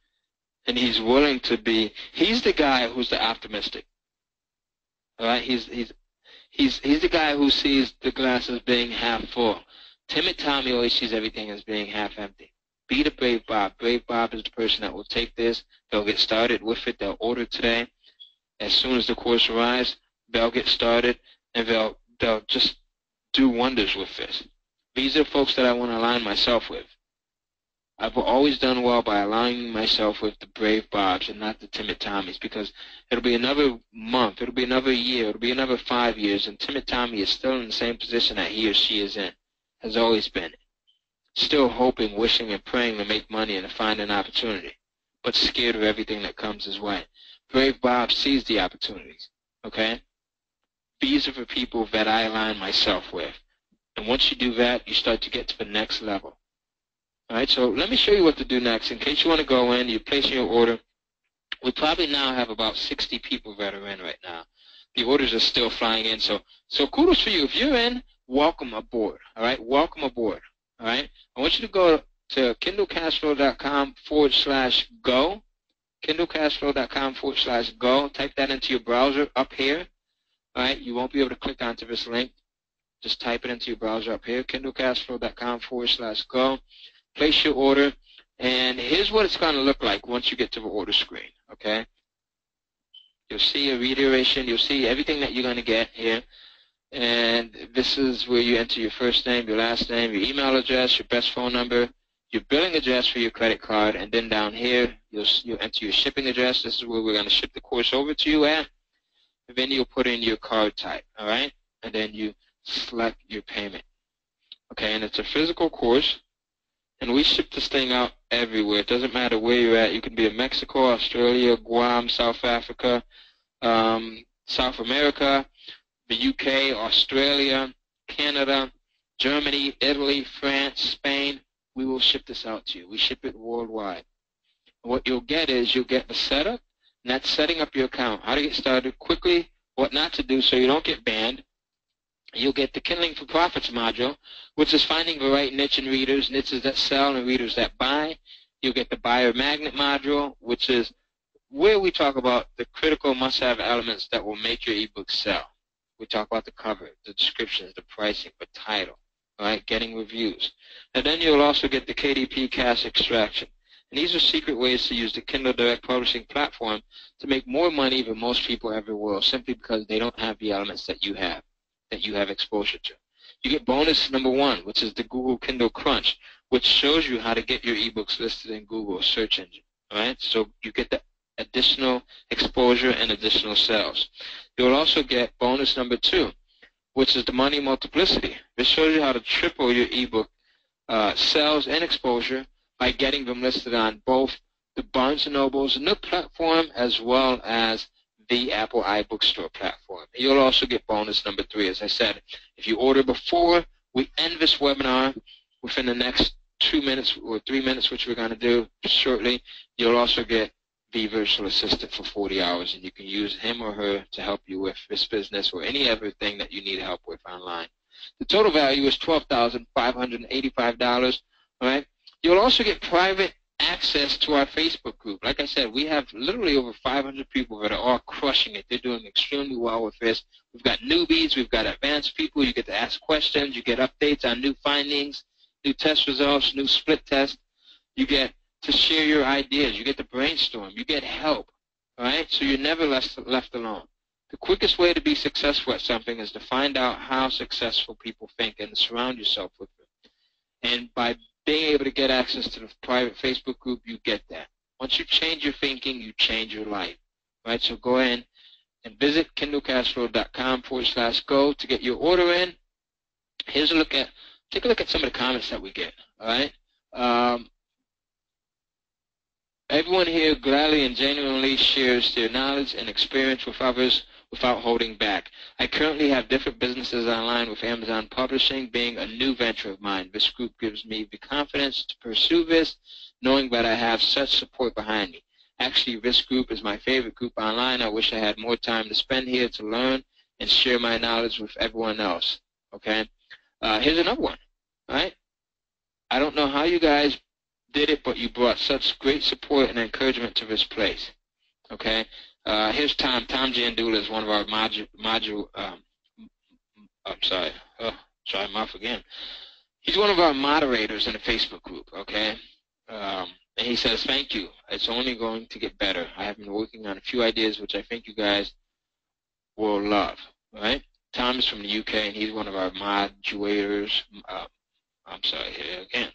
and he's willing to be. He's the guy who's the optimistic. All right, he's he's he's he's the guy who sees the glass as being half full. Timid Tommy always sees everything as being half empty. Be the brave Bob. Brave Bob is the person that will take this. They'll get started with it. They'll order today. As soon as the course arrives, they'll get started and they'll they'll just do wonders with this. These are folks that I want to align myself with. I've always done well by aligning myself with the brave Bobs and not the timid Tommies because it'll be another month, it'll be another year, it'll be another five years, and timid Tommy is still in the same position that he or she is in, has always been. Still hoping, wishing, and praying to make money and to find an opportunity, but scared of everything that comes his way. Brave Bob sees the opportunities, okay? These are the people that I align myself with. And once you do that, you start to get to the next level. All right, so let me show you what to do next. In case you want to go in, you place your order. We probably now have about 60 people that are in right now. The orders are still flying in, so so kudos for you. If you're in, welcome aboard. All right, welcome aboard. All right, I want you to go to kindlecashflow.com forward slash go. Kindlecashflow.com forward slash go. Type that into your browser up here. All right, you won't be able to click onto this link. Just type it into your browser up here. kindlecashflow.com forward slash go. place your order, and here's what it's going to look like once you get to the order screen, okay? You'll see a reiteration. You'll see everything that you're going to get here. And this is where you enter your first name, your last name, your email address, your best phone number, your billing address for your credit card, and then down here, you'll, you'll enter your shipping address. This is where we're going to ship the course over to you at. And then you'll put in your card type, all right? And then you select your payment. Okay, and it's a physical course. And we ship this thing out everywhere. It doesn't matter where you're at. You can be in Mexico, Australia, Guam, South Africa, um, South America, the UK, Australia, Canada, Germany, Italy, France, Spain. We will ship this out to you. We ship it worldwide. What you'll get is you'll get the setup, and that's setting up your account, how to get started quickly, what not to do so you don't get banned, you'll get the Kindling for Profits module, which is finding the right niche in readers, niches that sell and readers that buy. You'll get the Buyer Magnet module, which is where we talk about the critical must-have elements that will make your ebook sell. We talk about the cover, the descriptions, the pricing, the title, right? Getting reviews. And then you'll also get the KDP cash extraction. And these are secret ways to use the Kindle Direct Publishing platform to make more money than most people ever will simply because they don't have the elements that you have that you have exposure to. You get bonus number one, which is the Google Kindle Crunch, which shows you how to get your ebooks listed in Google search engine. All right, so you get the additional exposure and additional sales. You'll also get bonus number two, which is the money multiplicity. This shows you how to triple your ebook uh, sales and exposure by getting them listed on both the Barnes & Nobles new platform as well as the Apple iBookstore platform. You'll also get bonus number three. As I said, if you order before we end this webinar within the next two minutes or three minutes, which we're going to do shortly, you'll also get the virtual assistant for 40 hours, and you can use him or her to help you with this business or any other thing that you need help with online. The total value is $12,585. All right. You'll also get private access to our Facebook group. Like I said, we have literally over 500 people that are all crushing it. They're doing extremely well with this. We've got newbies, we've got advanced people. You get to ask questions, you get updates on new findings, new test results, new split tests. You get to share your ideas. You get to brainstorm. You get help. All right? So you're never left, left alone. The quickest way to be successful at something is to find out how successful people think and surround yourself with them. And by being able to get access to the private Facebook group, you get that. Once you change your thinking, you change your life. Right? So go in and visit kindlecashflow.com forward slash go to get your order in. Here's a look at, take a look at some of the comments that we get. All right? Um, everyone here gladly and genuinely shares their knowledge and experience with others without holding back. I currently have different businesses online with Amazon Publishing being a new venture of mine. This group gives me the confidence to pursue this, knowing that I have such support behind me. Actually, this group is my favorite group online. I wish I had more time to spend here to learn and share my knowledge with everyone else. Okay? Uh, here's another one. Right? I don't know how you guys did it, but you brought such great support and encouragement to this place. Okay? Uh, here's Tom. Tom Jandula is one of our module, module um, I'm sorry, oh, sorry, I'm off again. He's one of our moderators in the Facebook group, okay? Um, and he says, thank you. It's only going to get better. I have been working on a few ideas which I think you guys will love, right? Tom is from the UK, and he's one of our modulators. Uh, I'm sorry, here again.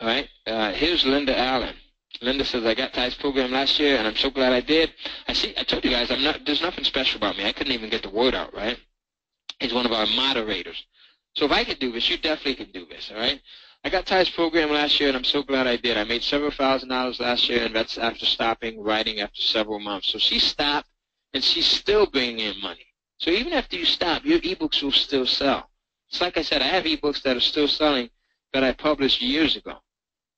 All right, uh, here's Linda Allen. Linda says, I got Ty's program last year, and I'm so glad I did. I see. I told you guys, I'm not. There's nothing special about me. I couldn't even get the word out, right? He's one of our moderators. So if I could do this, you definitely can do this, all right? I got Ty's program last year, and I'm so glad I did. I made several thousand dollars last year, and that's after stopping writing after several months. So she stopped, and she's still bringing in money. So even after you stop, your ebooks will still sell. It's like I said, I have ebooks that are still selling that I published years ago.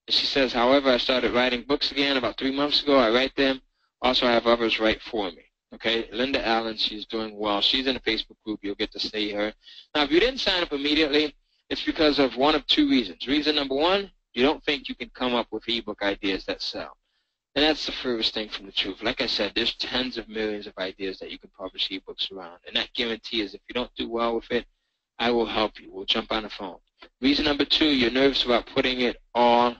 She says, however, I started writing books again about three months ago. I write them. Also, I have others write for me. Okay, Linda Allen, she's doing well. She's in a Facebook group. You'll get to see her. Now, if you didn't sign up immediately, it's because of one of two reasons. Reason number one, you don't think you can come up with ebook ideas that sell. And that's the furthest thing from the truth. Like I said, there's tens of millions of ideas that you can publish ebooks around. And that guarantee is if you don't do well with it, I will help you. We'll jump on the phone. Reason number two, you're nervous about putting it all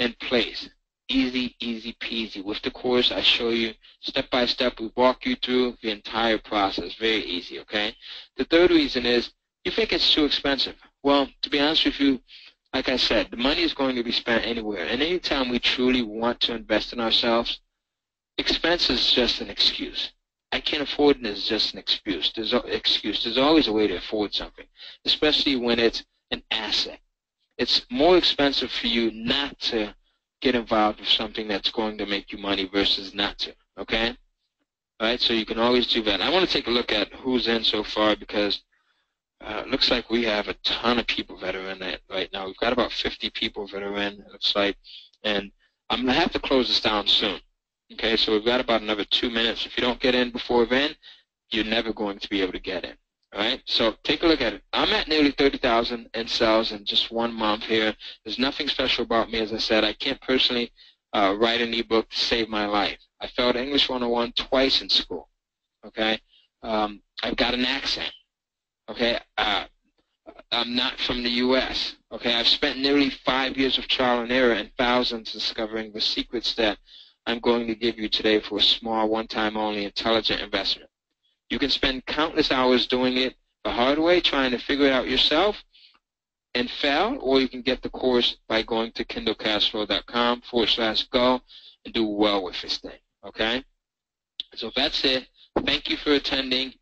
in place. Easy, easy peasy. With the course, I show you step by step. We walk you through the entire process. Very easy, okay? The third reason is you think it's too expensive. Well, to be honest with you, like I said, the money is going to be spent anywhere. And anytime we truly want to invest in ourselves, expense is just an excuse. I can't afford it is just an excuse. There's an excuse. There's always a way to afford something, especially when it's an asset it's more expensive for you not to get involved with something that's going to make you money versus not to. Okay? All right, so you can always do that. I want to take a look at who's in so far because uh, looks like we have a ton of people that are in it right now. We've got about 50 people that are in, it looks like. And I'm going to have to close this down soon. Okay, so we've got about another two minutes. If you don't get in before then, you're never going to be able to get in. All right, so take a look at it. I'm at nearly 30,000 in sales in just one month here. There's nothing special about me, as I said. I can't personally uh, write an ebook to save my life. I failed English 101 twice in school. Okay, um, I've got an accent. Okay, uh, I'm not from the U.S. Okay, I've spent nearly five years of trial and error and thousands discovering the secrets that I'm going to give you today for a small, one-time only intelligent investment. You can spend countless hours doing it the hard way, trying to figure it out yourself and fail, or you can get the course by going to kindlecashflow.com forward slash go and do well with this thing. Okay? So that's it. Thank you for attending.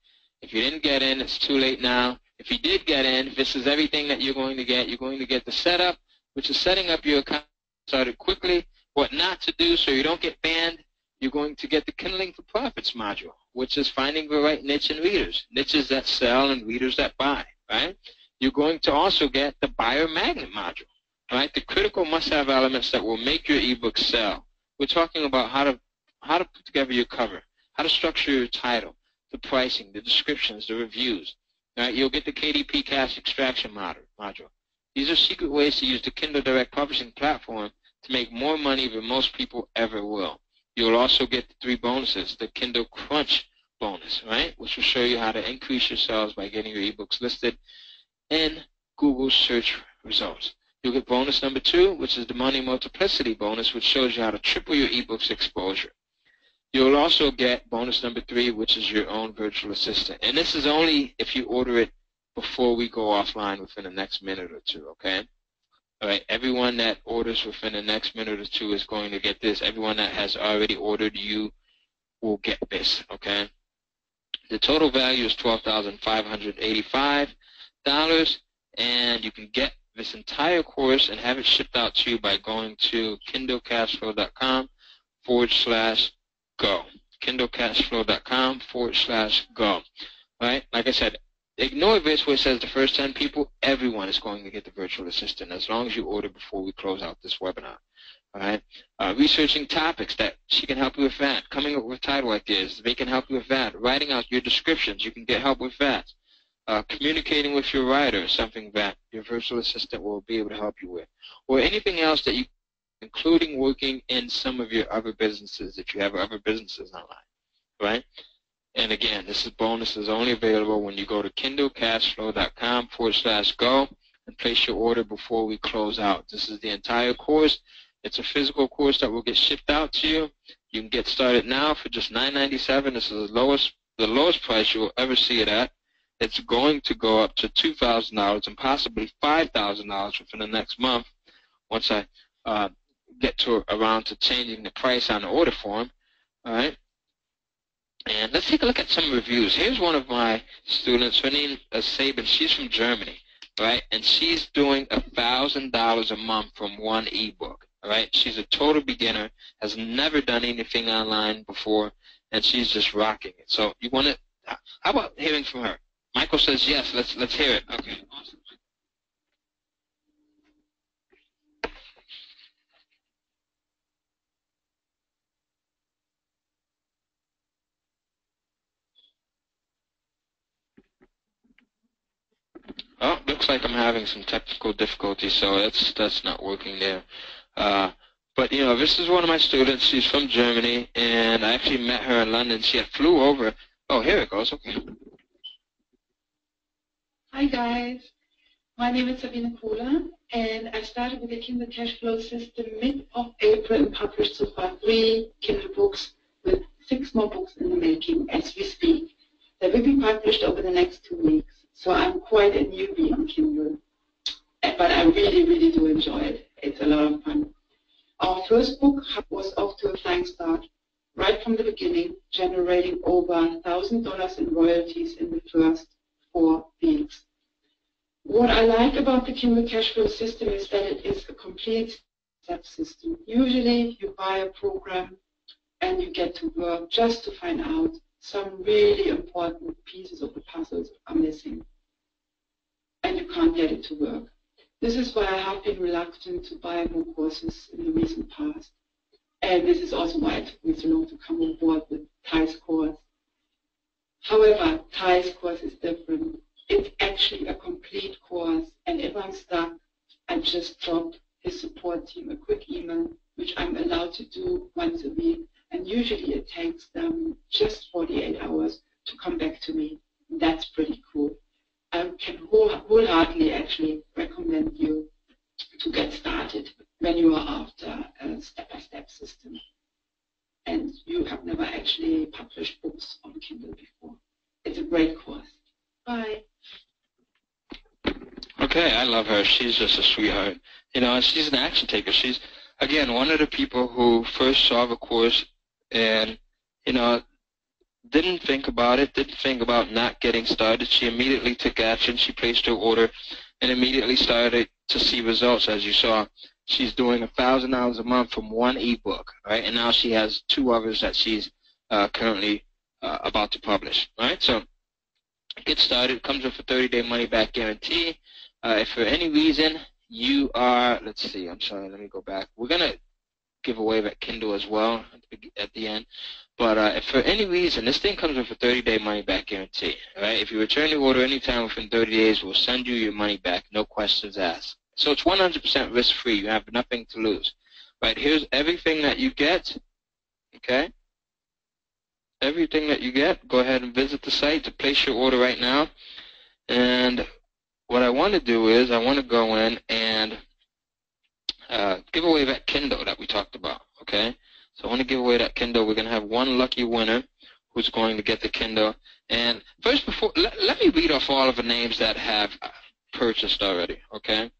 If you didn't get in, it's too late now. If you did get in, this is everything that you're going to get. You're going to get the setup, which is setting up your account started quickly, what not to do so you don't get banned, you're going to get the Kindling for Profits module, which is finding the right niche and readers, niches that sell and readers that buy, right? You're going to also get the buyer magnet module, right? The critical must-have elements that will make your ebook sell. We're talking about how to how to put together your cover, how to structure your title, the pricing, the descriptions, the reviews. Right? You'll get the KDP cash extraction module. These are secret ways to use the Kindle Direct Publishing platform to make more money than most people ever will. You'll also get the three bonuses, the Kindle Crunch bonus, right, which will show you how to increase your sales by getting your ebooks listed in Google search results. You'll get bonus number two, which is the money multiplicity bonus, which shows you how to triple your ebooks exposure. You'll also get bonus number three, which is your own virtual assistant. And this is only if you order it before we go offline within the next minute or two, okay? All right, everyone that orders within the next minute or two is going to get this. Everyone that has already ordered, you will get this, okay? The total value is $12,585, and you can get this entire course and have it shipped out to you by going to kindlecashflow.com forward slash go. kindlecashflow.com forward slash go. All right, like I said, Ignore this where it says the first 10 people. Everyone is going to get the virtual assistant as long as you order before we close out this webinar. All right. Uh, researching topics that she can help you with that. Coming up with title ideas, they can help you with that. Writing out your descriptions, you can get help with that. Uh, communicating with your writer, something that your virtual assistant will be able to help you with. Or anything else that you, including working in some of your other businesses, if you have other businesses online. Right? And again, this is bonus is only available when you go to kindlecashflow.com forward slash go and place your order before we close out. This is the entire course. It's a physical course that will get shipped out to you. You can get started now for just $9.97. This is the lowest, the lowest price you will ever see it at. It's going to go up to $2,000 and possibly $5,000 within the next month once I uh, get to around to changing the price on the order form. All right. And let's take a look at some reviews. Here's one of my students. Her name is Sabine. She's from Germany, right? And she's doing a thousand dollars a month from one ebook. right? She's a total beginner, has never done anything online before, and she's just rocking it. So you want to? How about hearing from her? Michael says yes. Let's let's hear it. Okay. Awesome. Oh, looks like I'm having some technical difficulties, so that's that's not working there. Uh, but you know, this is one of my students. She's from Germany, and I actually met her in London. She flew over. Oh, here it goes. Okay. Hi guys, my name is Sabine Kohler, and I started with the Kindle Cash Flow system mid of April and published so far three Kindle books with six more books in the making as we speak. They will be published over the next two weeks. So I'm quite a newbie on Kindle. But I really, really do enjoy it. It's a lot of fun. Our first book was off to a flying start right from the beginning, generating over $1,000 in royalties in the first four weeks. What I like about the Kindle cash flow system is that it is a complete step system. Usually you buy a program and you get to work just to find out some really important pieces of the puzzles are missing and you can't get it to work. This is why I have been reluctant to buy more courses in the recent past. And this is also why it took me so long to come on board with Ty's course. However, Ty's course is different. It's actually a complete course, and if I'm stuck, I just drop his support team a quick email, which I'm allowed to do once a week, and usually it takes them just 48 hours to come back to me. That's pretty cool. I can wholeheartedly actually recommend you to get started when you are after a step-by-step system and you have never actually published books on Kindle before. It's a great course. Bye. Okay, I love her. She's just a sweetheart. You know, she's an action taker. She's, again, one of the people who first saw the course and you know didn't think about it, didn't think about not getting started. She immediately took action. She placed her order and immediately started to see results. As you saw, she's doing a thousand dollars a month from one ebook, right? And now she has two others that she's uh, currently uh, about to publish, right? So get started. It comes with a 30-day money-back guarantee. Uh, if for any reason you are, let's see, I'm sorry, let me go back. We're gonna give away that Kindle as well at the end. But uh, if for any reason, this thing comes with a 30-day money-back guarantee. Right? If you return your order anytime within 30 days, we'll send you your money back, no questions asked. So it's 100% risk-free. You have nothing to lose. Right? Here's everything that you get. Okay? Everything that you get. Go ahead and visit the site to place your order right now. And what I want to do is I want to go in and uh, give away that Kindle that we talked about. Okay? So I want to give away that Kindle. We're going to have one lucky winner who's going to get the Kindle. And first, before let, let me read off all of the names that have purchased already. Okay,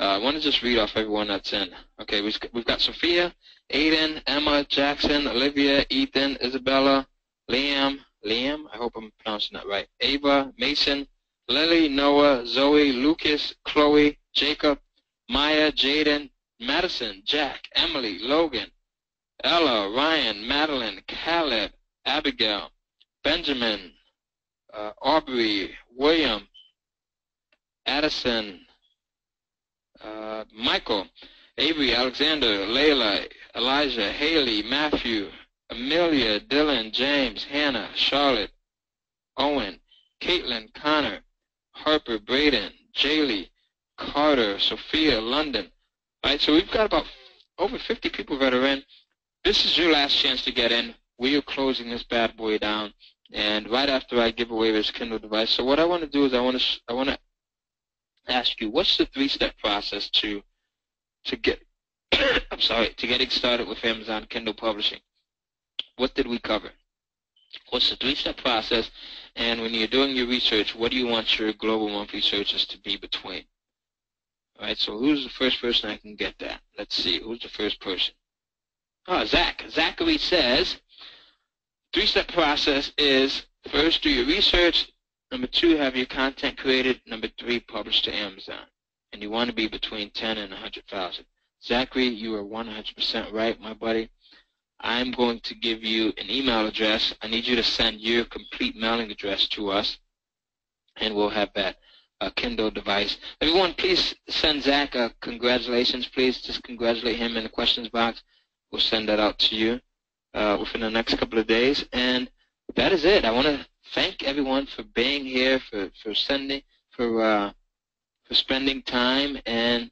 uh, I want to just read off everyone that's in. Okay, we've, we've got Sophia, Aiden, Emma, Jackson, Olivia, Ethan, Isabella, Liam, Liam. I hope I'm pronouncing that right. Ava, Mason, Lily, Noah, Zoe, Lucas, Chloe, Jacob, Maya, Jaden, Madison, Jack, Emily, Logan, Ella, Ryan, Madeline, Caleb, Abigail, Benjamin, uh, Aubrey, William, Addison, uh, Michael, Avery, Alexander, Layla, Elijah, Haley, Matthew, Amelia, Dylan, James, Hannah, Charlotte, Owen, Caitlin, Connor, Harper, Braden, Jaylee, Carter, Sophia, London. All right, so we've got about over 50 people that are in this is your last chance to get in. We are closing this bad boy down, and right after I give away this Kindle device. So what I want to do is I want to I want to ask you, what's the three-step process to to get [COUGHS] I'm sorry to getting started with Amazon Kindle publishing? What did we cover? What's the three-step process? And when you're doing your research, what do you want your global monthly searches to be between? All right, so who's the first person I can get that? Let's see, who's the first person? Oh, Zach. Zachary says, three-step process is first do your research, number two, have your content created, number three, publish to Amazon. And you want to be between 10 and 100,000. Zachary, you are 100% right, my buddy. I'm going to give you an email address. I need you to send your complete mailing address to us, and we'll have that uh, Kindle device. Everyone, please send Zach a congratulations. Please just congratulate him in the questions box. We'll send that out to you uh, within the next couple of days. And that is it. I want to thank everyone for being here, for, for sending, for uh, for spending time and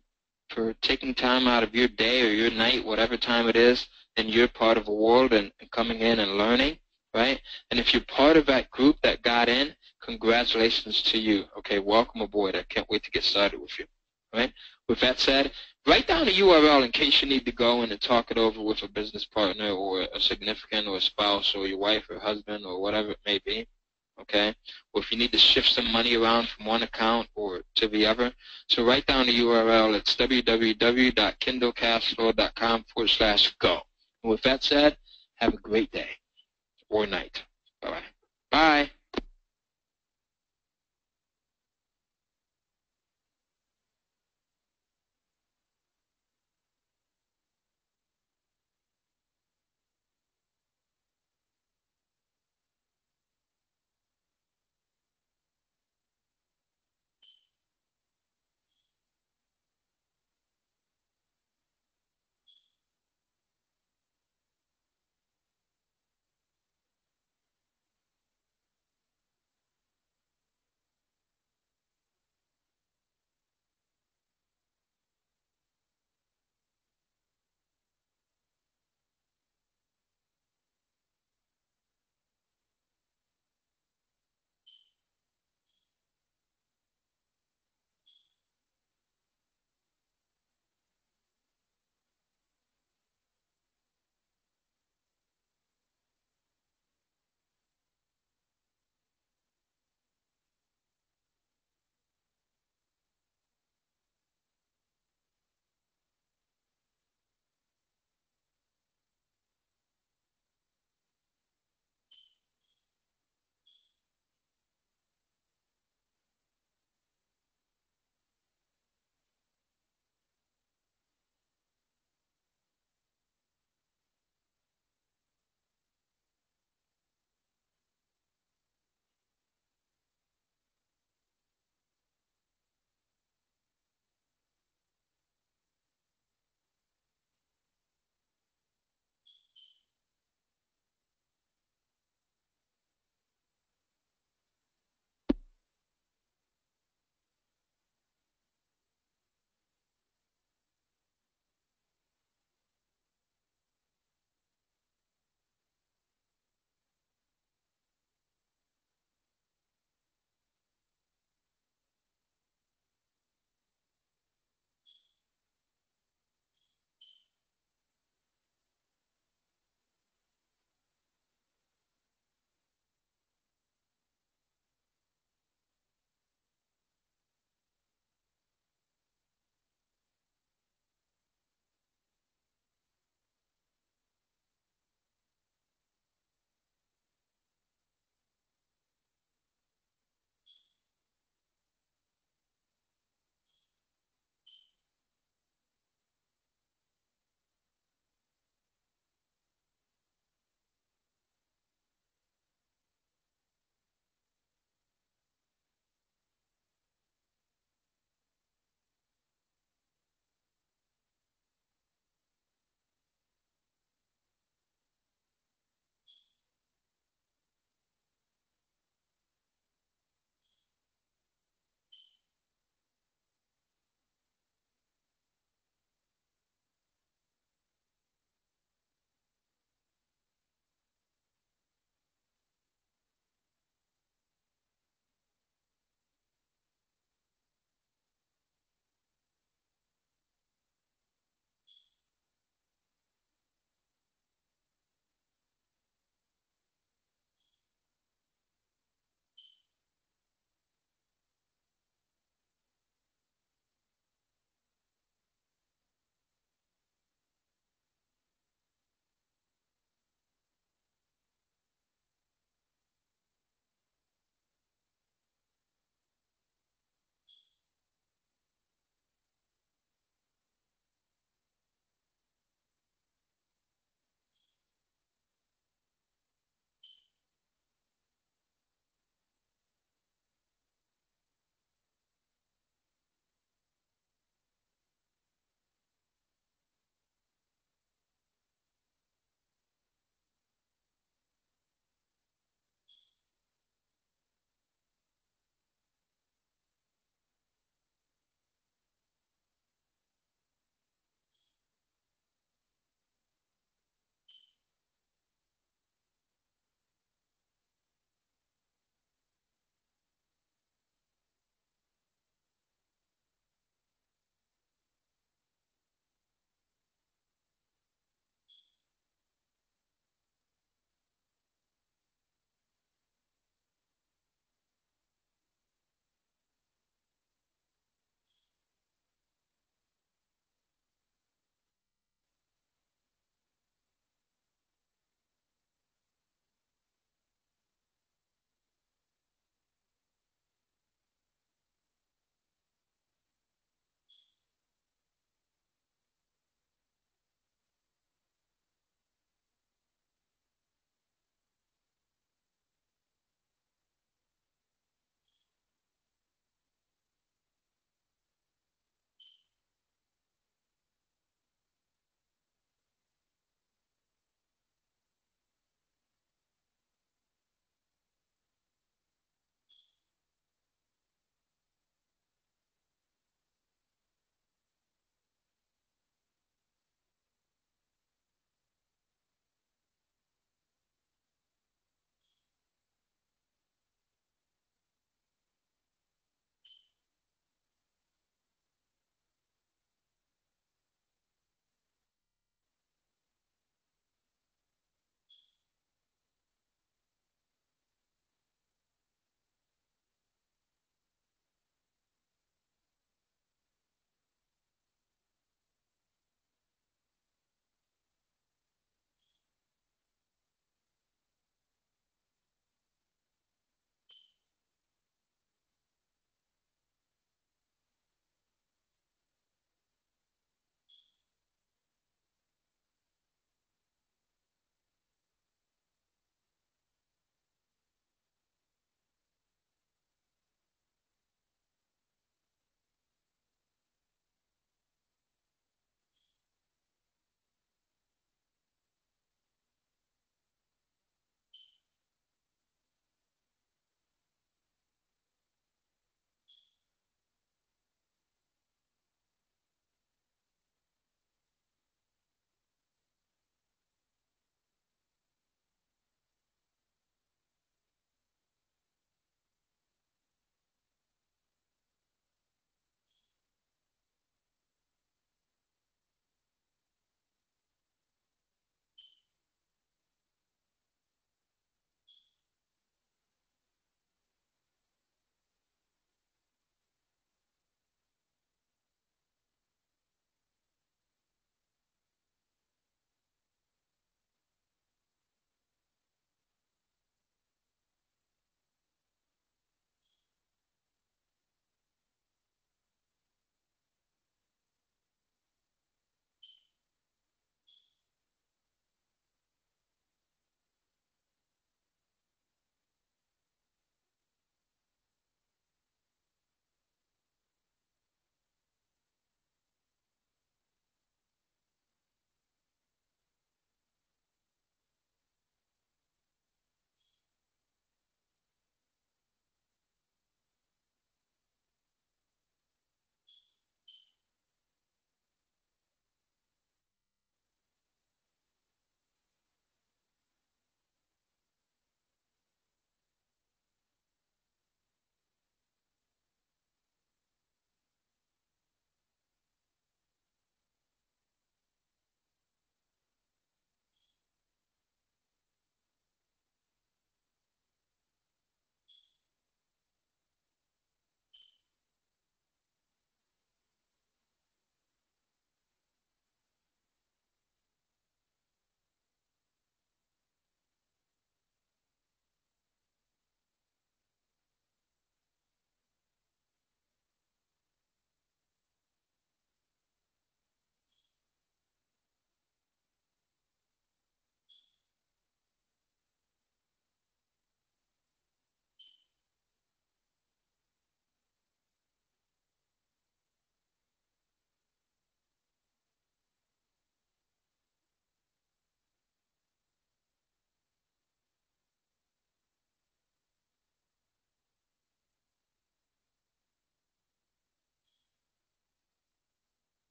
for taking time out of your day or your night, whatever time it is, in your part of the world and, and coming in and learning, right? And if you're part of that group that got in, congratulations to you. Okay, welcome aboard. I can't wait to get started with you. Right? With that said, write down a URL in case you need to go in and talk it over with a business partner or a significant or a spouse or your wife or husband or whatever it may be. Okay? Or if you need to shift some money around from one account or to the other. So write down the URL. It's www.kindlecashflow.com forward slash go. And with that said, have a great day or night. Bye-bye. Bye.